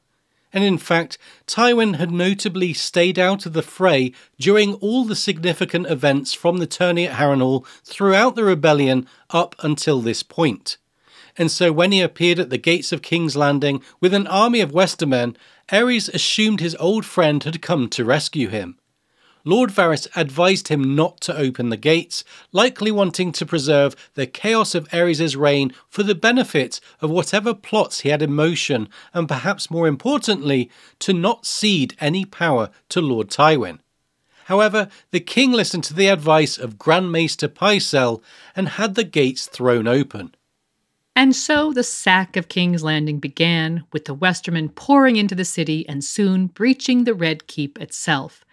Speaker 3: And in fact, Tywin had notably stayed out of the fray during all the significant events from the tourney at Harrenhal throughout the rebellion up until this point and so when he appeared at the gates of King's Landing with an army of Westermen, Aerys assumed his old friend had come to rescue him. Lord Varys advised him not to open the gates, likely wanting to preserve the chaos of Aerys' reign for the benefit of whatever plots he had in motion, and perhaps more importantly, to not cede any power to Lord Tywin. However, the king listened to the advice of Grand Maester Pycelle and had the gates thrown open.
Speaker 1: And so the sack of King's Landing began, with the Westermen pouring into the city and soon breaching the Red Keep itself.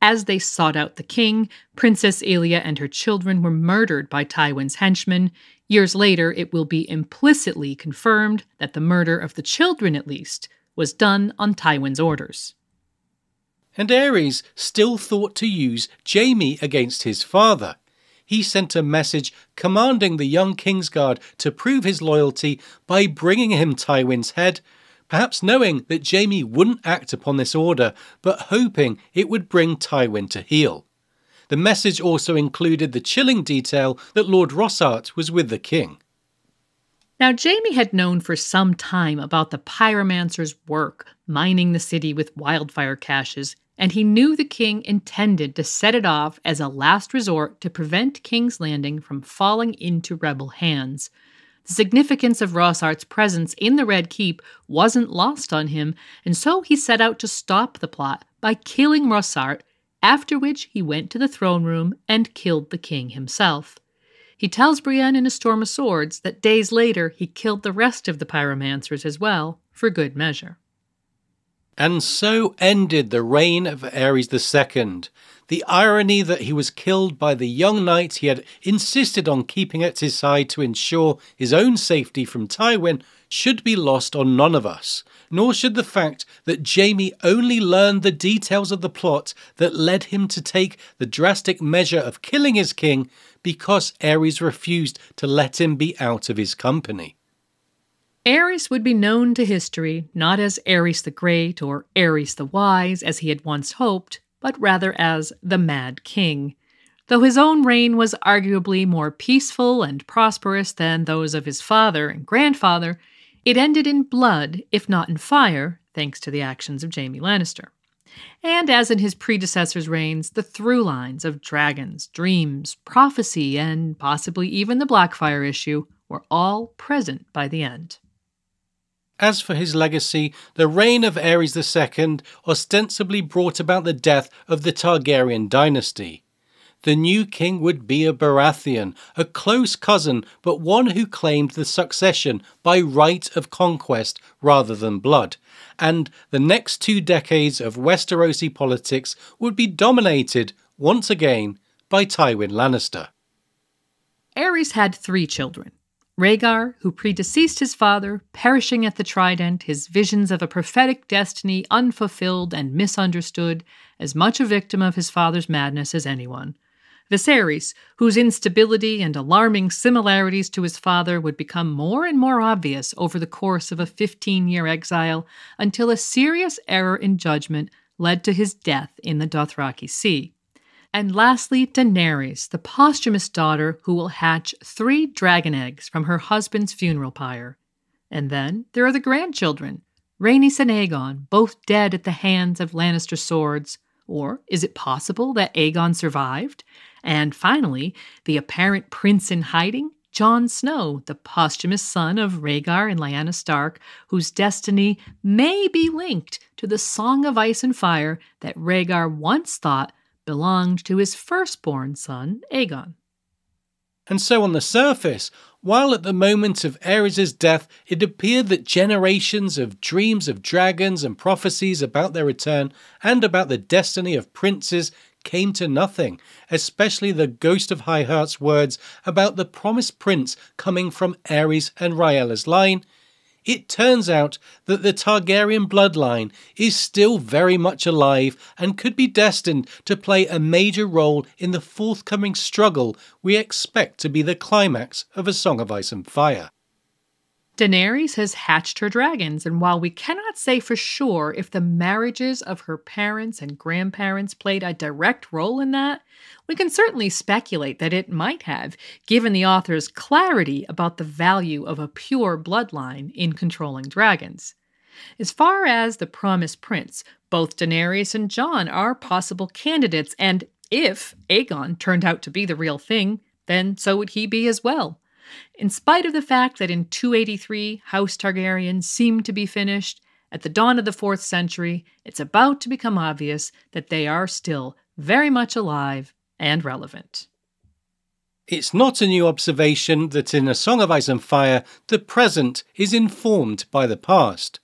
Speaker 1: As they sought out the king, Princess Elia and her children were murdered by Tywin's henchmen. Years later, it will be implicitly confirmed that the murder of the children, at least, was done on Tywin's orders.
Speaker 3: And Aerys still thought to use Jaime against his father he sent a message commanding the young Kingsguard to prove his loyalty by bringing him Tywin's head, perhaps knowing that Jaime wouldn't act upon this order, but hoping it would bring Tywin to heel. The message also included the chilling detail that Lord Rossart was with the king.
Speaker 1: Now, Jaime had known for some time about the pyromancer's work, mining the city with wildfire caches, and he knew the king intended to set it off as a last resort to prevent King's Landing from falling into rebel hands. The significance of Rossart's presence in the Red Keep wasn't lost on him, and so he set out to stop the plot by killing Rossart, after which he went to the throne room and killed the king himself. He tells Brienne in A Storm of Swords that days later he killed the rest of the pyromancers as well, for good measure.
Speaker 3: And so ended the reign of Aerys II. The irony that he was killed by the young knight he had insisted on keeping at his side to ensure his own safety from Tywin should be lost on none of us, nor should the fact that Jaime only learned the details of the plot that led him to take the drastic measure of killing his king because Aerys refused to let him be out of his company.
Speaker 1: Aerys would be known to history not as Aerys the Great or Aerys the Wise, as he had once hoped, but rather as the Mad King. Though his own reign was arguably more peaceful and prosperous than those of his father and grandfather, it ended in blood, if not in fire, thanks to the actions of Jaime Lannister. And as in his predecessors' reigns, the through lines of dragons, dreams, prophecy, and possibly even the Blackfyre issue were all present by the end.
Speaker 3: As for his legacy, the reign of Aerys II ostensibly brought about the death of the Targaryen dynasty. The new king would be a Baratheon, a close cousin, but one who claimed the succession by right of conquest rather than blood, and the next two decades of Westerosi politics would be dominated, once again, by Tywin Lannister.
Speaker 1: Aerys had three children Rhaegar, who predeceased his father, perishing at the Trident, his visions of a prophetic destiny unfulfilled and misunderstood, as much a victim of his father's madness as anyone. Viserys, whose instability and alarming similarities to his father would become more and more obvious over the course of a 15 year exile until a serious error in judgment led to his death in the Dothraki Sea. And lastly, Daenerys, the posthumous daughter who will hatch three dragon eggs from her husband's funeral pyre. And then there are the grandchildren, Rhaenys and Aegon, both dead at the hands of Lannister swords. Or is it possible that Aegon survived? And finally, the apparent prince in hiding, Jon Snow, the posthumous son of Rhaegar and Lyanna Stark, whose destiny may be linked to the Song of Ice and Fire that Rhaegar once thought belonged to his firstborn son, Aegon.
Speaker 3: And so, on the surface, while at the moment of Aerys' death it appeared that generations of dreams of dragons and prophecies about their return and about the destiny of princes came to nothing, especially the ghost of High Heart's words about the promised prince coming from Aerys and Rhaella's line, it turns out that the Targaryen bloodline is still very much alive and could be destined to play a major role in the forthcoming struggle we expect to be the climax of A Song of Ice and Fire.
Speaker 1: Daenerys has hatched her dragons, and while we cannot say for sure if the marriages of her parents and grandparents played a direct role in that, we can certainly speculate that it might have, given the author's clarity about the value of a pure bloodline in controlling dragons. As far as the promised prince, both Daenerys and Jon are possible candidates, and if Aegon turned out to be the real thing, then so would he be as well. In spite of the fact that in 283 House Targaryen seemed to be finished, at the dawn of the 4th century, it's about to become obvious that they are still very much alive and relevant.
Speaker 3: It's not a new observation that in A Song of Ice and Fire, the present is informed by the past.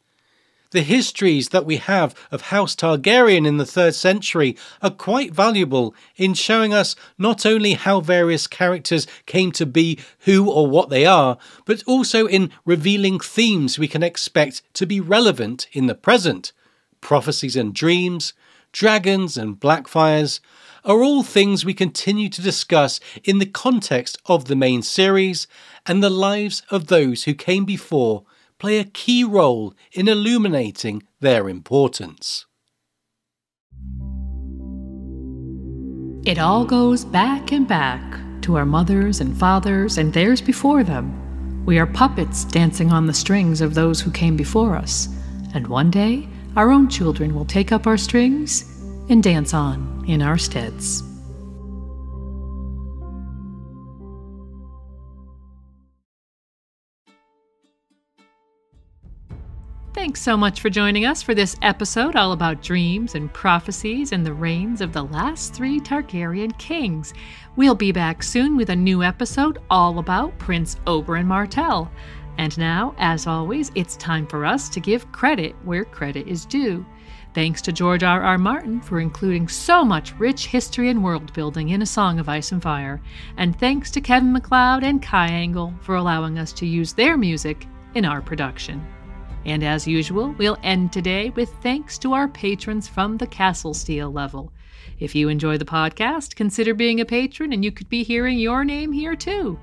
Speaker 3: The histories that we have of House Targaryen in the 3rd century are quite valuable in showing us not only how various characters came to be who or what they are, but also in revealing themes we can expect to be relevant in the present. Prophecies and dreams, dragons and Blackfyres, are all things we continue to discuss in the context of the main series and the lives of those who came before play a key role in illuminating their importance.
Speaker 1: It all goes back and back to our mothers and fathers and theirs before them. We are puppets dancing on the strings of those who came before us, and one day our own children will take up our strings and dance on in our steads. Thanks so much for joining us for this episode all about dreams and prophecies and the reigns of the last three Targaryen kings. We'll be back soon with a new episode all about Prince Oberyn Martell. And now, as always, it's time for us to give credit where credit is due. Thanks to George R. R. Martin for including so much rich history and world building in A Song of Ice and Fire. And thanks to Kevin MacLeod and Kai Engel for allowing us to use their music in our production. And as usual, we'll end today with thanks to our patrons from the Castle Steel level. If you enjoy the podcast, consider being a patron and you could be hearing your name here too.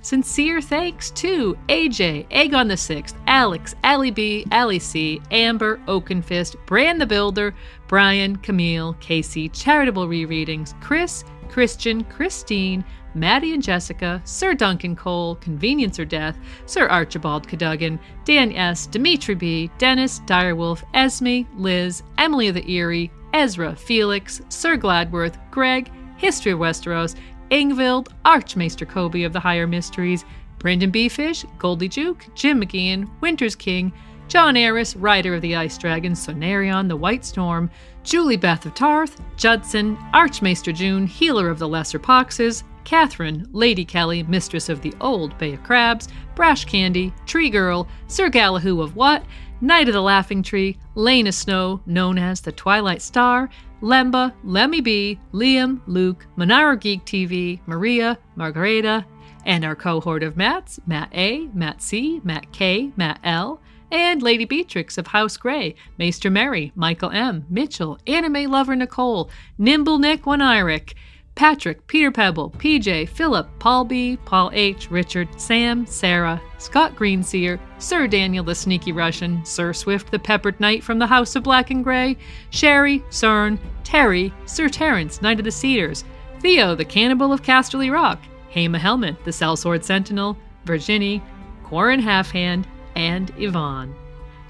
Speaker 1: Sincere thanks to AJ, Egg on the Sixth, Alex, Allie B, Allie C, Amber, Oakenfist, Bran the Builder, Brian, Camille, Casey, Charitable Rereadings, Chris, Christian, Christine, Maddie and Jessica, Sir Duncan Cole, Convenience or Death, Sir Archibald Cadogan, Dan S., Dimitri B., Dennis, Direwolf, Esme, Liz, Emily of the Eyrie, Ezra, Felix, Sir Gladworth, Greg, History of Westeros, Ingvild, Archmaester Kobe of the Higher Mysteries, Brendan Beefish, Goldie Juke, Jim McGeehan, Winter's King, John Eris, Rider of the Ice Dragon, Sonarion, the White Storm, Julie Beth of Tarth, Judson, Archmaester June, Healer of the Lesser Poxes, Catherine, Lady Kelly, Mistress of the Old Bay of Crabs, Brash Candy, Tree Girl, Sir Galahoo of What, Knight of the Laughing Tree, Lena Snow, known as the Twilight Star, Lemba, Lemmy B, Liam, Luke, Monaro Geek TV, Maria, Margareta, and our cohort of Matts, Matt A, Matt C, Matt K, Matt L, and Lady Beatrix of House Grey, Maester Mary, Michael M, Mitchell, Anime Lover Nicole, Nimble Nick One Iric, Patrick, Peter Pebble, PJ, Philip, Paul B, Paul H, Richard, Sam, Sarah, Scott Greenseer, Sir Daniel the Sneaky Russian, Sir Swift the Peppered Knight from the House of Black and Grey, Sherry, Cern, Terry, Sir Terence, Knight of the Cedars, Theo the Cannibal of Casterly Rock, Hema Helmet, the Sellsword Sentinel, Virginie, Qhorin Halfhand, and Yvonne.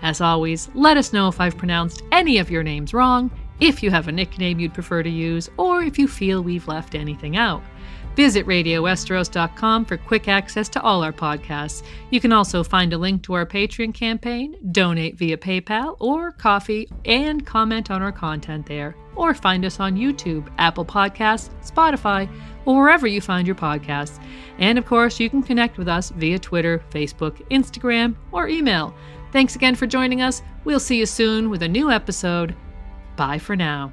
Speaker 1: As always, let us know if I've pronounced any of your names wrong if you have a nickname you'd prefer to use, or if you feel we've left anything out. Visit RadioWesteros.com for quick access to all our podcasts. You can also find a link to our Patreon campaign, donate via PayPal or Ko-fi, and comment on our content there. Or find us on YouTube, Apple Podcasts, Spotify, or wherever you find your podcasts. And of course, you can connect with us via Twitter, Facebook, Instagram, or email. Thanks again for joining us. We'll see you soon with a new episode Bye for now.